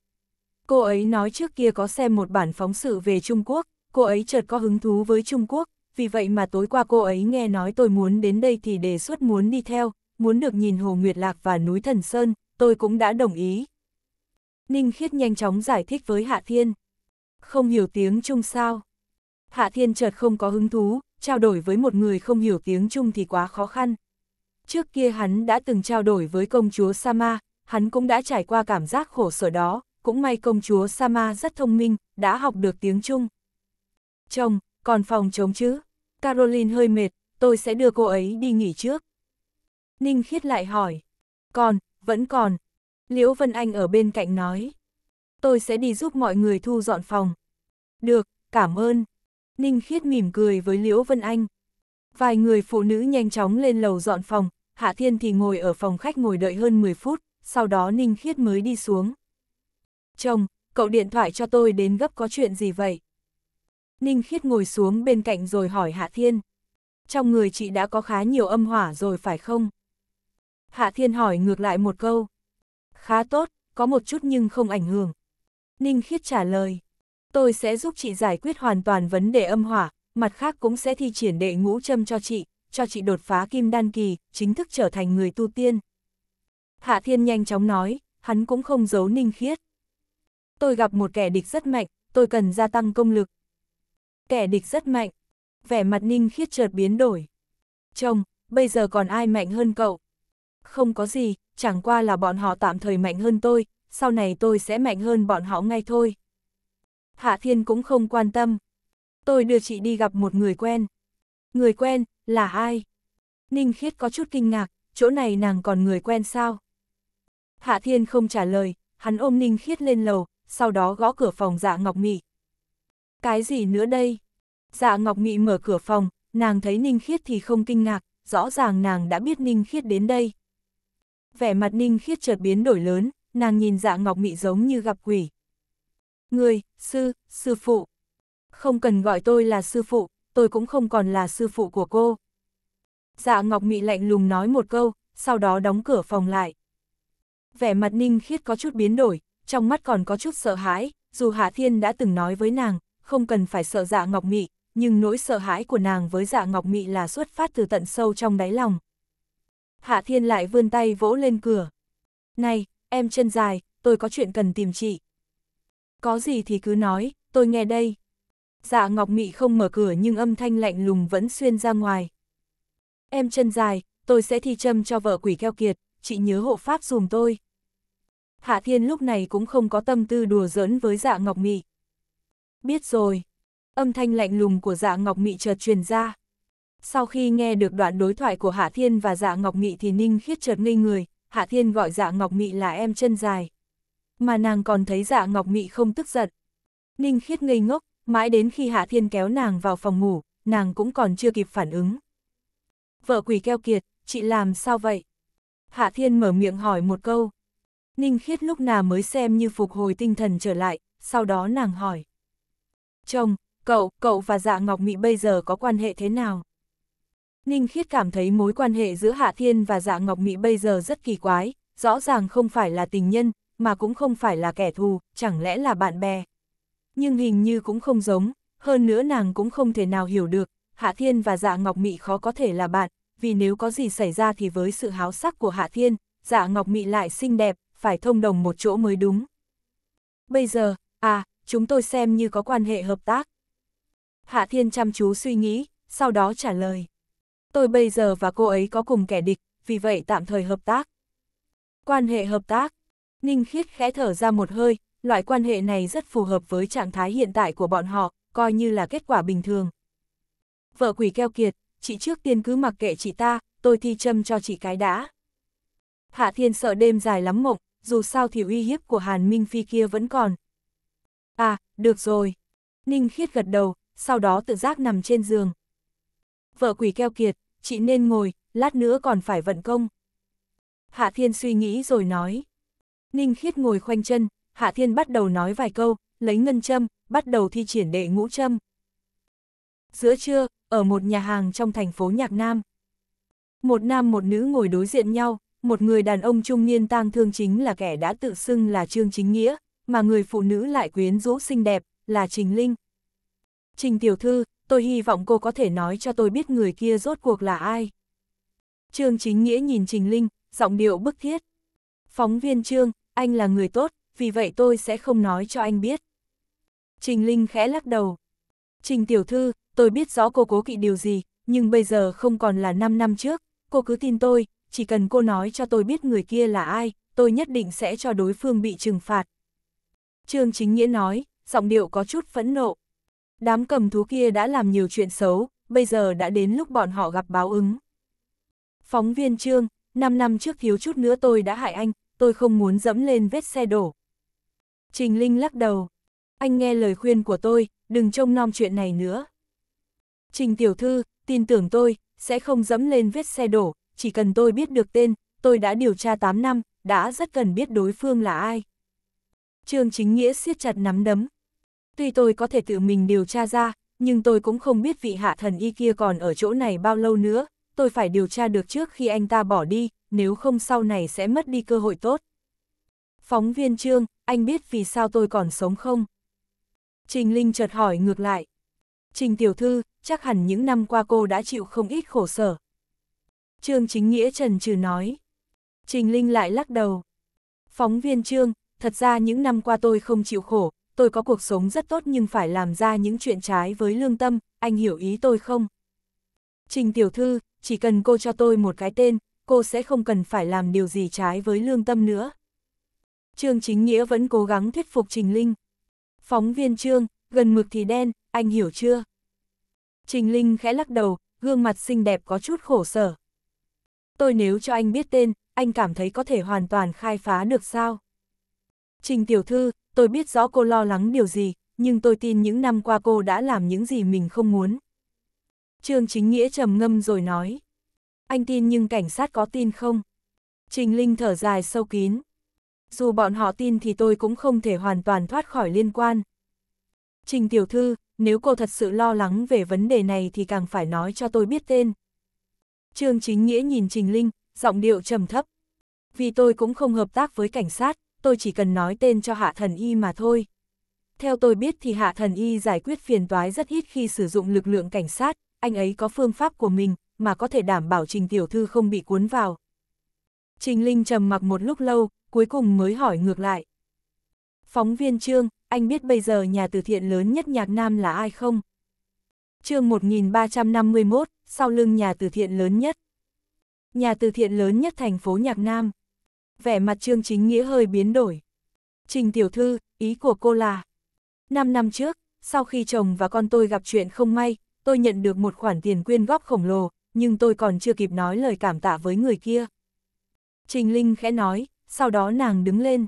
S1: Cô ấy nói trước kia có xem một bản phóng sự về Trung Quốc, cô ấy chợt có hứng thú với Trung Quốc, vì vậy mà tối qua cô ấy nghe nói tôi muốn đến đây thì đề xuất muốn đi theo, muốn được nhìn Hồ Nguyệt Lạc và núi Thần Sơn, tôi cũng đã đồng ý. Ninh Khiết nhanh chóng giải thích với Hạ Thiên. Không hiểu tiếng Trung sao? Hạ Thiên chợt không có hứng thú, trao đổi với một người không hiểu tiếng Trung thì quá khó khăn. Trước kia hắn đã từng trao đổi với công chúa Sama, hắn cũng đã trải qua cảm giác khổ sở đó, cũng may công chúa Sama rất thông minh, đã học được tiếng Trung. Chồng, còn phòng chống chứ? Caroline hơi mệt, tôi sẽ đưa cô ấy đi nghỉ trước. Ninh Khiết lại hỏi. Còn, vẫn còn. Liễu Vân Anh ở bên cạnh nói. Tôi sẽ đi giúp mọi người thu dọn phòng. Được, cảm ơn. Ninh Khiết mỉm cười với Liễu Vân Anh. Vài người phụ nữ nhanh chóng lên lầu dọn phòng, Hạ Thiên thì ngồi ở phòng khách ngồi đợi hơn 10 phút, sau đó Ninh Khiết mới đi xuống. Chồng, cậu điện thoại cho tôi đến gấp có chuyện gì vậy? Ninh Khiết ngồi xuống bên cạnh rồi hỏi Hạ Thiên. Trong người chị đã có khá nhiều âm hỏa rồi phải không? Hạ Thiên hỏi ngược lại một câu. Khá tốt, có một chút nhưng không ảnh hưởng. Ninh Khiết trả lời. Tôi sẽ giúp chị giải quyết hoàn toàn vấn đề âm hỏa, mặt khác cũng sẽ thi triển đệ ngũ châm cho chị, cho chị đột phá kim đan kỳ, chính thức trở thành người tu tiên. Hạ Thiên nhanh chóng nói, hắn cũng không giấu Ninh Khiết. Tôi gặp một kẻ địch rất mạnh, tôi cần gia tăng công lực. Kẻ địch rất mạnh. Vẻ mặt Ninh Khiết chợt biến đổi. Chồng, bây giờ còn ai mạnh hơn cậu? Không có gì, chẳng qua là bọn họ tạm thời mạnh hơn tôi, sau này tôi sẽ mạnh hơn bọn họ ngay thôi. Hạ Thiên cũng không quan tâm. Tôi đưa chị đi gặp một người quen. Người quen, là ai? Ninh Khiết có chút kinh ngạc, chỗ này nàng còn người quen sao? Hạ Thiên không trả lời, hắn ôm Ninh Khiết lên lầu, sau đó gõ cửa phòng dạ Ngọc Mị. Cái gì nữa đây? Dạ Ngọc Mị mở cửa phòng, nàng thấy Ninh Khiết thì không kinh ngạc, rõ ràng nàng đã biết Ninh Khiết đến đây. Vẻ mặt Ninh Khiết chợt biến đổi lớn, nàng nhìn dạ Ngọc Mị giống như gặp quỷ. Người, sư, sư phụ. Không cần gọi tôi là sư phụ, tôi cũng không còn là sư phụ của cô. Dạ Ngọc Mị lạnh lùng nói một câu, sau đó đóng cửa phòng lại. Vẻ mặt Ninh Khiết có chút biến đổi, trong mắt còn có chút sợ hãi, dù Hạ Thiên đã từng nói với nàng, không cần phải sợ dạ Ngọc Mị, nhưng nỗi sợ hãi của nàng với dạ Ngọc Mị là xuất phát từ tận sâu trong đáy lòng. Hạ Thiên lại vươn tay vỗ lên cửa. Này, em chân dài, tôi có chuyện cần tìm chị. Có gì thì cứ nói, tôi nghe đây. Dạ Ngọc Mị không mở cửa nhưng âm thanh lạnh lùng vẫn xuyên ra ngoài. Em chân dài, tôi sẽ thi châm cho vợ quỷ keo kiệt, chị nhớ hộ pháp dùm tôi. Hạ Thiên lúc này cũng không có tâm tư đùa giỡn với dạ Ngọc Mị. Biết rồi. Âm thanh lạnh lùng của dạ Ngọc Mị chợt truyền ra. Sau khi nghe được đoạn đối thoại của Hạ Thiên và dạ Ngọc Mị thì Ninh khiết chợt ngây người, Hạ Thiên gọi dạ Ngọc Mị là em chân dài. Mà nàng còn thấy dạ Ngọc Mị không tức giận. Ninh khiết ngây ngốc, mãi đến khi Hạ Thiên kéo nàng vào phòng ngủ, nàng cũng còn chưa kịp phản ứng. Vợ quỷ keo kiệt, chị làm sao vậy? Hạ Thiên mở miệng hỏi một câu. Ninh khiết lúc nào mới xem như phục hồi tinh thần trở lại, sau đó nàng hỏi. Chồng, cậu, cậu và dạ Ngọc Mị bây giờ có quan hệ thế nào? Ninh khiết cảm thấy mối quan hệ giữa Hạ Thiên và dạ Ngọc Mị bây giờ rất kỳ quái, rõ ràng không phải là tình nhân, mà cũng không phải là kẻ thù, chẳng lẽ là bạn bè. Nhưng hình như cũng không giống, hơn nữa nàng cũng không thể nào hiểu được, Hạ Thiên và dạ Ngọc Mị khó có thể là bạn, vì nếu có gì xảy ra thì với sự háo sắc của Hạ Thiên, dạ Ngọc Mị lại xinh đẹp, phải thông đồng một chỗ mới đúng. Bây giờ, à, chúng tôi xem như có quan hệ hợp tác. Hạ Thiên chăm chú suy nghĩ, sau đó trả lời. Tôi bây giờ và cô ấy có cùng kẻ địch, vì vậy tạm thời hợp tác. Quan hệ hợp tác. Ninh Khiết khẽ thở ra một hơi, loại quan hệ này rất phù hợp với trạng thái hiện tại của bọn họ, coi như là kết quả bình thường. Vợ quỷ keo kiệt, chị trước tiên cứ mặc kệ chị ta, tôi thi châm cho chị cái đã. Hạ Thiên sợ đêm dài lắm mộng, dù sao thì uy hiếp của Hàn Minh Phi kia vẫn còn. À, được rồi. Ninh Khiết gật đầu, sau đó tự giác nằm trên giường. Vợ quỷ keo kiệt, chị nên ngồi, lát nữa còn phải vận công. Hạ Thiên suy nghĩ rồi nói. Ninh Khiết ngồi khoanh chân, Hạ Thiên bắt đầu nói vài câu, lấy ngân châm, bắt đầu thi triển đệ ngũ châm. Giữa trưa, ở một nhà hàng trong thành phố Nhạc Nam. Một nam một nữ ngồi đối diện nhau, một người đàn ông trung niên tang thương chính là kẻ đã tự xưng là Trương Chính Nghĩa, mà người phụ nữ lại quyến rũ xinh đẹp, là Trình Linh. Trình Tiểu Thư, tôi hy vọng cô có thể nói cho tôi biết người kia rốt cuộc là ai. Trương Chính Nghĩa nhìn Trình Linh, giọng điệu bức thiết. Phóng viên Trương, anh là người tốt, vì vậy tôi sẽ không nói cho anh biết. Trình Linh khẽ lắc đầu. Trình Tiểu Thư, tôi biết rõ cô cố kỵ điều gì, nhưng bây giờ không còn là 5 năm trước, cô cứ tin tôi, chỉ cần cô nói cho tôi biết người kia là ai, tôi nhất định sẽ cho đối phương bị trừng phạt. Trương Chính Nghĩa nói, giọng điệu có chút phẫn nộ. Đám cầm thú kia đã làm nhiều chuyện xấu, bây giờ đã đến lúc bọn họ gặp báo ứng. Phóng viên Trương, 5 năm trước thiếu chút nữa tôi đã hại anh, tôi không muốn dẫm lên vết xe đổ. Trình Linh lắc đầu. Anh nghe lời khuyên của tôi, đừng trông nom chuyện này nữa. Trình Tiểu Thư, tin tưởng tôi, sẽ không dẫm lên vết xe đổ, chỉ cần tôi biết được tên, tôi đã điều tra 8 năm, đã rất cần biết đối phương là ai. Trương Chính Nghĩa siết chặt nắm đấm. Tuy tôi có thể tự mình điều tra ra, nhưng tôi cũng không biết vị hạ thần y kia còn ở chỗ này bao lâu nữa, tôi phải điều tra được trước khi anh ta bỏ đi, nếu không sau này sẽ mất đi cơ hội tốt. Phóng viên Trương, anh biết vì sao tôi còn sống không? Trình Linh chợt hỏi ngược lại. Trình Tiểu Thư, chắc hẳn những năm qua cô đã chịu không ít khổ sở. Trương Chính Nghĩa trần trừ nói. Trình Linh lại lắc đầu. Phóng viên Trương, thật ra những năm qua tôi không chịu khổ, tôi có cuộc sống rất tốt nhưng phải làm ra những chuyện trái với lương tâm, anh hiểu ý tôi không? Trình Tiểu Thư, chỉ cần cô cho tôi một cái tên, cô sẽ không cần phải làm điều gì trái với lương tâm nữa. Trương Chính Nghĩa vẫn cố gắng thuyết phục Trình Linh. Phóng viên Trương, gần mực thì đen, anh hiểu chưa? Trình Linh khẽ lắc đầu, gương mặt xinh đẹp có chút khổ sở. Tôi nếu cho anh biết tên, anh cảm thấy có thể hoàn toàn khai phá được sao? Trình Tiểu Thư, tôi biết rõ cô lo lắng điều gì, nhưng tôi tin những năm qua cô đã làm những gì mình không muốn. Trương Chính Nghĩa trầm ngâm rồi nói. Anh tin nhưng cảnh sát có tin không? Trình Linh thở dài sâu kín. Dù bọn họ tin thì tôi cũng không thể hoàn toàn thoát khỏi liên quan. Trình Tiểu Thư, nếu cô thật sự lo lắng về vấn đề này thì càng phải nói cho tôi biết tên. Trương Chính Nghĩa nhìn Trình Linh, giọng điệu trầm thấp. Vì tôi cũng không hợp tác với cảnh sát, tôi chỉ cần nói tên cho Hạ Thần Y mà thôi. Theo tôi biết thì Hạ Thần Y giải quyết phiền toái rất ít khi sử dụng lực lượng cảnh sát, anh ấy có phương pháp của mình, mà có thể đảm bảo Trình Tiểu Thư không bị cuốn vào. Trình Linh trầm mặc một lúc lâu, cuối cùng mới hỏi ngược lại. Phóng viên Trương, anh biết bây giờ nhà từ thiện lớn nhất nhạc Nam là ai không? chương 1351, sau lưng nhà từ thiện lớn nhất. Nhà từ thiện lớn nhất thành phố Nhạc Nam. Vẻ mặt Trương Chính Nghĩa hơi biến đổi. Trình Tiểu Thư, ý của cô là... Năm năm trước, sau khi chồng và con tôi gặp chuyện không may, tôi nhận được một khoản tiền quyên góp khổng lồ, nhưng tôi còn chưa kịp nói lời cảm tạ với người kia. Trình Linh khẽ nói, sau đó nàng đứng lên.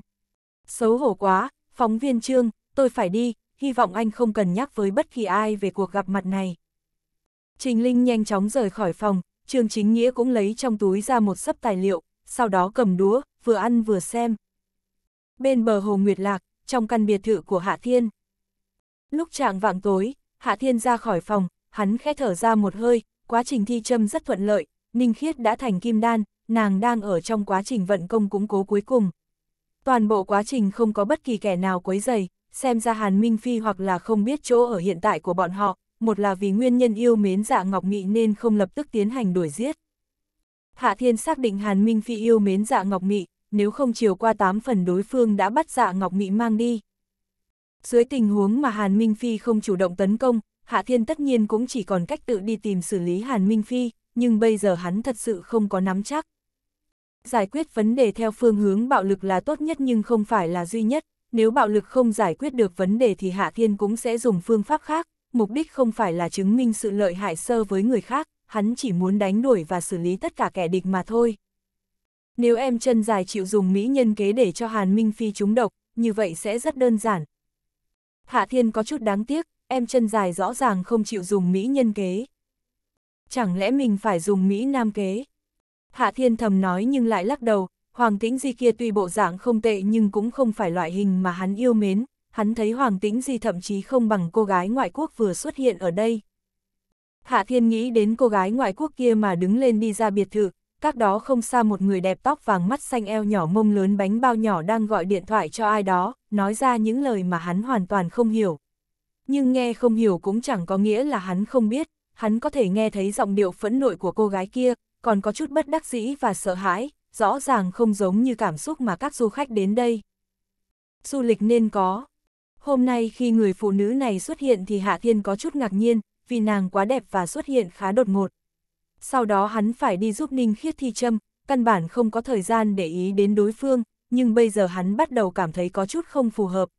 S1: Xấu hổ quá, phóng viên Trương, tôi phải đi, hy vọng anh không cần nhắc với bất kỳ ai về cuộc gặp mặt này. Trình Linh nhanh chóng rời khỏi phòng, Trương Chính Nghĩa cũng lấy trong túi ra một sấp tài liệu, sau đó cầm đũa, vừa ăn vừa xem. Bên bờ hồ Nguyệt Lạc, trong căn biệt thự của Hạ Thiên. Lúc trạng vạng tối, Hạ Thiên ra khỏi phòng, hắn khẽ thở ra một hơi, quá trình thi châm rất thuận lợi, Ninh Khiết đã thành kim đan, nàng đang ở trong quá trình vận công củng cố cuối cùng. Toàn bộ quá trình không có bất kỳ kẻ nào quấy dày, xem ra Hàn Minh Phi hoặc là không biết chỗ ở hiện tại của bọn họ, một là vì nguyên nhân yêu mến dạ Ngọc Mị nên không lập tức tiến hành đuổi giết. Hạ Thiên xác định Hàn Minh Phi yêu mến dạ Ngọc Mị, nếu không chiều qua 8 phần đối phương đã bắt dạ Ngọc Mị mang đi. Dưới tình huống mà Hàn Minh Phi không chủ động tấn công, Hạ Thiên tất nhiên cũng chỉ còn cách tự đi tìm xử lý Hàn Minh Phi, nhưng bây giờ hắn thật sự không có nắm chắc. Giải quyết vấn đề theo phương hướng bạo lực là tốt nhất nhưng không phải là duy nhất, nếu bạo lực không giải quyết được vấn đề thì Hạ Thiên cũng sẽ dùng phương pháp khác, mục đích không phải là chứng minh sự lợi hại sơ với người khác, hắn chỉ muốn đánh đuổi và xử lý tất cả kẻ địch mà thôi. Nếu em chân dài chịu dùng mỹ nhân kế để cho Hàn Minh Phi trúng độc, như vậy sẽ rất đơn giản. Hạ Thiên có chút đáng tiếc, em chân dài rõ ràng không chịu dùng mỹ nhân kế. Chẳng lẽ mình phải dùng mỹ nam kế? Hạ Thiên thầm nói nhưng lại lắc đầu, Hoàng Tĩnh Di kia tuy bộ dạng không tệ nhưng cũng không phải loại hình mà hắn yêu mến, hắn thấy Hoàng Tĩnh Di thậm chí không bằng cô gái ngoại quốc vừa xuất hiện ở đây. Hạ Thiên nghĩ đến cô gái ngoại quốc kia mà đứng lên đi ra biệt thự, các đó không xa một người đẹp tóc vàng mắt xanh eo nhỏ mông lớn bánh bao nhỏ đang gọi điện thoại cho ai đó, nói ra những lời mà hắn hoàn toàn không hiểu. Nhưng nghe không hiểu cũng chẳng có nghĩa là hắn không biết, hắn có thể nghe thấy giọng điệu phẫn nộ của cô gái kia, còn có chút bất đắc dĩ và sợ hãi, rõ ràng không giống như cảm xúc mà các du khách đến đây. Du lịch nên có. Hôm nay khi người phụ nữ này xuất hiện thì Hạ Thiên có chút ngạc nhiên, vì nàng quá đẹp và xuất hiện khá đột ngột. Sau đó hắn phải đi giúp Ninh Khiết thi châm, căn bản không có thời gian để ý đến đối phương, nhưng bây giờ hắn bắt đầu cảm thấy có chút không phù hợp.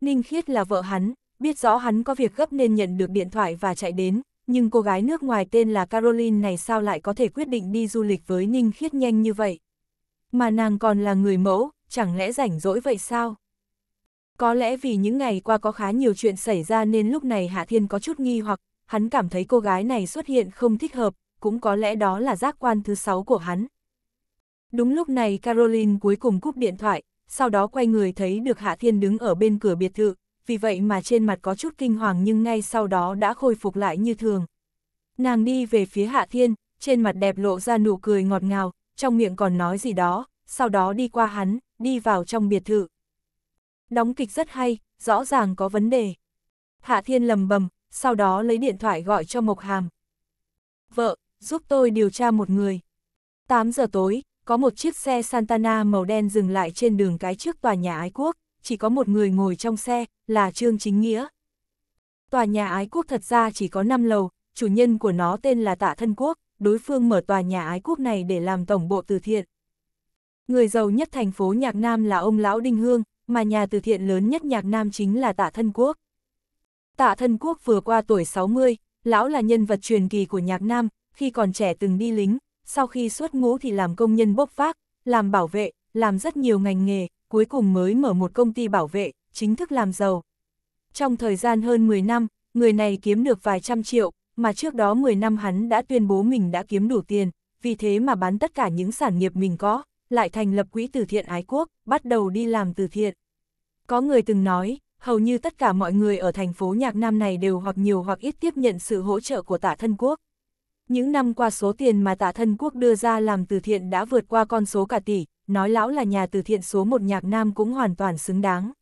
S1: Ninh Khiết là vợ hắn, biết rõ hắn có việc gấp nên nhận được điện thoại và chạy đến, nhưng cô gái nước ngoài tên là Caroline này sao lại có thể quyết định đi du lịch với Ninh Khiết nhanh như vậy? Mà nàng còn là người mẫu, chẳng lẽ rảnh rỗi vậy sao? Có lẽ vì những ngày qua có khá nhiều chuyện xảy ra nên lúc này Hạ Thiên có chút nghi hoặc, hắn cảm thấy cô gái này xuất hiện không thích hợp, cũng có lẽ đó là giác quan thứ sáu của hắn. Đúng lúc này Caroline cuối cùng cúp điện thoại, sau đó quay người thấy được Hạ Thiên đứng ở bên cửa biệt thự, vì vậy mà trên mặt có chút kinh hoàng nhưng ngay sau đó đã khôi phục lại như thường. Nàng đi về phía Hạ Thiên, trên mặt đẹp lộ ra nụ cười ngọt ngào, trong miệng còn nói gì đó, sau đó đi qua hắn, đi vào trong biệt thự. Đóng kịch rất hay, rõ ràng có vấn đề. Hạ Thiên lầm bầm, sau đó lấy điện thoại gọi cho Mộc Hàm. Vợ, giúp tôi điều tra một người. 8 giờ tối, có một chiếc xe Santana màu đen dừng lại trên đường cái trước tòa nhà Ái Quốc, chỉ có một người ngồi trong xe, là Trương Chính Nghĩa. Tòa nhà Ái Quốc thật ra chỉ có 5 lầu, chủ nhân của nó tên là Tạ Thân Quốc, đối phương mở tòa nhà Ái Quốc này để làm tổng bộ từ thiện. Người giàu nhất thành phố Nhạc Nam là ông Lão Đinh Hương, mà nhà từ thiện lớn nhất Nhạc Nam chính là Tạ Thân Quốc. Tạ Thân Quốc vừa qua tuổi 60, lão là nhân vật truyền kỳ của Nhạc Nam, khi còn trẻ từng đi lính, sau khi xuất ngũ thì làm công nhân bốc vác, làm bảo vệ, làm rất nhiều ngành nghề, cuối cùng mới mở một công ty bảo vệ, chính thức làm giàu. Trong thời gian hơn 10 năm, người này kiếm được vài trăm triệu, mà trước đó 10 năm hắn đã tuyên bố mình đã kiếm đủ tiền, vì thế mà bán tất cả những sản nghiệp mình có, lại thành lập quỹ từ thiện ái quốc, bắt đầu đi làm từ thiện. Có người từng nói, hầu như tất cả mọi người ở thành phố Nhạc Nam này đều hoặc nhiều hoặc ít tiếp nhận sự hỗ trợ của tả thân quốc. Những năm qua số tiền mà tạ thân quốc đưa ra làm từ thiện đã vượt qua con số cả tỷ, nói lão là nhà từ thiện số một nhạc nam cũng hoàn toàn xứng đáng.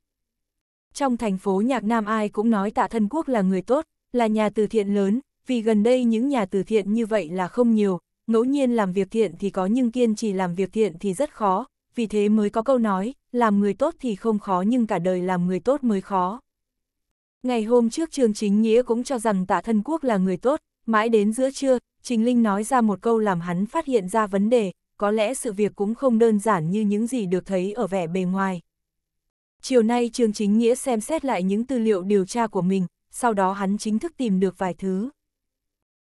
S1: Trong thành phố nhạc nam ai cũng nói tạ thân quốc là người tốt, là nhà từ thiện lớn, vì gần đây những nhà từ thiện như vậy là không nhiều, ngẫu nhiên làm việc thiện thì có nhưng kiên trì làm việc thiện thì rất khó, vì thế mới có câu nói, làm người tốt thì không khó nhưng cả đời làm người tốt mới khó. Ngày hôm trước Trương Chính Nghĩa cũng cho rằng tạ thân quốc là người tốt, mãi đến giữa trưa, Trình Linh nói ra một câu làm hắn phát hiện ra vấn đề, có lẽ sự việc cũng không đơn giản như những gì được thấy ở vẻ bề ngoài. Chiều nay Trương Chính Nghĩa xem xét lại những tư liệu điều tra của mình, sau đó hắn chính thức tìm được vài thứ.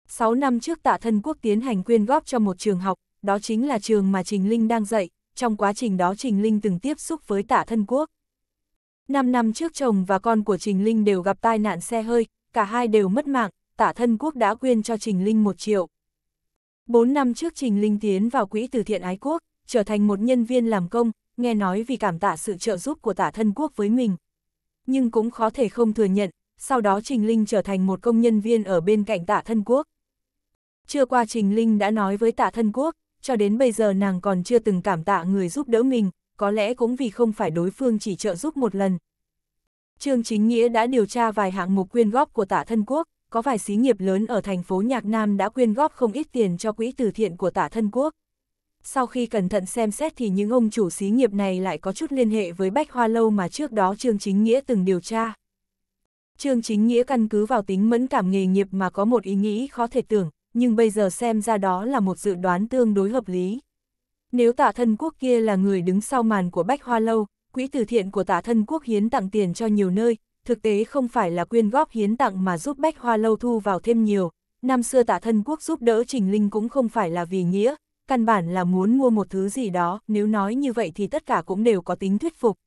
S1: 6 năm trước tạ thân quốc tiến hành quyên góp cho một trường học, đó chính là trường mà Trình Linh đang dạy, trong quá trình đó Trình Linh từng tiếp xúc với tạ thân quốc. 5 năm trước chồng và con của Trình Linh đều gặp tai nạn xe hơi, cả hai đều mất mạng, Tả thân quốc đã quyên cho Trình Linh một triệu. Bốn năm trước Trình Linh tiến vào quỹ từ thiện ái quốc, trở thành một nhân viên làm công, nghe nói vì cảm tạ sự trợ giúp của Tả thân quốc với mình. Nhưng cũng khó thể không thừa nhận, sau đó Trình Linh trở thành một công nhân viên ở bên cạnh Tả thân quốc. Chưa qua Trình Linh đã nói với tạ thân quốc, cho đến bây giờ nàng còn chưa từng cảm tạ người giúp đỡ mình, có lẽ cũng vì không phải đối phương chỉ trợ giúp một lần. Trương Chính Nghĩa đã điều tra vài hạng mục quyên góp của tạ thân quốc, có vài xí nghiệp lớn ở thành phố Nhạc Nam đã quyên góp không ít tiền cho quỹ từ thiện của tả thân quốc. Sau khi cẩn thận xem xét thì những ông chủ xí nghiệp này lại có chút liên hệ với Bách Hoa Lâu mà trước đó Trương Chính Nghĩa từng điều tra. Trương Chính Nghĩa căn cứ vào tính mẫn cảm nghề nghiệp mà có một ý nghĩ khó thể tưởng, nhưng bây giờ xem ra đó là một dự đoán tương đối hợp lý. Nếu tả thân quốc kia là người đứng sau màn của Bách Hoa Lâu, quỹ từ thiện của tả thân quốc hiến tặng tiền cho nhiều nơi, thực tế không phải là quyên góp hiến tặng mà giúp Bách Hoa Lâu thu vào thêm nhiều. Năm xưa tạ thân quốc giúp đỡ Trình Linh cũng không phải là vì nghĩa, căn bản là muốn mua một thứ gì đó, nếu nói như vậy thì tất cả cũng đều có tính thuyết phục.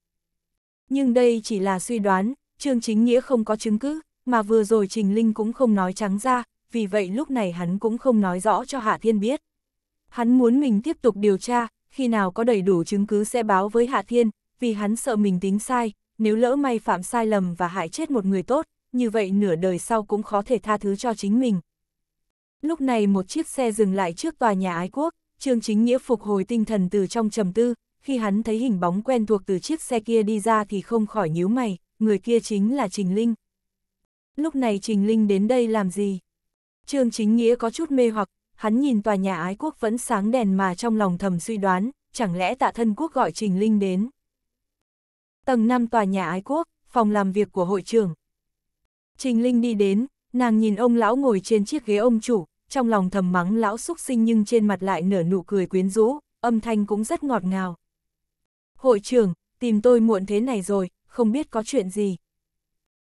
S1: Nhưng đây chỉ là suy đoán, Trương Chính Nghĩa không có chứng cứ, mà vừa rồi Trình Linh cũng không nói trắng ra, vì vậy lúc này hắn cũng không nói rõ cho Hạ Thiên biết. Hắn muốn mình tiếp tục điều tra, khi nào có đầy đủ chứng cứ sẽ báo với Hạ Thiên, vì hắn sợ mình tính sai, nếu lỡ may phạm sai lầm và hại chết một người tốt, như vậy nửa đời sau cũng khó thể tha thứ cho chính mình. Lúc này một chiếc xe dừng lại trước tòa nhà ái quốc, Trương Chính Nghĩa phục hồi tinh thần từ trong trầm tư, khi hắn thấy hình bóng quen thuộc từ chiếc xe kia đi ra thì không khỏi nhíu mày, người kia chính là Trình Linh. Lúc này Trình Linh đến đây làm gì? Trương Chính Nghĩa có chút mê hoặc, hắn nhìn tòa nhà ái quốc vẫn sáng đèn mà trong lòng thầm suy đoán, chẳng lẽ tạ thân quốc gọi Trình Linh đến. Tầng 5 tòa nhà ái quốc, phòng làm việc của hội trưởng. Trình Linh đi đến, nàng nhìn ông lão ngồi trên chiếc ghế ông chủ, trong lòng thầm mắng lão xúc sinh nhưng trên mặt lại nở nụ cười quyến rũ, âm thanh cũng rất ngọt ngào. Hội trưởng, tìm tôi muộn thế này rồi, không biết có chuyện gì.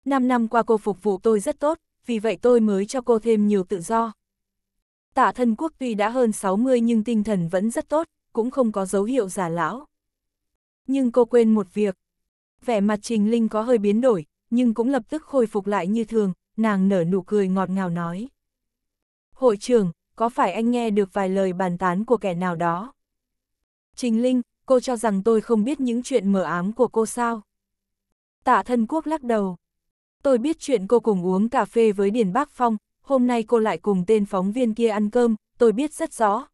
S1: Năm năm qua cô phục vụ tôi rất tốt, vì vậy tôi mới cho cô thêm nhiều tự do. Tạ thân quốc tuy đã hơn 60 nhưng tinh thần vẫn rất tốt, cũng không có dấu hiệu giả lão. Nhưng cô quên một việc, vẻ mặt Trình Linh có hơi biến đổi, nhưng cũng lập tức khôi phục lại như thường, nàng nở nụ cười ngọt ngào nói. Hội trưởng, có phải anh nghe được vài lời bàn tán của kẻ nào đó? Trình Linh, cô cho rằng tôi không biết những chuyện mờ ám của cô sao? Tạ thân quốc lắc đầu, Tôi biết chuyện cô cùng uống cà phê với Điền Bác Phong, hôm nay cô lại cùng tên phóng viên kia ăn cơm, tôi biết rất rõ.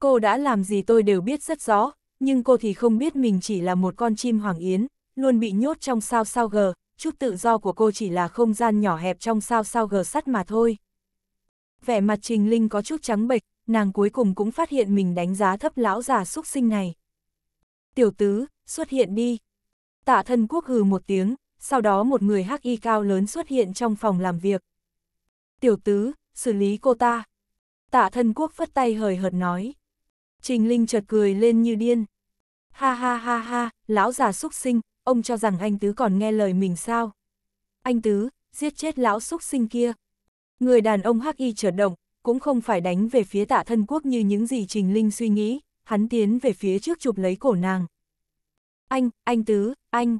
S1: Cô đã làm gì tôi đều biết rất rõ, nhưng cô thì không biết mình chỉ là một con chim hoàng yến, luôn bị nhốt trong sao sao gờ, chút tự do của cô chỉ là không gian nhỏ hẹp trong sao sao gờ sắt mà thôi. Vẻ mặt Trình Linh có chút trắng bệch, nàng cuối cùng cũng phát hiện mình đánh giá thấp lão già xúc sinh này. Tiểu tứ, xuất hiện đi. Tạ thân quốc hừ một tiếng, sau đó một người hắc y cao lớn xuất hiện trong phòng làm việc. Tiểu tứ, xử lý cô ta. Tạ thân quốc phất tay hời hợt nói. Trình Linh chợt cười lên như điên. Ha ha ha ha, lão già xúc sinh, ông cho rằng anh Tứ còn nghe lời mình sao? Anh Tứ, giết chết lão xúc sinh kia. Người đàn ông hắc y chợt động, cũng không phải đánh về phía tạ thân quốc như những gì Trình Linh suy nghĩ, hắn tiến về phía trước chụp lấy cổ nàng. Anh, anh Tứ, anh.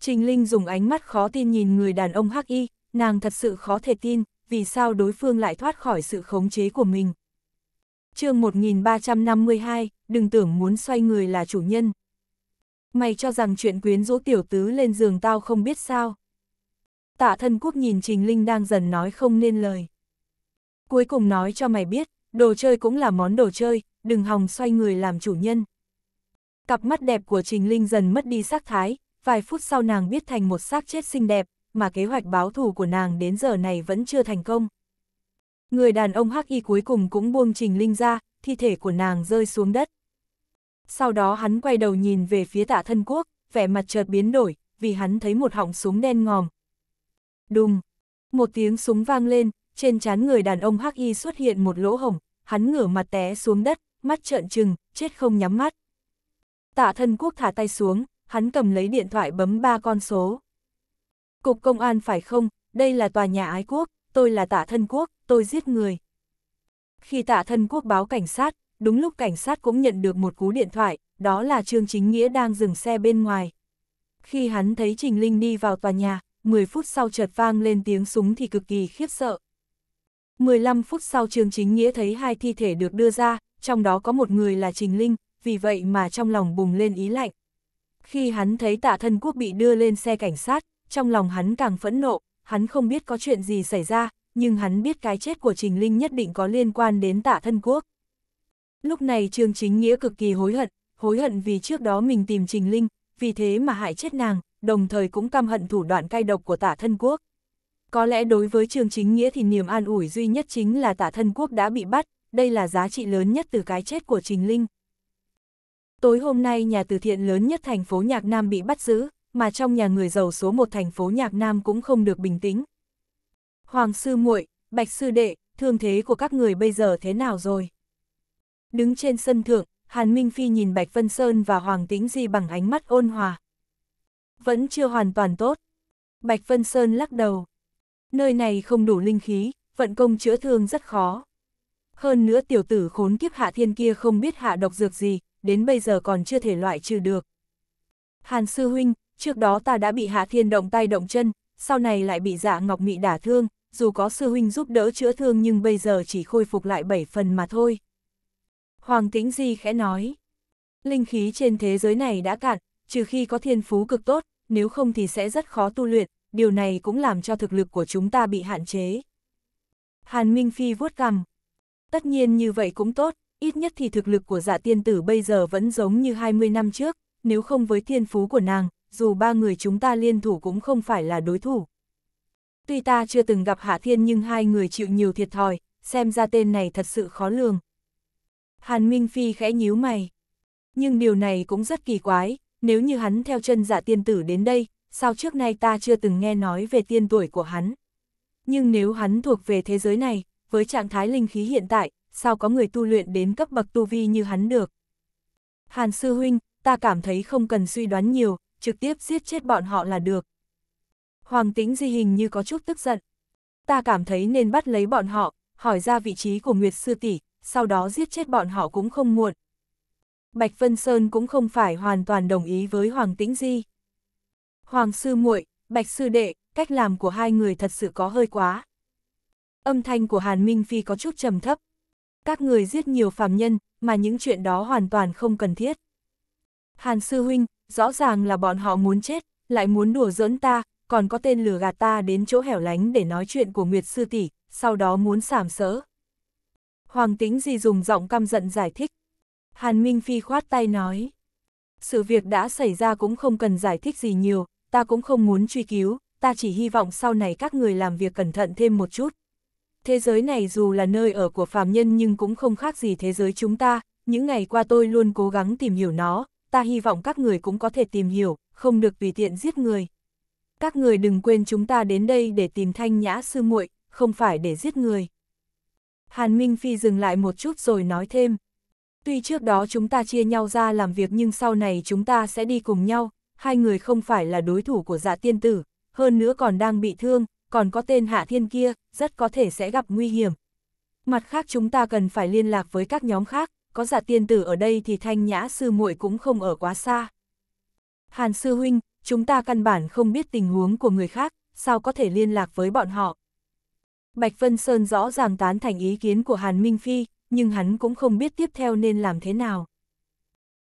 S1: Trình Linh dùng ánh mắt khó tin nhìn người đàn ông hắc y, nàng thật sự khó thể tin, vì sao đối phương lại thoát khỏi sự khống chế của mình. chương 1352, đừng tưởng muốn xoay người là chủ nhân. Mày cho rằng chuyện quyến rũ tiểu tứ lên giường tao không biết sao. Tạ thân quốc nhìn Trình Linh đang dần nói không nên lời. Cuối cùng nói cho mày biết, đồ chơi cũng là món đồ chơi, đừng hòng xoay người làm chủ nhân. Cặp mắt đẹp của Trình Linh dần mất đi sắc thái, vài phút sau nàng biết thành một xác chết xinh đẹp, mà kế hoạch báo thù của nàng đến giờ này vẫn chưa thành công. Người đàn ông hắc y cuối cùng cũng buông Trình Linh ra, thi thể của nàng rơi xuống đất. Sau đó hắn quay đầu nhìn về phía tạ thân quốc, vẻ mặt chợt biến đổi, vì hắn thấy một họng súng đen ngòm. Đùng! Một tiếng súng vang lên, trên trán người đàn ông hắc y xuất hiện một lỗ hổng, hắn ngửa mặt té xuống đất, mắt trợn trừng, chết không nhắm mắt. Tạ thân quốc thả tay xuống, hắn cầm lấy điện thoại bấm ba con số. Cục công an phải không, đây là tòa nhà ái quốc, tôi là tạ thân quốc, tôi giết người. Khi tạ thân quốc báo cảnh sát, đúng lúc cảnh sát cũng nhận được một cú điện thoại, đó là Trương Chính Nghĩa đang dừng xe bên ngoài. Khi hắn thấy Trình Linh đi vào tòa nhà, 10 phút sau chợt vang lên tiếng súng thì cực kỳ khiếp sợ. 15 phút sau Trương Chính Nghĩa thấy hai thi thể được đưa ra, trong đó có một người là Trình Linh, vì vậy mà trong lòng bùng lên ý lạnh. Khi hắn thấy tạ thân quốc bị đưa lên xe cảnh sát, trong lòng hắn càng phẫn nộ, hắn không biết có chuyện gì xảy ra, nhưng hắn biết cái chết của Trình Linh nhất định có liên quan đến tạ thân quốc. Lúc này Trương Chính Nghĩa cực kỳ hối hận, hối hận vì trước đó mình tìm Trình Linh, vì thế mà hại chết nàng, đồng thời cũng căm hận thủ đoạn cay độc của tả thân quốc. Có lẽ đối với Trương Chính Nghĩa thì niềm an ủi duy nhất chính là tả thân quốc đã bị bắt, đây là giá trị lớn nhất từ cái chết của Trình Linh. Tối hôm nay nhà từ thiện lớn nhất thành phố Nhạc Nam bị bắt giữ, mà trong nhà người giàu số một thành phố Nhạc Nam cũng không được bình tĩnh. Hoàng sư muội, Bạch sư đệ, thương thế của các người bây giờ thế nào rồi? Đứng trên sân thượng, Hàn Minh Phi nhìn Bạch Vân Sơn và Hoàng Tĩnh Di bằng ánh mắt ôn hòa. Vẫn chưa hoàn toàn tốt. Bạch Vân Sơn lắc đầu. Nơi này không đủ linh khí, vận công chữa thương rất khó. Hơn nữa tiểu tử khốn kiếp hạ thiên kia không biết hạ độc dược gì, đến bây giờ còn chưa thể loại trừ được. Hàn sư huynh, trước đó ta đã bị hạ thiên động tay động chân, sau này lại bị dạ ngọc mị đả thương, dù có sư huynh giúp đỡ chữa thương nhưng bây giờ chỉ khôi phục lại 7 phần mà thôi. Hoàng Tĩnh Di khẽ nói. Linh khí trên thế giới này đã cạn, trừ khi có thiên phú cực tốt, nếu không thì sẽ rất khó tu luyện, điều này cũng làm cho thực lực của chúng ta bị hạn chế. Hàn Minh Phi vuốt cằm. Tất nhiên như vậy cũng tốt, ít nhất thì thực lực của dạ tiên tử bây giờ vẫn giống như 20 năm trước, nếu không với thiên phú của nàng, dù ba người chúng ta liên thủ cũng không phải là đối thủ. Tuy ta chưa từng gặp Hạ Thiên nhưng hai người chịu nhiều thiệt thòi, xem ra tên này thật sự khó lường. Hàn Minh Phi khẽ nhíu mày. Nhưng điều này cũng rất kỳ quái, nếu như hắn theo chân dạ tiên tử đến đây, sao trước nay ta chưa từng nghe nói về tiên tuổi của hắn. Nhưng nếu hắn thuộc về thế giới này, với trạng thái linh khí hiện tại, sao có người tu luyện đến cấp bậc tu vi như hắn được. Hàn sư huynh, ta cảm thấy không cần suy đoán nhiều, trực tiếp giết chết bọn họ là được. Hoàng tĩnh di hình như có chút tức giận. Ta cảm thấy nên bắt lấy bọn họ, hỏi ra vị trí của Nguyệt Sư Tỷ, sau đó giết chết bọn họ cũng không muộn. Bạch Vân Sơn cũng không phải hoàn toàn đồng ý với Hoàng Tĩnh Di. Hoàng Sư muội, Bạch Sư Đệ, cách làm của hai người thật sự có hơi quá. Âm thanh của Hàn Minh Phi có chút trầm thấp. Các người giết nhiều phàm nhân, mà những chuyện đó hoàn toàn không cần thiết. Hàn Sư Huynh, rõ ràng là bọn họ muốn chết, lại muốn đùa giỡn ta, còn có tên lừa gạt ta đến chỗ hẻo lánh để nói chuyện của Nguyệt Sư Tỷ, sau đó muốn sảm sỡ. Hoàng tính gì dùng giọng căm giận giải thích. Hàn Minh Phi khoát tay nói. Sự việc đã xảy ra cũng không cần giải thích gì nhiều, ta cũng không muốn truy cứu, ta chỉ hy vọng sau này các người làm việc cẩn thận thêm một chút. Thế giới này dù là nơi ở của phàm nhân nhưng cũng không khác gì thế giới chúng ta, những ngày qua tôi luôn cố gắng tìm hiểu nó, ta hy vọng các người cũng có thể tìm hiểu, không được tùy tiện giết người. Các người đừng quên chúng ta đến đây để tìm thanh nhã sư muội, không phải để giết người. Hàn Minh Phi dừng lại một chút rồi nói thêm. Tuy trước đó chúng ta chia nhau ra làm việc nhưng sau này chúng ta sẽ đi cùng nhau, hai người không phải là đối thủ của dạ tiên tử, hơn nữa còn đang bị thương, còn có tên Hạ Thiên kia, rất có thể sẽ gặp nguy hiểm. Mặt khác chúng ta cần phải liên lạc với các nhóm khác, có dạ tiên tử ở đây thì thanh nhã sư muội cũng không ở quá xa. Hàn sư huynh, chúng ta căn bản không biết tình huống của người khác, sao có thể liên lạc với bọn họ. Bạch Vân Sơn rõ ràng tán thành ý kiến của Hàn Minh Phi, nhưng hắn cũng không biết tiếp theo nên làm thế nào.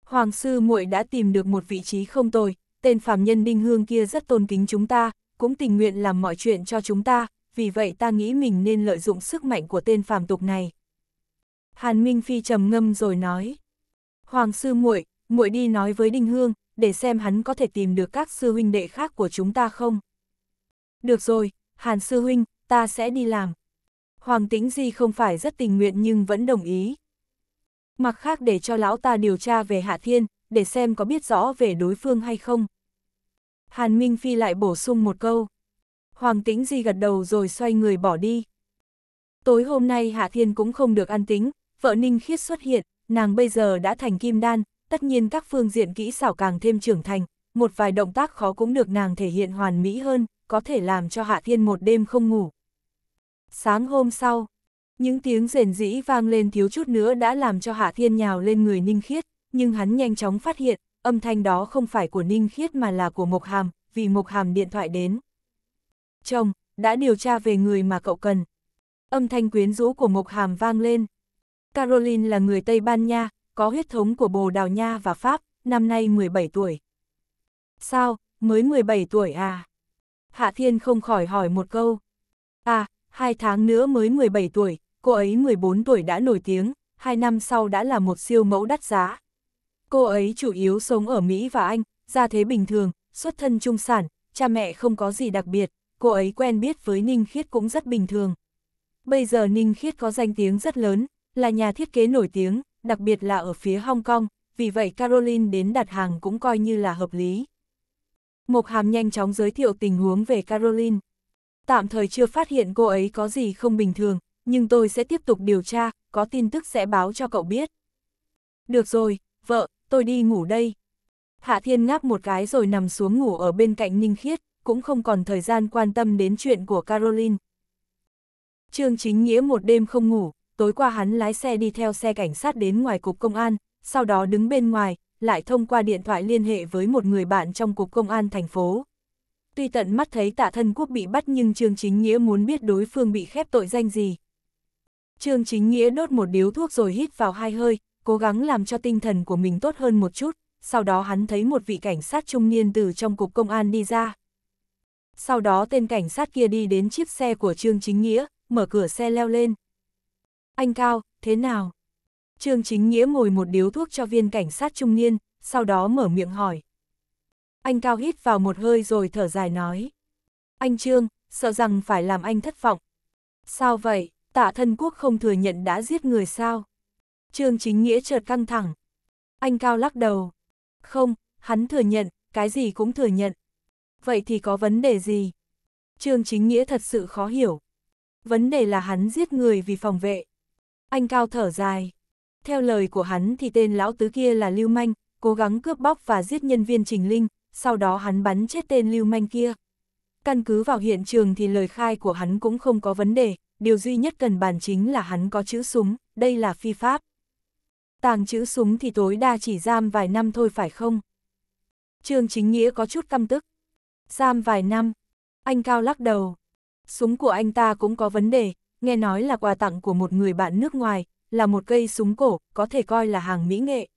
S1: Hoàng sư muội đã tìm được một vị trí không tồi, tên phàm nhân Đinh Hương kia rất tôn kính chúng ta, cũng tình nguyện làm mọi chuyện cho chúng ta, vì vậy ta nghĩ mình nên lợi dụng sức mạnh của tên phàm tục này. Hàn Minh Phi trầm ngâm rồi nói. Hoàng sư muội, muội đi nói với Đinh Hương, để xem hắn có thể tìm được các sư huynh đệ khác của chúng ta không. Được rồi, Hàn sư huynh, ta sẽ đi làm. Hoàng Tĩnh Di không phải rất tình nguyện nhưng vẫn đồng ý. Mặc khác để cho lão ta điều tra về Hạ Thiên, để xem có biết rõ về đối phương hay không. Hàn Minh Phi lại bổ sung một câu. Hoàng Tĩnh Di gật đầu rồi xoay người bỏ đi. Tối hôm nay Hạ Thiên cũng không được an tính, vợ Ninh Khiết xuất hiện, nàng bây giờ đã thành kim đan, tất nhiên các phương diện kỹ xảo càng thêm trưởng thành, một vài động tác khó cũng được nàng thể hiện hoàn mỹ hơn, có thể làm cho Hạ Thiên một đêm không ngủ. Sáng hôm sau, những tiếng rền rĩ vang lên thiếu chút nữa đã làm cho Hạ Thiên nhào lên người Ninh Khiết, nhưng hắn nhanh chóng phát hiện, âm thanh đó không phải của Ninh Khiết mà là của Mộc Hàm, vì Mộc Hàm điện thoại đến. Chồng, đã điều tra về người mà cậu cần. Âm thanh quyến rũ của Mộc Hàm vang lên. Caroline là người Tây Ban Nha, có huyết thống của Bồ Đào Nha và Pháp, năm nay 17 tuổi. Sao, mới 17 tuổi à? Hạ Thiên không khỏi hỏi một câu. À, hai tháng nữa mới 17 tuổi, cô ấy 14 tuổi đã nổi tiếng, hai năm sau đã là một siêu mẫu đắt giá. Cô ấy chủ yếu sống ở Mỹ và Anh, gia thế bình thường, xuất thân trung sản, cha mẹ không có gì đặc biệt, cô ấy quen biết với Ninh Khiết cũng rất bình thường. Bây giờ Ninh Khiết có danh tiếng rất lớn, là nhà thiết kế nổi tiếng, đặc biệt là ở phía Hong Kong, vì vậy Caroline đến đặt hàng cũng coi như là hợp lý. Mộc Hàm nhanh chóng giới thiệu tình huống về Caroline. Tạm thời chưa phát hiện cô ấy có gì không bình thường, nhưng tôi sẽ tiếp tục điều tra, có tin tức sẽ báo cho cậu biết. Được rồi, vợ, tôi đi ngủ đây. Hạ Thiên ngáp một cái rồi nằm xuống ngủ ở bên cạnh Ninh Khiết, cũng không còn thời gian quan tâm đến chuyện của Caroline. Trương Chính Nghĩa một đêm không ngủ, tối qua hắn lái xe đi theo xe cảnh sát đến ngoài cục công an, sau đó đứng bên ngoài, lại thông qua điện thoại liên hệ với một người bạn trong cục công an thành phố. Tuy tận mắt thấy tạ thân quốc bị bắt nhưng Trương Chính Nghĩa muốn biết đối phương bị khép tội danh gì. Trương Chính Nghĩa đốt một điếu thuốc rồi hít vào hai hơi, cố gắng làm cho tinh thần của mình tốt hơn một chút, sau đó hắn thấy một vị cảnh sát trung niên từ trong cục công an đi ra. Sau đó tên cảnh sát kia đi đến chiếc xe của Trương Chính Nghĩa, mở cửa xe leo lên. Anh Cao, thế nào? Trương Chính Nghĩa ngồi một điếu thuốc cho viên cảnh sát trung niên, sau đó mở miệng hỏi. Anh Cao hít vào một hơi rồi thở dài nói. Anh Trương, sợ rằng phải làm anh thất vọng. Sao vậy, tạ thân quốc không thừa nhận đã giết người sao? Trương Chính Nghĩa chợt căng thẳng. Anh Cao lắc đầu. Không, hắn thừa nhận, cái gì cũng thừa nhận. Vậy thì có vấn đề gì? Trương Chính Nghĩa thật sự khó hiểu. Vấn đề là hắn giết người vì phòng vệ. Anh Cao thở dài. Theo lời của hắn thì tên lão tứ kia là Lưu Manh, cố gắng cướp bóc và giết nhân viên Trình Linh, sau đó hắn bắn chết tên Lưu Manh kia. Căn cứ vào hiện trường thì lời khai của hắn cũng không có vấn đề, điều duy nhất cần bàn chính là hắn có chữ súng, đây là phi pháp. Tàng chữ súng thì tối đa chỉ giam vài năm thôi phải không? Trương Chính Nghĩa có chút căm tức. Giam vài năm. Anh Cao lắc đầu. Súng của anh ta cũng có vấn đề, nghe nói là quà tặng của một người bạn nước ngoài, là một cây súng cổ, có thể coi là hàng mỹ nghệ.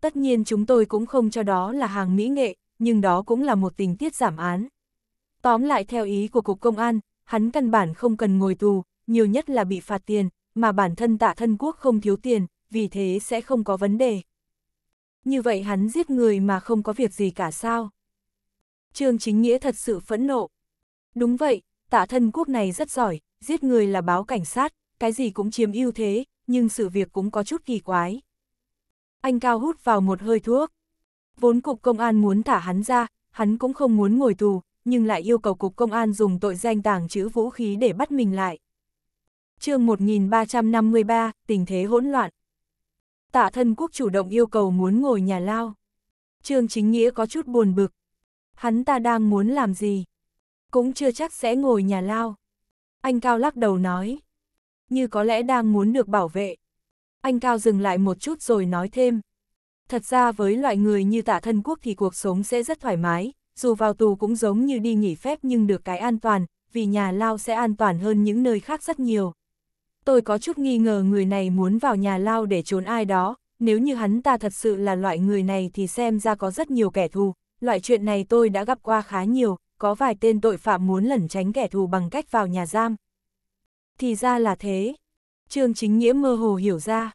S1: Tất nhiên chúng tôi cũng không cho đó là hàng mỹ nghệ, nhưng đó cũng là một tình tiết giảm án. Tóm lại theo ý của Cục Công an, hắn căn bản không cần ngồi tù, nhiều nhất là bị phạt tiền, mà bản thân tạ thân quốc không thiếu tiền, vì thế sẽ không có vấn đề. Như vậy hắn giết người mà không có việc gì cả sao? Trương Chính Nghĩa thật sự phẫn nộ. Đúng vậy, tạ thân quốc này rất giỏi, giết người là báo cảnh sát, cái gì cũng chiếm ưu thế, nhưng sự việc cũng có chút kỳ quái. Anh Cao hút vào một hơi thuốc. Vốn cục công an muốn thả hắn ra, hắn cũng không muốn ngồi tù, nhưng lại yêu cầu cục công an dùng tội danh tàng trữ vũ khí để bắt mình lại. chương 1353, tình thế hỗn loạn. Tạ thân quốc chủ động yêu cầu muốn ngồi nhà lao. Trương Chính Nghĩa có chút buồn bực. Hắn ta đang muốn làm gì? Cũng chưa chắc sẽ ngồi nhà lao. Anh Cao lắc đầu nói. Như có lẽ đang muốn được bảo vệ. Anh Cao dừng lại một chút rồi nói thêm. Thật ra với loại người như tạ thân quốc thì cuộc sống sẽ rất thoải mái, dù vào tù cũng giống như đi nghỉ phép nhưng được cái an toàn, vì nhà lao sẽ an toàn hơn những nơi khác rất nhiều. Tôi có chút nghi ngờ người này muốn vào nhà lao để trốn ai đó, nếu như hắn ta thật sự là loại người này thì xem ra có rất nhiều kẻ thù, loại chuyện này tôi đã gặp qua khá nhiều, có vài tên tội phạm muốn lẩn tránh kẻ thù bằng cách vào nhà giam. Thì ra là thế. Trương Chính Nghĩa mơ hồ hiểu ra.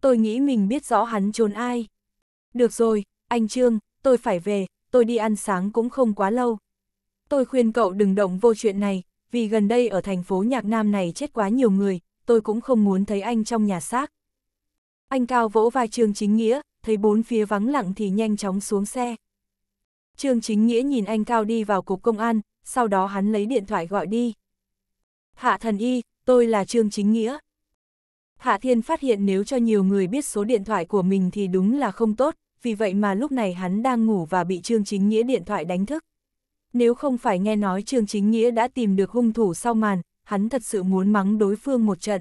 S1: Tôi nghĩ mình biết rõ hắn trốn ai. Được rồi, anh Trương, tôi phải về, tôi đi ăn sáng cũng không quá lâu. Tôi khuyên cậu đừng động vô chuyện này, vì gần đây ở thành phố Nhạc Nam này chết quá nhiều người, tôi cũng không muốn thấy anh trong nhà xác. Anh Cao vỗ vai Trương Chính Nghĩa, thấy bốn phía vắng lặng thì nhanh chóng xuống xe. Trương Chính Nghĩa nhìn anh Cao đi vào cục công an, sau đó hắn lấy điện thoại gọi đi. Hạ thần y, tôi là Trương Chính Nghĩa. Hạ Thiên phát hiện nếu cho nhiều người biết số điện thoại của mình thì đúng là không tốt, vì vậy mà lúc này hắn đang ngủ và bị Trương Chính Nghĩa điện thoại đánh thức. Nếu không phải nghe nói Trương Chính Nghĩa đã tìm được hung thủ sau màn, hắn thật sự muốn mắng đối phương một trận.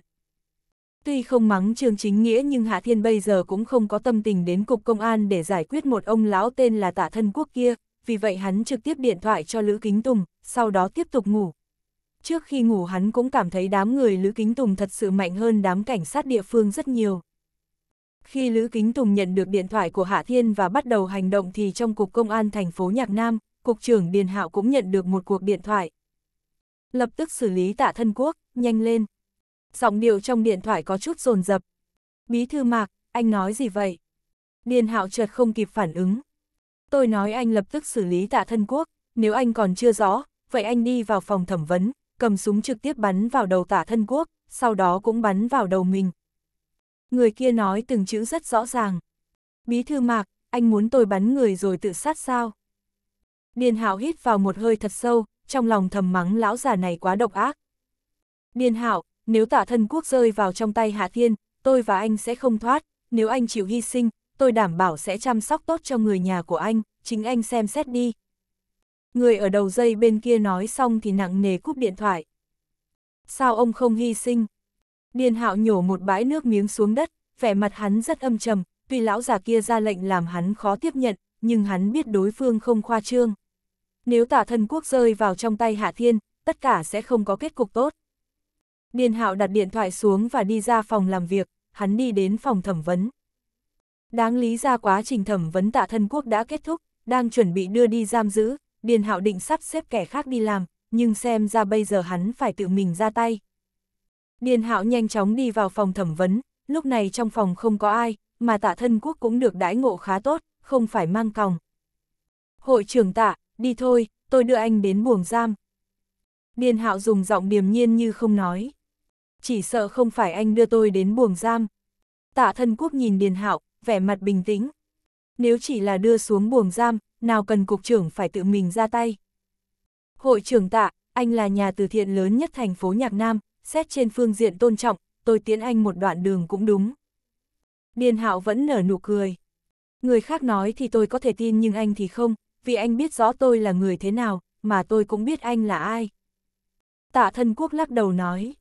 S1: Tuy không mắng Trương Chính Nghĩa nhưng Hạ Thiên bây giờ cũng không có tâm tình đến cục công an để giải quyết một ông lão tên là Tạ Thân Quốc kia, vì vậy hắn trực tiếp điện thoại cho Lữ Kính Tùng, sau đó tiếp tục ngủ. Trước khi ngủ hắn cũng cảm thấy đám người Lữ Kính Tùng thật sự mạnh hơn đám cảnh sát địa phương rất nhiều. Khi Lữ Kính Tùng nhận được điện thoại của Hạ Thiên và bắt đầu hành động thì trong Cục Công an thành phố Nhạc Nam, Cục trưởng Điền Hạo cũng nhận được một cuộc điện thoại. Lập tức xử lý tạ thân quốc, nhanh lên. Giọng điệu trong điện thoại có chút rồn rập. Bí thư mạc, anh nói gì vậy? Điền Hạo chợt không kịp phản ứng. Tôi nói anh lập tức xử lý tạ thân quốc, nếu anh còn chưa rõ, vậy anh đi vào phòng thẩm vấn, cầm súng trực tiếp bắn vào đầu tả thân quốc, sau đó cũng bắn vào đầu mình. Người kia nói từng chữ rất rõ ràng. Bí thư mạc, anh muốn tôi bắn người rồi tự sát sao? Điền Hạo hít vào một hơi thật sâu, trong lòng thầm mắng lão già này quá độc ác. Điền Hạo, nếu tả thân quốc rơi vào trong tay Hạ Thiên, tôi và anh sẽ không thoát, nếu anh chịu hy sinh, tôi đảm bảo sẽ chăm sóc tốt cho người nhà của anh, chính anh xem xét đi. Người ở đầu dây bên kia nói xong thì nặng nề cúp điện thoại. Sao ông không hy sinh? Điền hạo nhổ một bãi nước miếng xuống đất, vẻ mặt hắn rất âm trầm, tuy lão già kia ra lệnh làm hắn khó tiếp nhận, nhưng hắn biết đối phương không khoa trương. Nếu tả thân quốc rơi vào trong tay Hạ Thiên, tất cả sẽ không có kết cục tốt. Điền hạo đặt điện thoại xuống và đi ra phòng làm việc, hắn đi đến phòng thẩm vấn. Đáng lý ra quá trình thẩm vấn tạ thân quốc đã kết thúc, đang chuẩn bị đưa đi giam giữ, Điền Hạo định sắp xếp kẻ khác đi làm, nhưng xem ra bây giờ hắn phải tự mình ra tay. Điền Hạo nhanh chóng đi vào phòng thẩm vấn, lúc này trong phòng không có ai, mà tạ thân quốc cũng được đãi ngộ khá tốt, không phải mang còng. Hội trưởng tạ, đi thôi, tôi đưa anh đến buồng giam. Điền Hạo dùng giọng điềm nhiên như không nói. Chỉ sợ không phải anh đưa tôi đến buồng giam. Tạ thân quốc nhìn Điền Hạo, vẻ mặt bình tĩnh. Nếu chỉ là đưa xuống buồng giam, nào cần cục trưởng phải tự mình ra tay. Hội trưởng tạ, anh là nhà từ thiện lớn nhất thành phố Nhạc Nam, xét trên phương diện tôn trọng, tôi tiến anh một đoạn đường cũng đúng. Điền Hạo vẫn nở nụ cười. Người khác nói thì tôi có thể tin nhưng anh thì không, vì anh biết rõ tôi là người thế nào, mà tôi cũng biết anh là ai. Tạ thân quốc lắc đầu nói.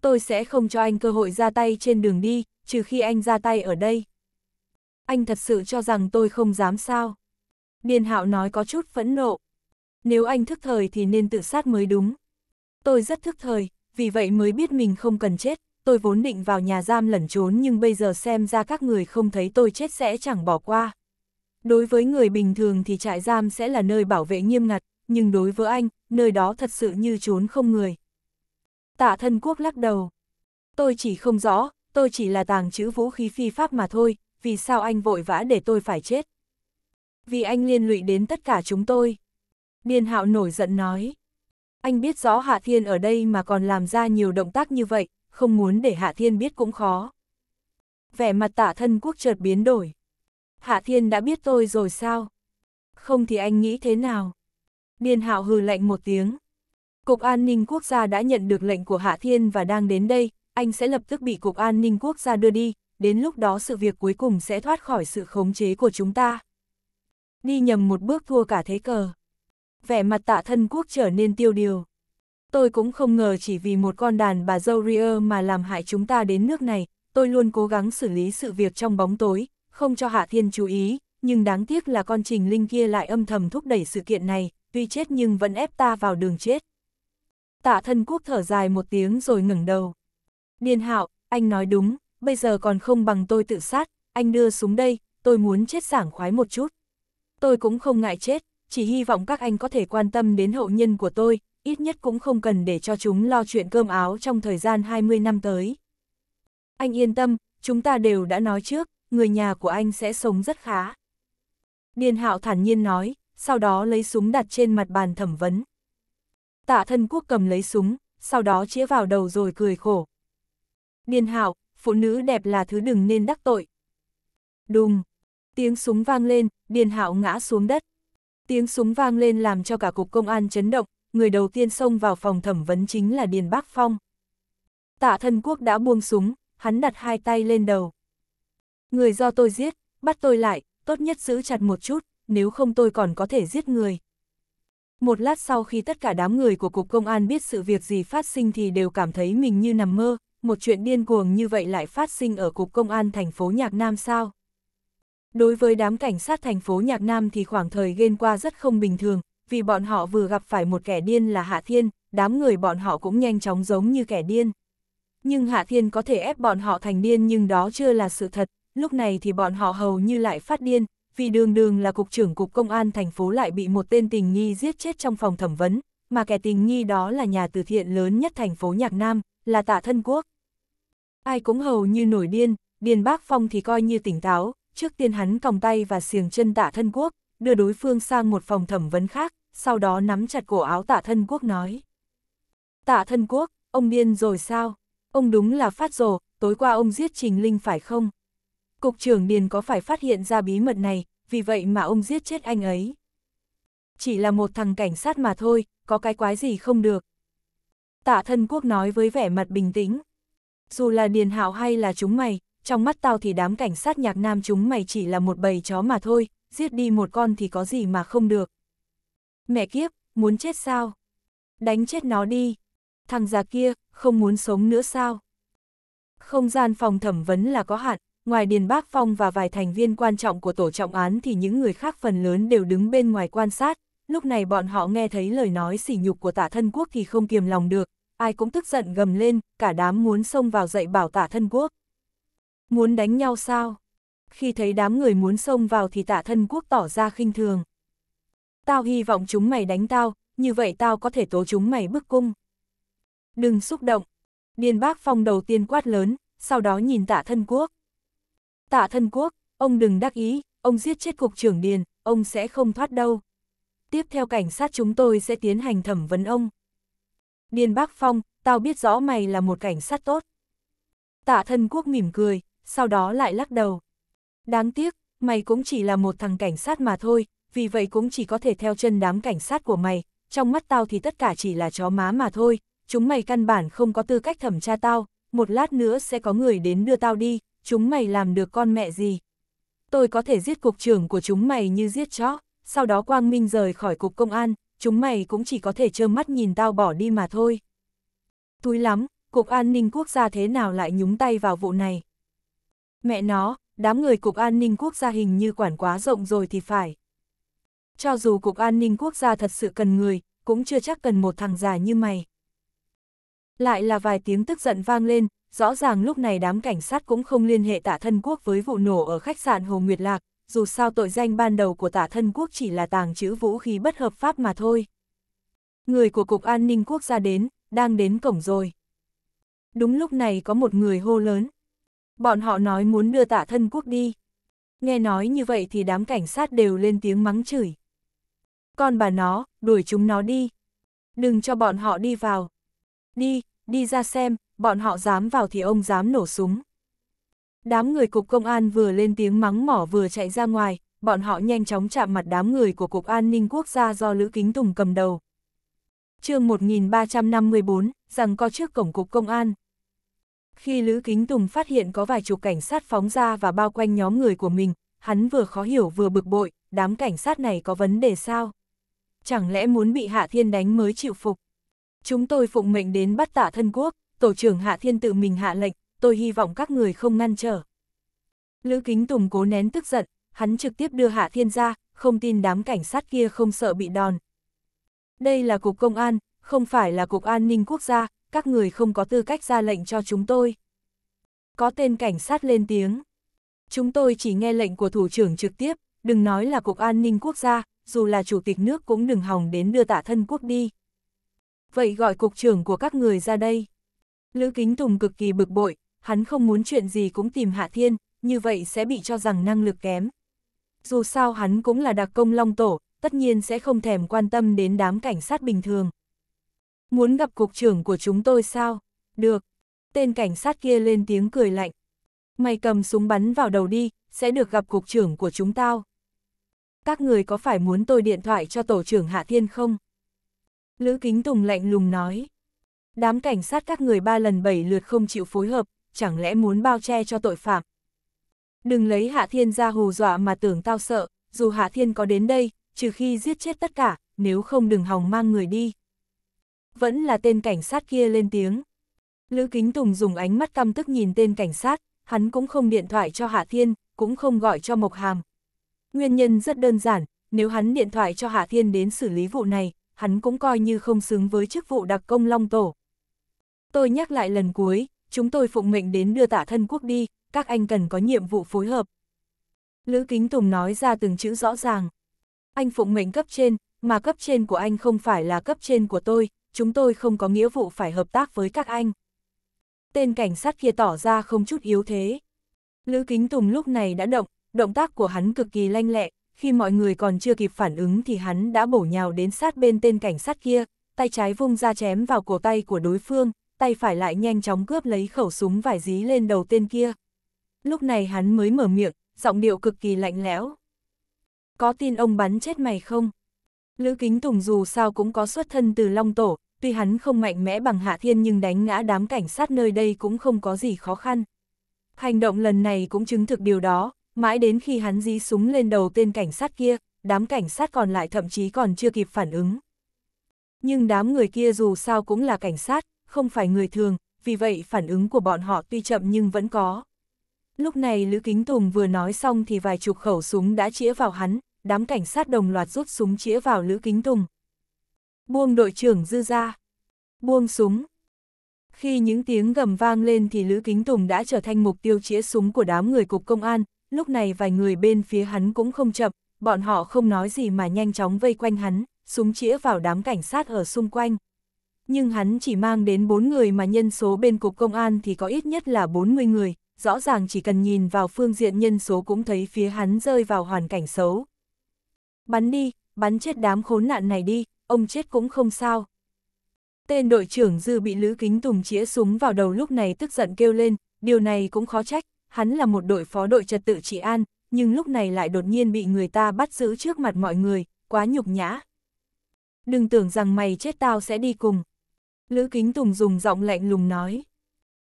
S1: Tôi sẽ không cho anh cơ hội ra tay trên đường đi, trừ khi anh ra tay ở đây. Anh thật sự cho rằng tôi không dám sao. Điền hạo nói có chút phẫn nộ. Nếu anh thức thời thì nên tự sát mới đúng. Tôi rất thức thời, vì vậy mới biết mình không cần chết, tôi vốn định vào nhà giam lẩn trốn nhưng bây giờ xem ra các người không thấy tôi chết sẽ chẳng bỏ qua. Đối với người bình thường thì trại giam sẽ là nơi bảo vệ nghiêm ngặt, nhưng đối với anh, nơi đó thật sự như trốn không người. Tạ thân quốc lắc đầu. Tôi chỉ không rõ, tôi chỉ là tàng trữ vũ khí phi pháp mà thôi, vì sao anh vội vã để tôi phải chết? Vì anh liên lụy đến tất cả chúng tôi. Điền hạo nổi giận nói. Anh biết rõ Hạ Thiên ở đây mà còn làm ra nhiều động tác như vậy, không muốn để Hạ Thiên biết cũng khó. Vẻ mặt tạ thân quốc chợt biến đổi. Hạ Thiên đã biết tôi rồi sao? Không thì anh nghĩ thế nào? Điền hạo hừ lạnh một tiếng. Cục An ninh Quốc gia đã nhận được lệnh của Hạ Thiên và đang đến đây, anh sẽ lập tức bị Cục An ninh Quốc gia đưa đi, đến lúc đó sự việc cuối cùng sẽ thoát khỏi sự khống chế của chúng ta. Đi nhầm một bước thua cả thế cờ. Vẻ mặt tạ thân quốc trở nên tiêu điều. Tôi cũng không ngờ chỉ vì một con đàn bà dâu Ria mà làm hại chúng ta đến nước này, tôi luôn cố gắng xử lý sự việc trong bóng tối, không cho Hạ Thiên chú ý, nhưng đáng tiếc là con Trình Linh kia lại âm thầm thúc đẩy sự kiện này, tuy chết nhưng vẫn ép ta vào đường chết. Tạ thân quốc thở dài một tiếng rồi ngẩng đầu. Điên hạo, anh nói đúng, bây giờ còn không bằng tôi tự sát, anh đưa súng đây, tôi muốn chết sảng khoái một chút. Tôi cũng không ngại chết, chỉ hy vọng các anh có thể quan tâm đến hậu nhân của tôi, ít nhất cũng không cần để cho chúng lo chuyện cơm áo trong thời gian 20 năm tới. Anh yên tâm, chúng ta đều đã nói trước, người nhà của anh sẽ sống rất khá. Điền hạo thản nhiên nói, sau đó lấy súng đặt trên mặt bàn thẩm vấn. Tạ thân quốc cầm lấy súng, sau đó chĩa vào đầu rồi cười khổ. Điền hạo, phụ nữ đẹp là thứ đừng nên đắc tội. Đùng, tiếng súng vang lên, Điền hạo ngã xuống đất. Tiếng súng vang lên làm cho cả cục công an chấn động, người đầu tiên xông vào phòng thẩm vấn chính là Điền Bác Phong. Tạ thân quốc đã buông súng, hắn đặt hai tay lên đầu. Người do tôi giết, bắt tôi lại, tốt nhất giữ chặt một chút, nếu không tôi còn có thể giết người. Một lát sau khi tất cả đám người của Cục Công an biết sự việc gì phát sinh thì đều cảm thấy mình như nằm mơ, một chuyện điên cuồng như vậy lại phát sinh ở Cục Công an thành phố Nhạc Nam sao? Đối với đám cảnh sát thành phố Nhạc Nam thì khoảng thời ghen qua rất không bình thường, vì bọn họ vừa gặp phải một kẻ điên là Hạ Thiên, đám người bọn họ cũng nhanh chóng giống như kẻ điên. Nhưng Hạ Thiên có thể ép bọn họ thành điên nhưng đó chưa là sự thật, lúc này thì bọn họ hầu như lại phát điên, vì đường đường là cục trưởng cục công an thành phố lại bị một tên tình nghi giết chết trong phòng thẩm vấn, mà kẻ tình nghi đó là nhà từ thiện lớn nhất thành phố Nhạc Nam, là tạ thân quốc. Ai cũng hầu như nổi điên, Điền Bác Phong thì coi như tỉnh táo, trước tiên hắn còng tay và xiềng chân tạ thân quốc, đưa đối phương sang một phòng thẩm vấn khác, sau đó nắm chặt cổ áo tạ thân quốc nói. Tạ thân quốc, ông điên rồi sao? Ông đúng là phát rồ, tối qua ông giết Trình Linh phải không? Cục trưởng Điền có phải phát hiện ra bí mật này, vì vậy mà ông giết chết anh ấy. Chỉ là một thằng cảnh sát mà thôi, có cái quái gì không được. Tạ thân quốc nói với vẻ mặt bình tĩnh. Dù là Điền Hạo hay là chúng mày, trong mắt tao thì đám cảnh sát nhạc nam chúng mày chỉ là một bầy chó mà thôi, giết đi một con thì có gì mà không được. Mẹ kiếp, muốn chết sao? Đánh chết nó đi. Thằng già kia, không muốn sống nữa sao? Không gian phòng thẩm vấn là có hạn, ngoài Điền Bác Phong và vài thành viên quan trọng của tổ trọng án thì những người khác phần lớn đều đứng bên ngoài quan sát, lúc này bọn họ nghe thấy lời nói sỉ nhục của tả thân quốc thì không kiềm lòng được, ai cũng tức giận gầm lên, cả đám muốn xông vào dậy bảo tả thân quốc. Muốn đánh nhau sao? Khi thấy đám người muốn xông vào thì tạ thân quốc tỏ ra khinh thường. Tao hy vọng chúng mày đánh tao, như vậy tao có thể tố chúng mày bức cung. Đừng xúc động. Điền bác phong đầu tiên quát lớn, sau đó nhìn tạ thân quốc. Tạ thân quốc, ông đừng đắc ý, ông giết chết cục trưởng Điền, ông sẽ không thoát đâu. Tiếp theo cảnh sát chúng tôi sẽ tiến hành thẩm vấn ông. Điền bác phong, tao biết rõ mày là một cảnh sát tốt. Tạ thân quốc mỉm cười, sau đó lại lắc đầu. Đáng tiếc, mày cũng chỉ là một thằng cảnh sát mà thôi, vì vậy cũng chỉ có thể theo chân đám cảnh sát của mày, trong mắt tao thì tất cả chỉ là chó má mà thôi, chúng mày căn bản không có tư cách thẩm tra tao, một lát nữa sẽ có người đến đưa tao đi, chúng mày làm được con mẹ gì. Tôi có thể giết cục trưởng của chúng mày như giết chó, sau đó Quang Minh rời khỏi cục công an, chúng mày cũng chỉ có thể trơ mắt nhìn tao bỏ đi mà thôi. Túi lắm, cục an ninh quốc gia thế nào lại nhúng tay vào vụ này. Mẹ nó, đám người Cục An ninh Quốc gia hình như quản quá rộng rồi thì phải. Cho dù Cục An ninh Quốc gia thật sự cần người, cũng chưa chắc cần một thằng già như mày. Lại là vài tiếng tức giận vang lên, rõ ràng lúc này đám cảnh sát cũng không liên hệ tả thân quốc với vụ nổ ở khách sạn Hồ Nguyệt Lạc, dù sao tội danh ban đầu của tả thân quốc chỉ là tàng trữ vũ khí bất hợp pháp mà thôi. Người của Cục An ninh Quốc gia đến, đang đến cổng rồi. Đúng lúc này có một người hô lớn. Bọn họ nói muốn đưa tạ thân quốc đi. Nghe nói như vậy thì đám cảnh sát đều lên tiếng mắng chửi. Con bà nó, đuổi chúng nó đi. Đừng cho bọn họ đi vào. Đi, đi ra xem, bọn họ dám vào thì ông dám nổ súng. Đám người cục công an vừa lên tiếng mắng mỏ vừa chạy ra ngoài, bọn họ nhanh chóng chạm mặt đám người của Cục An ninh Quốc gia do Lữ Kính Tùng cầm đầu. chương 1354, rằng co trước cổng Cục Công an. Khi Lữ Kính Tùng phát hiện có vài chục cảnh sát phóng ra và bao quanh nhóm người của mình, hắn vừa khó hiểu vừa bực bội, đám cảnh sát này có vấn đề sao? Chẳng lẽ muốn bị Hạ Thiên đánh mới chịu phục? Chúng tôi phụng mệnh đến bắt tạ thân quốc, tổ trưởng Hạ Thiên tự mình hạ lệnh, tôi hy vọng các người không ngăn trở. Lữ Kính Tùng cố nén tức giận, hắn trực tiếp đưa Hạ Thiên ra, không tin đám cảnh sát kia không sợ bị đòn. Đây là cục công an, không phải là cục an ninh quốc gia, các người không có tư cách ra lệnh cho chúng tôi. Có tên cảnh sát lên tiếng. Chúng tôi chỉ nghe lệnh của thủ trưởng trực tiếp, đừng nói là cục an ninh quốc gia, dù là chủ tịch nước cũng đừng hòng đến đưa tạ thân quốc đi. Vậy gọi cục trưởng của các người ra đây. Lữ Kính Tùng cực kỳ bực bội, hắn không muốn chuyện gì cũng tìm Hạ Thiên, như vậy sẽ bị cho rằng năng lực kém. Dù sao hắn cũng là đặc công long tổ, tất nhiên sẽ không thèm quan tâm đến đám cảnh sát bình thường. Muốn gặp cục trưởng của chúng tôi sao? Được. Tên cảnh sát kia lên tiếng cười lạnh. Mày cầm súng bắn vào đầu đi, sẽ được gặp cục trưởng của chúng tao. Các người có phải muốn tôi điện thoại cho tổ trưởng Hạ Thiên không? Lữ Kính Tùng lạnh lùng nói. Đám cảnh sát các người ba lần bảy lượt không chịu phối hợp, chẳng lẽ muốn bao che cho tội phạm? Đừng lấy Hạ Thiên ra hù dọa mà tưởng tao sợ, dù Hạ Thiên có đến đây, trừ khi giết chết tất cả, nếu không đừng hòng mang người đi. Vẫn là tên cảnh sát kia lên tiếng. Lữ Kính Tùng dùng ánh mắt căm tức nhìn tên cảnh sát, hắn cũng không điện thoại cho Hạ Thiên, cũng không gọi cho Mộc Hàm. Nguyên nhân rất đơn giản, nếu hắn điện thoại cho Hạ Thiên đến xử lý vụ này, hắn cũng coi như không xứng với chức vụ đặc công Long Tổ. Tôi nhắc lại lần cuối, chúng tôi phụng mệnh đến đưa tả thân quốc đi, các anh cần có nhiệm vụ phối hợp. Lữ Kính Tùng nói ra từng chữ rõ ràng. Anh phụng mệnh cấp trên, mà cấp trên của anh không phải là cấp trên của tôi, chúng tôi không có nghĩa vụ phải hợp tác với các anh. Tên cảnh sát kia tỏ ra không chút yếu thế. Lữ Kính Tùng lúc này đã động, động tác của hắn cực kỳ lanh lẹ, khi mọi người còn chưa kịp phản ứng thì hắn đã bổ nhào đến sát bên tên cảnh sát kia, tay trái vung ra chém vào cổ tay của đối phương, tay phải lại nhanh chóng cướp lấy khẩu súng vải dí lên đầu tên kia. Lúc này hắn mới mở miệng, giọng điệu cực kỳ lạnh lẽo. Có tin ông bắn chết mày không? Lữ Kính Tùng dù sao cũng có xuất thân từ Long Tổ, tuy hắn không mạnh mẽ bằng Hạ Thiên nhưng đánh ngã đám cảnh sát nơi đây cũng không có gì khó khăn. Hành động lần này cũng chứng thực điều đó, mãi đến khi hắn dí súng lên đầu tên cảnh sát kia, đám cảnh sát còn lại thậm chí còn chưa kịp phản ứng. Nhưng đám người kia dù sao cũng là cảnh sát, không phải người thường, vì vậy phản ứng của bọn họ tuy chậm nhưng vẫn có. Lúc này Lữ Kính Tùng vừa nói xong thì vài chục khẩu súng đã chĩa vào hắn, đám cảnh sát đồng loạt rút súng chĩa vào Lữ Kính Tùng. Buông đội trưởng dư ra. Buông súng. Khi những tiếng gầm vang lên thì Lữ Kính Tùng đã trở thành mục tiêu chĩa súng của đám người cục công an, lúc này vài người bên phía hắn cũng không chậm, bọn họ không nói gì mà nhanh chóng vây quanh hắn, súng chĩa vào đám cảnh sát ở xung quanh. Nhưng hắn chỉ mang đến 4 người mà nhân số bên cục công an thì có ít nhất là 40 người, rõ ràng chỉ cần nhìn vào phương diện nhân số cũng thấy phía hắn rơi vào hoàn cảnh xấu. Bắn đi, bắn chết đám khốn nạn này đi, ông chết cũng không sao. Tên đội trưởng Dư bị Lữ Kính Tùng chĩa súng vào đầu lúc này tức giận kêu lên, điều này cũng khó trách, hắn là một đội phó đội trật tự trị an, nhưng lúc này lại đột nhiên bị người ta bắt giữ trước mặt mọi người, quá nhục nhã. Đừng tưởng rằng mày chết tao sẽ đi cùng. Lữ Kính Tùng dùng giọng lạnh lùng nói.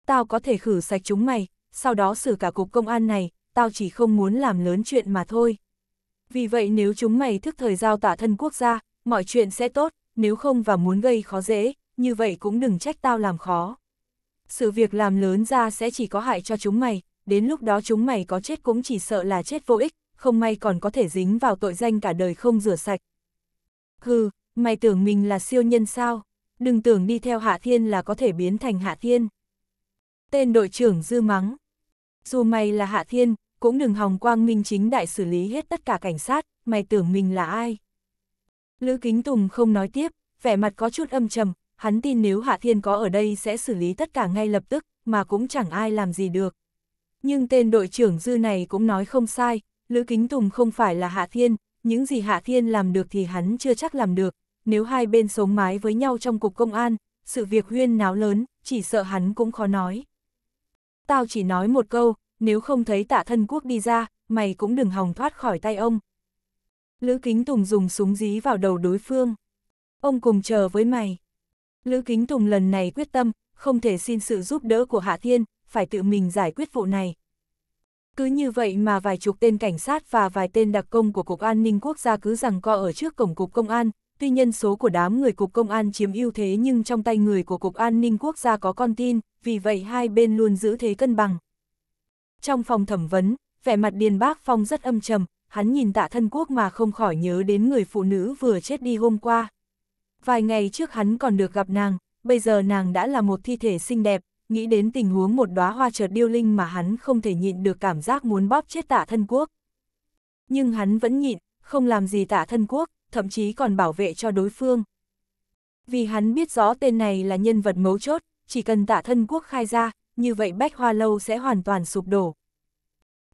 S1: Tao có thể khử sạch chúng mày, sau đó xử cả cục công an này, tao chỉ không muốn làm lớn chuyện mà thôi. Vì vậy nếu chúng mày thức thời giao tả thân quốc gia, mọi chuyện sẽ tốt, nếu không và muốn gây khó dễ, như vậy cũng đừng trách tao làm khó. Sự việc làm lớn ra sẽ chỉ có hại cho chúng mày, đến lúc đó chúng mày có chết cũng chỉ sợ là chết vô ích, không may còn có thể dính vào tội danh cả đời không rửa sạch. Hừ, mày tưởng mình là siêu nhân sao? Đừng tưởng đi theo Hạ Thiên là có thể biến thành Hạ Thiên. Tên đội trưởng dư mắng. Dù mày là Hạ Thiên, cũng đừng hòng quang minh chính đại xử lý hết tất cả cảnh sát, mày tưởng mình là ai? Lữ Kính Tùng không nói tiếp, vẻ mặt có chút âm trầm, hắn tin nếu Hạ Thiên có ở đây sẽ xử lý tất cả ngay lập tức, mà cũng chẳng ai làm gì được. Nhưng tên đội trưởng dư này cũng nói không sai, Lữ Kính Tùng không phải là Hạ Thiên, những gì Hạ Thiên làm được thì hắn chưa chắc làm được, nếu hai bên sống mái với nhau trong cục công an, sự việc huyên náo lớn, chỉ sợ hắn cũng khó nói. Tao chỉ nói một câu, nếu không thấy tạ thân quốc đi ra, mày cũng đừng hòng thoát khỏi tay ông. Lữ Kính Tùng dùng súng dí vào đầu đối phương. Ông cùng chờ với mày. Lữ Kính Tùng lần này quyết tâm, không thể xin sự giúp đỡ của Hạ Thiên, phải tự mình giải quyết vụ này. Cứ như vậy mà vài chục tên cảnh sát và vài tên đặc công của Cục An ninh Quốc gia cứ rằng co ở trước cổng Cục Công an, tuy nhân số của đám người Cục Công an chiếm ưu thế nhưng trong tay người của Cục An ninh Quốc gia có con tin, vì vậy hai bên luôn giữ thế cân bằng. Trong phòng thẩm vấn, vẻ mặt Điền Bác Phong rất âm trầm, hắn nhìn tạ thân quốc mà không khỏi nhớ đến người phụ nữ vừa chết đi hôm qua. Vài ngày trước hắn còn được gặp nàng, bây giờ nàng đã là một thi thể xinh đẹp, nghĩ đến tình huống một đóa hoa chợt điêu linh mà hắn không thể nhịn được cảm giác muốn bóp chết tạ thân quốc. Nhưng hắn vẫn nhịn, không làm gì tạ thân quốc, thậm chí còn bảo vệ cho đối phương. Vì hắn biết rõ tên này là nhân vật mấu chốt, chỉ cần tạ thân quốc khai ra, như vậy bách hoa lâu sẽ hoàn toàn sụp đổ.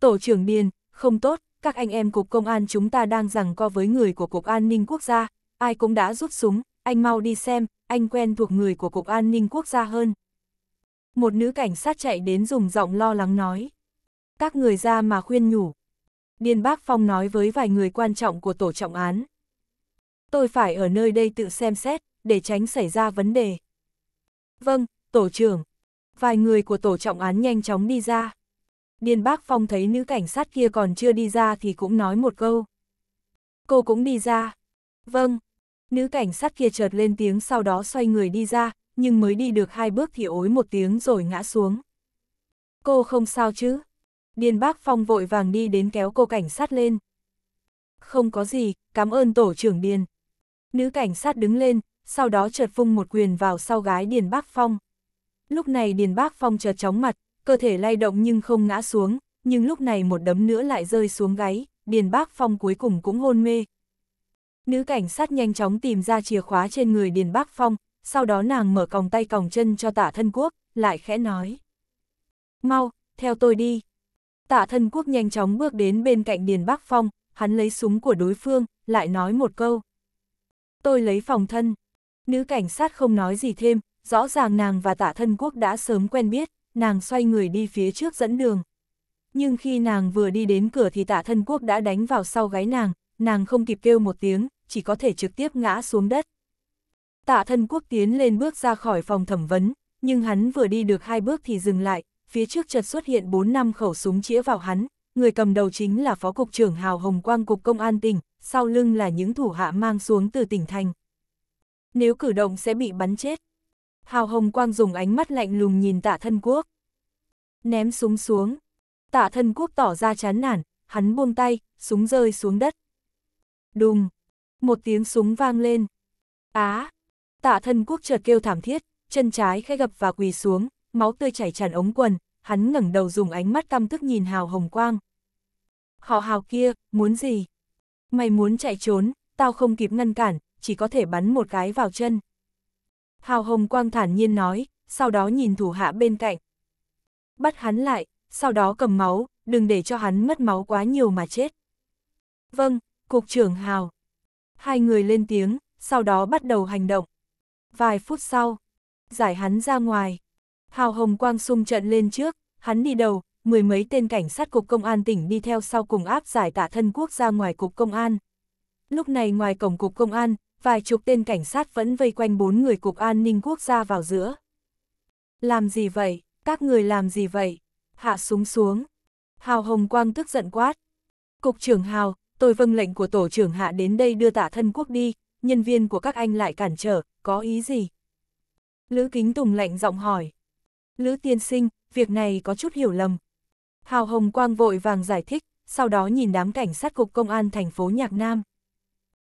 S1: Tổ trưởng Điền, không tốt, các anh em cục công an chúng ta đang rằng co với người của cục an ninh quốc gia, ai cũng đã rút súng, anh mau đi xem, anh quen thuộc người của cục an ninh quốc gia hơn. Một nữ cảnh sát chạy đến dùng giọng lo lắng nói. Các người ra mà khuyên nhủ. Điền Bác Phong nói với vài người quan trọng của tổ trọng án. Tôi phải ở nơi đây tự xem xét, để tránh xảy ra vấn đề. Vâng, tổ trưởng. Vài người của tổ trọng án nhanh chóng đi ra. Điền Bác Phong thấy nữ cảnh sát kia còn chưa đi ra thì cũng nói một câu. Cô cũng đi ra. Vâng. Nữ cảnh sát kia chợt lên tiếng sau đó xoay người đi ra, nhưng mới đi được hai bước thì ối một tiếng rồi ngã xuống. Cô không sao chứ? Điền Bác Phong vội vàng đi đến kéo cô cảnh sát lên. Không có gì, cảm ơn tổ trưởng Điền. Nữ cảnh sát đứng lên, sau đó chợt phung một quyền vào sau gái Điền Bác Phong. Lúc này Điền Bác Phong chợt chóng mặt, cơ thể lay động nhưng không ngã xuống, nhưng lúc này một đấm nữa lại rơi xuống gáy, Điền Bác Phong cuối cùng cũng hôn mê. Nữ cảnh sát nhanh chóng tìm ra chìa khóa trên người Điền Bác Phong, sau đó nàng mở còng tay còng chân cho tạ thân quốc, lại khẽ nói. Mau, theo tôi đi. Tạ thân quốc nhanh chóng bước đến bên cạnh Điền Bác Phong, hắn lấy súng của đối phương, lại nói một câu. Tôi lấy phòng thân. Nữ cảnh sát không nói gì thêm, rõ ràng nàng và tạ thân quốc đã sớm quen biết, nàng xoay người đi phía trước dẫn đường. Nhưng khi nàng vừa đi đến cửa thì tạ thân quốc đã đánh vào sau gáy nàng, nàng không kịp kêu một tiếng, chỉ có thể trực tiếp ngã xuống đất. Tạ thân quốc tiến lên bước ra khỏi phòng thẩm vấn, nhưng hắn vừa đi được hai bước thì dừng lại, phía trước chợt xuất hiện 4 năm khẩu súng chĩa vào hắn, người cầm đầu chính là Phó Cục trưởng Hào Hồng Quang Cục Công an tỉnh, sau lưng là những thủ hạ mang xuống từ tỉnh thành. Nếu cử động sẽ bị bắn chết. Hào Hồng Quang dùng ánh mắt lạnh lùng nhìn tạ thân quốc. Ném súng xuống. Tạ thân quốc tỏ ra chán nản, hắn buông tay, súng rơi xuống đất. Đùng. Một tiếng súng vang lên. Á. Tạ thân quốc chợt kêu thảm thiết, chân trái khẽ gập và quỳ xuống, máu tươi chảy tràn ống quần, hắn ngẩng đầu dùng ánh mắt căm tức nhìn Hào Hồng Quang. Họ Hào kia, muốn gì? Mày muốn chạy trốn, tao không kịp ngăn cản, chỉ có thể bắn một cái vào chân. Hào Hồng Quang thản nhiên nói, sau đó nhìn thủ hạ bên cạnh. Bắt hắn lại, sau đó cầm máu, đừng để cho hắn mất máu quá nhiều mà chết. Vâng, Cục trưởng Hào. Hai người lên tiếng, sau đó bắt đầu hành động. Vài phút sau, giải hắn ra ngoài. Hào Hồng Quang sung trận lên trước, hắn đi đầu, mười mấy tên cảnh sát cục công an tỉnh đi theo sau cùng áp giải tạ thân quốc ra ngoài cục công an. Lúc này ngoài cổng cục công an, vài chục tên cảnh sát vẫn vây quanh bốn người cục an ninh quốc gia vào giữa. Làm gì vậy? Các người làm gì vậy? Hạ súng xuống. Hào Hồng Quang tức giận quát. Cục trưởng Hào, tôi vâng lệnh của tổ trưởng Hạ đến đây đưa tạ thân quốc đi, nhân viên của các anh lại cản trở, có ý gì? Lữ Kính Tùng lạnh giọng hỏi. Lữ tiên sinh, việc này có chút hiểu lầm. Hào Hồng Quang vội vàng giải thích, sau đó nhìn đám cảnh sát cục công an thành phố Nhạc Nam.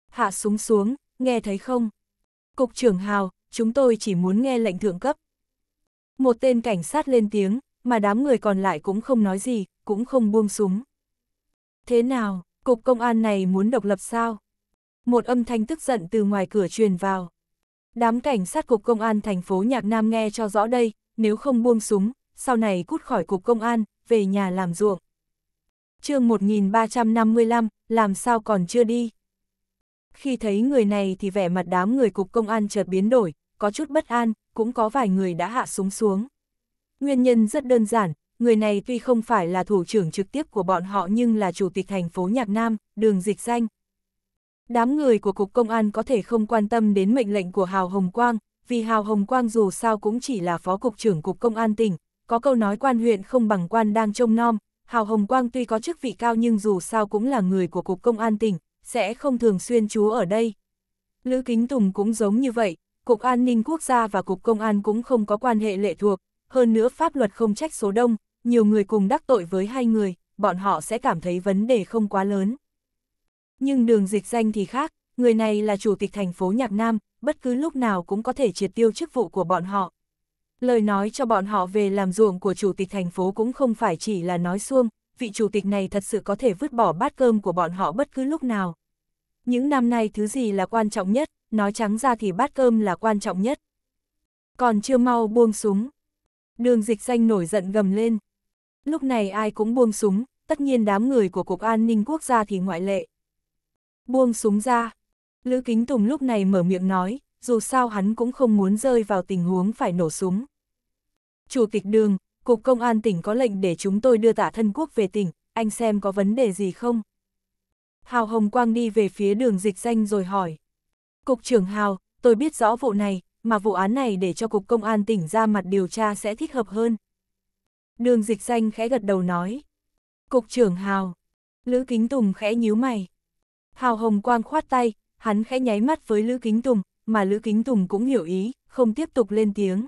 S1: Hạ súng xuống, nghe thấy không? Cục trưởng Hào, chúng tôi chỉ muốn nghe lệnh thượng cấp. Một tên cảnh sát lên tiếng, mà đám người còn lại cũng không nói gì, cũng không buông súng. Thế nào, cục công an này muốn độc lập sao? Một âm thanh tức giận từ ngoài cửa truyền vào. Đám cảnh sát cục công an thành phố Nhạc Nam nghe cho rõ đây, nếu không buông súng, sau này cút khỏi cục công an, về nhà làm ruộng. chương 1355, làm sao còn chưa đi? Khi thấy người này thì vẻ mặt đám người cục công an chợt biến đổi, có chút bất an, cũng có vài người đã hạ súng xuống. Nguyên nhân rất đơn giản, người này tuy không phải là thủ trưởng trực tiếp của bọn họ nhưng là chủ tịch thành phố Nhạc Nam, đường dịch danh. Đám người của Cục Công an có thể không quan tâm đến mệnh lệnh của Hào Hồng Quang, vì Hào Hồng Quang dù sao cũng chỉ là phó cục trưởng Cục Công an tỉnh, có câu nói quan huyện không bằng quan đang trông nom, Hào Hồng Quang tuy có chức vị cao nhưng dù sao cũng là người của Cục Công an tỉnh, sẽ không thường xuyên trú ở đây. Lữ Kính Tùng cũng giống như vậy, Cục An ninh Quốc gia và Cục Công an cũng không có quan hệ lệ thuộc, hơn nữa pháp luật không trách số đông, nhiều người cùng đắc tội với hai người, bọn họ sẽ cảm thấy vấn đề không quá lớn. Nhưng đường dịch danh thì khác, người này là chủ tịch thành phố Nhạc Nam, bất cứ lúc nào cũng có thể triệt tiêu chức vụ của bọn họ. Lời nói cho bọn họ về làm ruộng của chủ tịch thành phố cũng không phải chỉ là nói xuông, vị chủ tịch này thật sự có thể vứt bỏ bát cơm của bọn họ bất cứ lúc nào. Những năm nay thứ gì là quan trọng nhất, nói trắng ra thì bát cơm là quan trọng nhất. Còn chưa mau buông súng. Đường dịch danh nổi giận gầm lên. Lúc này ai cũng buông súng, tất nhiên đám người của Cục An ninh Quốc gia thì ngoại lệ. Buông súng ra. Lữ Kính Tùng lúc này mở miệng nói, dù sao hắn cũng không muốn rơi vào tình huống phải nổ súng. Chủ tịch đường, Cục Công an tỉnh có lệnh để chúng tôi đưa tạ thân quốc về tỉnh, anh xem có vấn đề gì không? Hào Hồng Quang đi về phía đường dịch danh rồi hỏi. Cục trưởng Hào, tôi biết rõ vụ này, mà vụ án này để cho Cục Công an tỉnh ra mặt điều tra sẽ thích hợp hơn. Đường dịch danh khẽ gật đầu nói. Cục trưởng Hào. Lữ Kính Tùng khẽ nhíu mày. Hào Hồng Quang khoát tay, hắn khẽ nháy mắt với Lữ Kính Tùng, mà Lữ Kính Tùng cũng hiểu ý, không tiếp tục lên tiếng.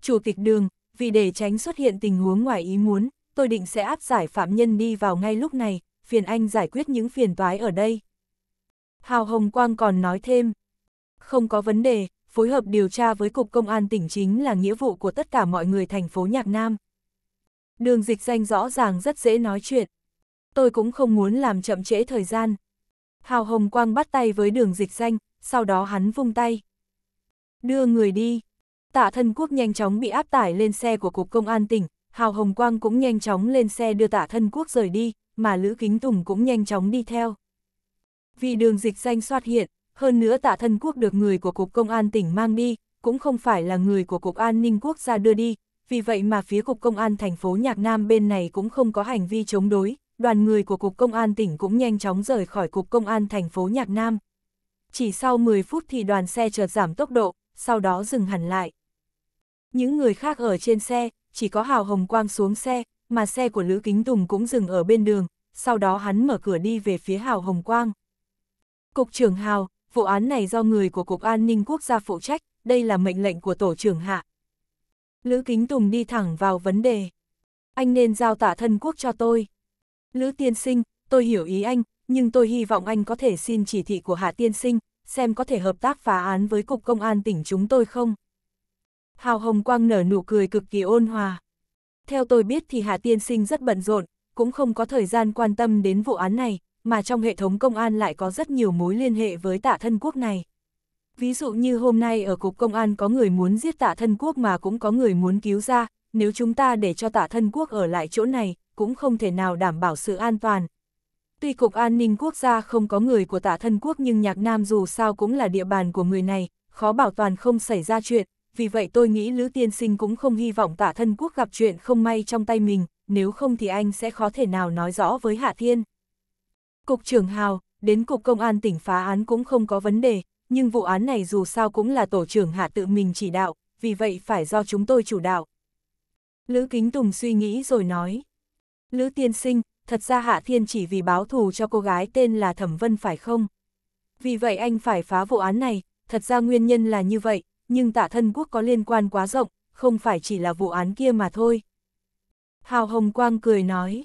S1: Chủ tịch đường, vì để tránh xuất hiện tình huống ngoài ý muốn, tôi định sẽ áp giải phạm nhân đi vào ngay lúc này, phiền anh giải quyết những phiền toái ở đây. Hào Hồng Quang còn nói thêm, không có vấn đề, phối hợp điều tra với Cục Công an tỉnh chính là nghĩa vụ của tất cả mọi người thành phố Nhạc Nam. Đường dịch danh rõ ràng rất dễ nói chuyện. Tôi cũng không muốn làm chậm trễ thời gian. Hào Hồng Quang bắt tay với đường dịch danh, sau đó hắn vung tay. Đưa người đi. Tạ thân quốc nhanh chóng bị áp tải lên xe của Cục Công an tỉnh, Hào Hồng Quang cũng nhanh chóng lên xe đưa tạ thân quốc rời đi, mà Lữ Kính Tùng cũng nhanh chóng đi theo. Vì đường dịch danh soát hiện, hơn nữa tạ thân quốc được người của Cục Công an tỉnh mang đi, cũng không phải là người của Cục An ninh Quốc gia đưa đi, vì vậy mà phía Cục Công an thành phố Nhạc Nam bên này cũng không có hành vi chống đối, đoàn người của Cục Công an tỉnh cũng nhanh chóng rời khỏi Cục Công an thành phố Nhạc Nam. Chỉ sau 10 phút thì đoàn xe chợt giảm tốc độ, sau đó dừng hẳn lại. Những người khác ở trên xe, chỉ có Hào Hồng Quang xuống xe, mà xe của Lữ Kính Tùng cũng dừng ở bên đường, sau đó hắn mở cửa đi về phía Hào Hồng Quang. Cục trưởng Hào, vụ án này do người của Cục An ninh Quốc gia phụ trách, đây là mệnh lệnh của Tổ trưởng Hạ. Lữ Kính Tùng đi thẳng vào vấn đề. Anh nên giao tạ thân quốc cho tôi. Lữ tiên sinh, tôi hiểu ý anh, nhưng tôi hy vọng anh có thể xin chỉ thị của Hạ tiên sinh, xem có thể hợp tác phá án với Cục Công an tỉnh chúng tôi không. Hào Hồng Quang nở nụ cười cực kỳ ôn hòa. Theo tôi biết thì Hạ tiên sinh rất bận rộn, cũng không có thời gian quan tâm đến vụ án này, mà trong hệ thống công an lại có rất nhiều mối liên hệ với tạ thân quốc này. Ví dụ như hôm nay ở Cục Công an có người muốn giết tạ thân quốc mà cũng có người muốn cứu ra, nếu chúng ta để cho tạ thân quốc ở lại chỗ này, cũng không thể nào đảm bảo sự an toàn. Tuy Cục An ninh Quốc gia không có người của tạ thân quốc nhưng Nhạc Nam dù sao cũng là địa bàn của người này, khó bảo toàn không xảy ra chuyện, vì vậy tôi nghĩ Lữ Tiên Sinh cũng không hy vọng tả thân quốc gặp chuyện không may trong tay mình, nếu không thì anh sẽ khó thể nào nói rõ với Hạ Thiên. Cục trưởng Hào, đến Cục Công an tỉnh phá án cũng không có vấn đề, nhưng vụ án này dù sao cũng là tổ trưởng Hạ tự mình chỉ đạo, vì vậy phải do chúng tôi chủ đạo. Lữ Kính Tùng suy nghĩ rồi nói. Lữ Tiên Sinh, thật ra Hạ Thiên chỉ vì báo thù cho cô gái tên là Thẩm Vân phải không? Vì vậy anh phải phá vụ án này, thật ra nguyên nhân là như vậy, nhưng tạ thân quốc có liên quan quá rộng, không phải chỉ là vụ án kia mà thôi. Hào Hồng Quang cười nói.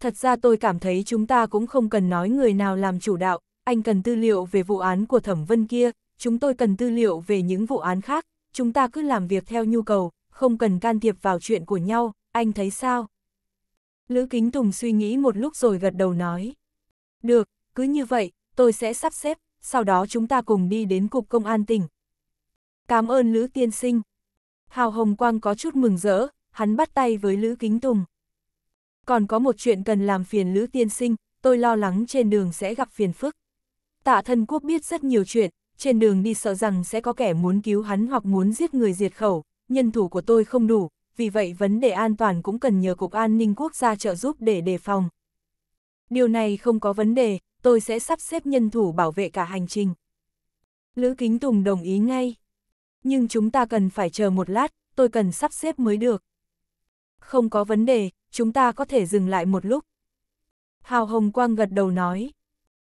S1: Thật ra tôi cảm thấy chúng ta cũng không cần nói người nào làm chủ đạo, anh cần tư liệu về vụ án của Thẩm Vân kia, chúng tôi cần tư liệu về những vụ án khác, chúng ta cứ làm việc theo nhu cầu, không cần can thiệp vào chuyện của nhau, anh thấy sao? Lữ Kính Tùng suy nghĩ một lúc rồi gật đầu nói. Được, cứ như vậy, tôi sẽ sắp xếp, sau đó chúng ta cùng đi đến Cục Công an tỉnh. Cảm ơn Lữ tiên sinh. Hào Hồng Quang có chút mừng rỡ, hắn bắt tay với Lữ Kính Tùng. Còn có một chuyện cần làm phiền Lữ tiên sinh, tôi lo lắng trên đường sẽ gặp phiền phức. Tạ thân quốc biết rất nhiều chuyện, trên đường đi sợ rằng sẽ có kẻ muốn cứu hắn hoặc muốn giết người diệt khẩu, nhân thủ của tôi không đủ, vì vậy vấn đề an toàn cũng cần nhờ Cục An ninh Quốc gia trợ giúp để đề phòng. Điều này không có vấn đề, tôi sẽ sắp xếp nhân thủ bảo vệ cả hành trình. Lữ Kính Tùng đồng ý ngay. Nhưng chúng ta cần phải chờ một lát, tôi cần sắp xếp mới được. Không có vấn đề, chúng ta có thể dừng lại một lúc. Hào Hồng Quang gật đầu nói.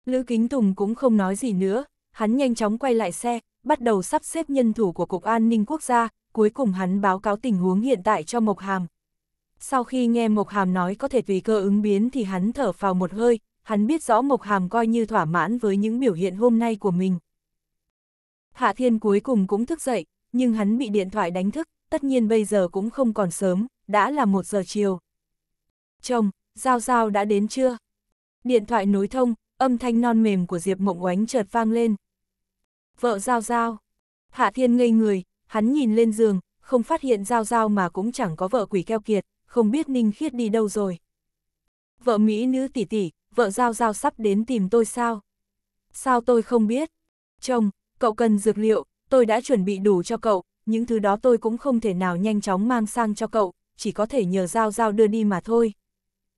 S1: Lữ Kính Tùng cũng không nói gì nữa, hắn nhanh chóng quay lại xe, bắt đầu sắp xếp nhân thủ của Cục An ninh Quốc gia, cuối cùng hắn báo cáo tình huống hiện tại cho Mộc Hàm. Sau khi nghe Mộc Hàm nói có thể tùy cơ ứng biến thì hắn thở phào một hơi, hắn biết rõ Mộc Hàm coi như thỏa mãn với những biểu hiện hôm nay của mình. Hạ Thiên cuối cùng cũng thức dậy, nhưng hắn bị điện thoại đánh thức, tất nhiên bây giờ cũng không còn sớm, đã là một giờ chiều. Chồng, Giao Giao đã đến chưa? Điện thoại nối thông, âm thanh non mềm của Diệp Mộng Oánh chợt vang lên. Vợ Giao Giao. Hạ Thiên ngây người, hắn nhìn lên giường, không phát hiện Giao Giao mà cũng chẳng có vợ quỷ keo kiệt, không biết Ninh Khiết đi đâu rồi. Vợ Mỹ nữ tỷ tỷ, vợ Giao Giao sắp đến tìm tôi sao? Sao tôi không biết? Chồng, cậu cần dược liệu, tôi đã chuẩn bị đủ cho cậu, những thứ đó tôi cũng không thể nào nhanh chóng mang sang cho cậu, chỉ có thể nhờ Giao Giao đưa đi mà thôi.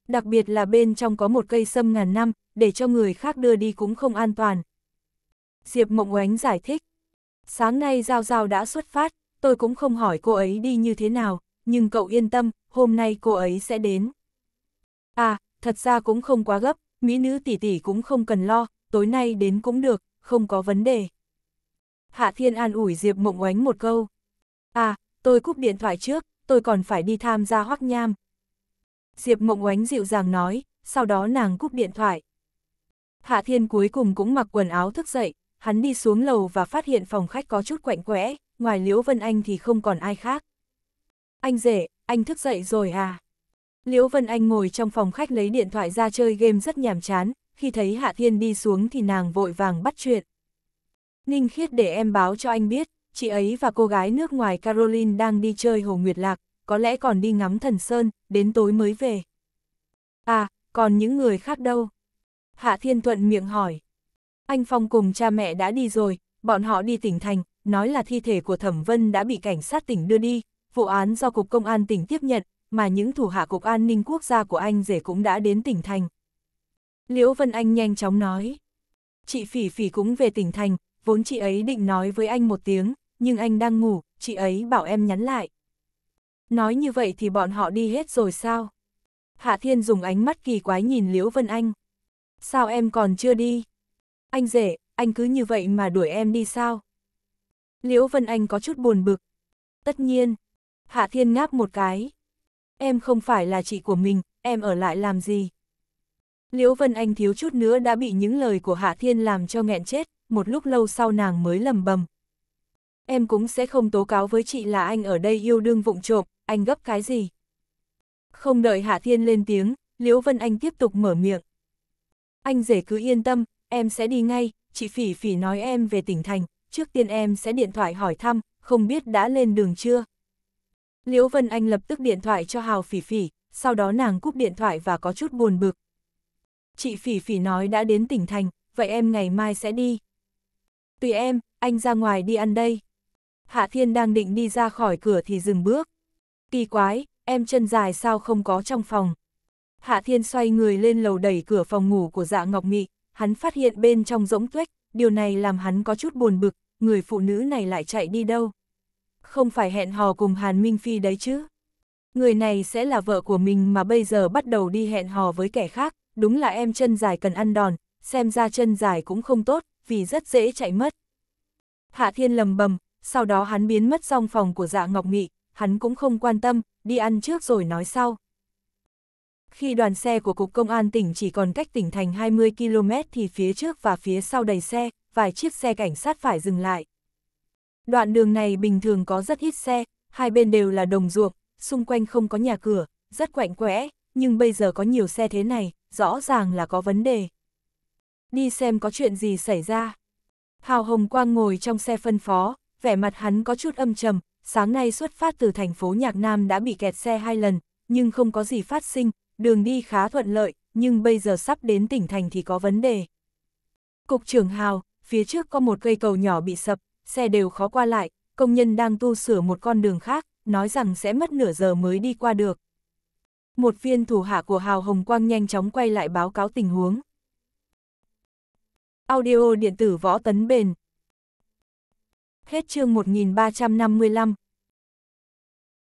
S1: Đặc biệt là bên trong có một cây sâm ngàn năm, để cho người khác đưa đi cũng không an toàn. Diệp Mộng Oánh giải thích. Sáng nay Giao Giao đã xuất phát, tôi cũng không hỏi cô ấy đi như thế nào, nhưng cậu yên tâm, hôm nay cô ấy sẽ đến. À, thật ra cũng không quá gấp, mỹ nữ tỷ tỷ cũng không cần lo, tối nay đến cũng được, không có vấn đề. Hạ Thiên an ủi Diệp Mộng Oánh một câu. À, tôi cúp điện thoại trước, tôi còn phải đi tham gia hoắc nham. Diệp Mộng Oánh dịu dàng nói, sau đó nàng cúp điện thoại. Hạ Thiên cuối cùng cũng mặc quần áo thức dậy, hắn đi xuống lầu và phát hiện phòng khách có chút quạnh quẽ, ngoài Liễu Vân Anh thì không còn ai khác. Anh rể, anh thức dậy rồi à? Liễu Vân Anh ngồi trong phòng khách lấy điện thoại ra chơi game rất nhàm chán, khi thấy Hạ Thiên đi xuống thì nàng vội vàng bắt chuyện. Ninh Khiết để em báo cho anh biết, chị ấy và cô gái nước ngoài Caroline đang đi chơi Hồ Nguyệt Lạc, có lẽ còn đi ngắm thần sơn, đến tối mới về. À, còn những người khác đâu? Hạ Thiên Thuận miệng hỏi. Anh Phong cùng cha mẹ đã đi rồi, bọn họ đi tỉnh thành, nói là thi thể của Thẩm Vân đã bị cảnh sát tỉnh đưa đi, vụ án do Cục Công an tỉnh tiếp nhận, mà những thủ hạ Cục An ninh Quốc gia của anh rể cũng đã đến tỉnh thành. Liễu Vân Anh nhanh chóng nói. Chị Phỉ Phỉ cũng về tỉnh thành, vốn chị ấy định nói với anh một tiếng, nhưng anh đang ngủ, chị ấy bảo em nhắn lại. Nói như vậy thì bọn họ đi hết rồi sao? Hạ Thiên dùng ánh mắt kỳ quái nhìn Liễu Vân Anh. Sao em còn chưa đi? Anh rể, anh cứ như vậy mà đuổi em đi sao? Liễu Vân Anh có chút buồn bực. Tất nhiên. Hạ Thiên ngáp một cái. Em không phải là chị của mình, em ở lại làm gì? Liễu Vân Anh thiếu chút nữa đã bị những lời của Hạ Thiên làm cho nghẹn chết, một lúc lâu sau nàng mới lầm bầm. Em cũng sẽ không tố cáo với chị là anh ở đây yêu đương vụng trộm, anh gấp cái gì? Không đợi Hạ Thiên lên tiếng, Liễu Vân Anh tiếp tục mở miệng. Anh rể cứ yên tâm, em sẽ đi ngay, chị Phỉ Phỉ nói em về tỉnh thành, trước tiên em sẽ điện thoại hỏi thăm, không biết đã lên đường chưa? Liễu Vân Anh lập tức điện thoại cho Hào Phỉ Phỉ, sau đó nàng cúp điện thoại và có chút buồn bực. Chị Phỉ Phỉ nói đã đến tỉnh thành, vậy em ngày mai sẽ đi. Tùy em, anh ra ngoài đi ăn đây. Hạ Thiên đang định đi ra khỏi cửa thì dừng bước. Kỳ quái, em chân dài sao không có trong phòng. Hạ Thiên xoay người lên lầu đẩy cửa phòng ngủ của dạ Ngọc Mị, hắn phát hiện bên trong rỗng tuếch, điều này làm hắn có chút buồn bực, người phụ nữ này lại chạy đi đâu. Không phải hẹn hò cùng Hàn Minh Phi đấy chứ. Người này sẽ là vợ của mình mà bây giờ bắt đầu đi hẹn hò với kẻ khác, đúng là em chân dài cần ăn đòn, xem ra chân dài cũng không tốt, vì rất dễ chạy mất. Hạ Thiên lầm bầm, sau đó hắn biến mất trong phòng của dạ Ngọc Mị, hắn cũng không quan tâm, đi ăn trước rồi nói sau. Khi đoàn xe của Cục Công an tỉnh chỉ còn cách tỉnh thành 20 km thì phía trước và phía sau đầy xe, vài chiếc xe cảnh sát phải dừng lại. Đoạn đường này bình thường có rất ít xe, hai bên đều là đồng ruộng, xung quanh không có nhà cửa, rất quạnh quẽ, nhưng bây giờ có nhiều xe thế này, rõ ràng là có vấn đề. Đi xem có chuyện gì xảy ra. Hào Hồng Quang ngồi trong xe phân phó, vẻ mặt hắn có chút âm trầm, sáng nay xuất phát từ thành phố Nhạc Nam đã bị kẹt xe hai lần, nhưng không có gì phát sinh, đường đi khá thuận lợi, nhưng bây giờ sắp đến tỉnh thành thì có vấn đề. Cục trưởng Hào, phía trước có một cây cầu nhỏ bị sập, xe đều khó qua lại, công nhân đang tu sửa một con đường khác, nói rằng sẽ mất nửa giờ mới đi qua được. Một viên thủ hạ của Hào Hồng Quang nhanh chóng quay lại báo cáo tình huống. Audio điện tử võ tấn bền. Hết chương 1355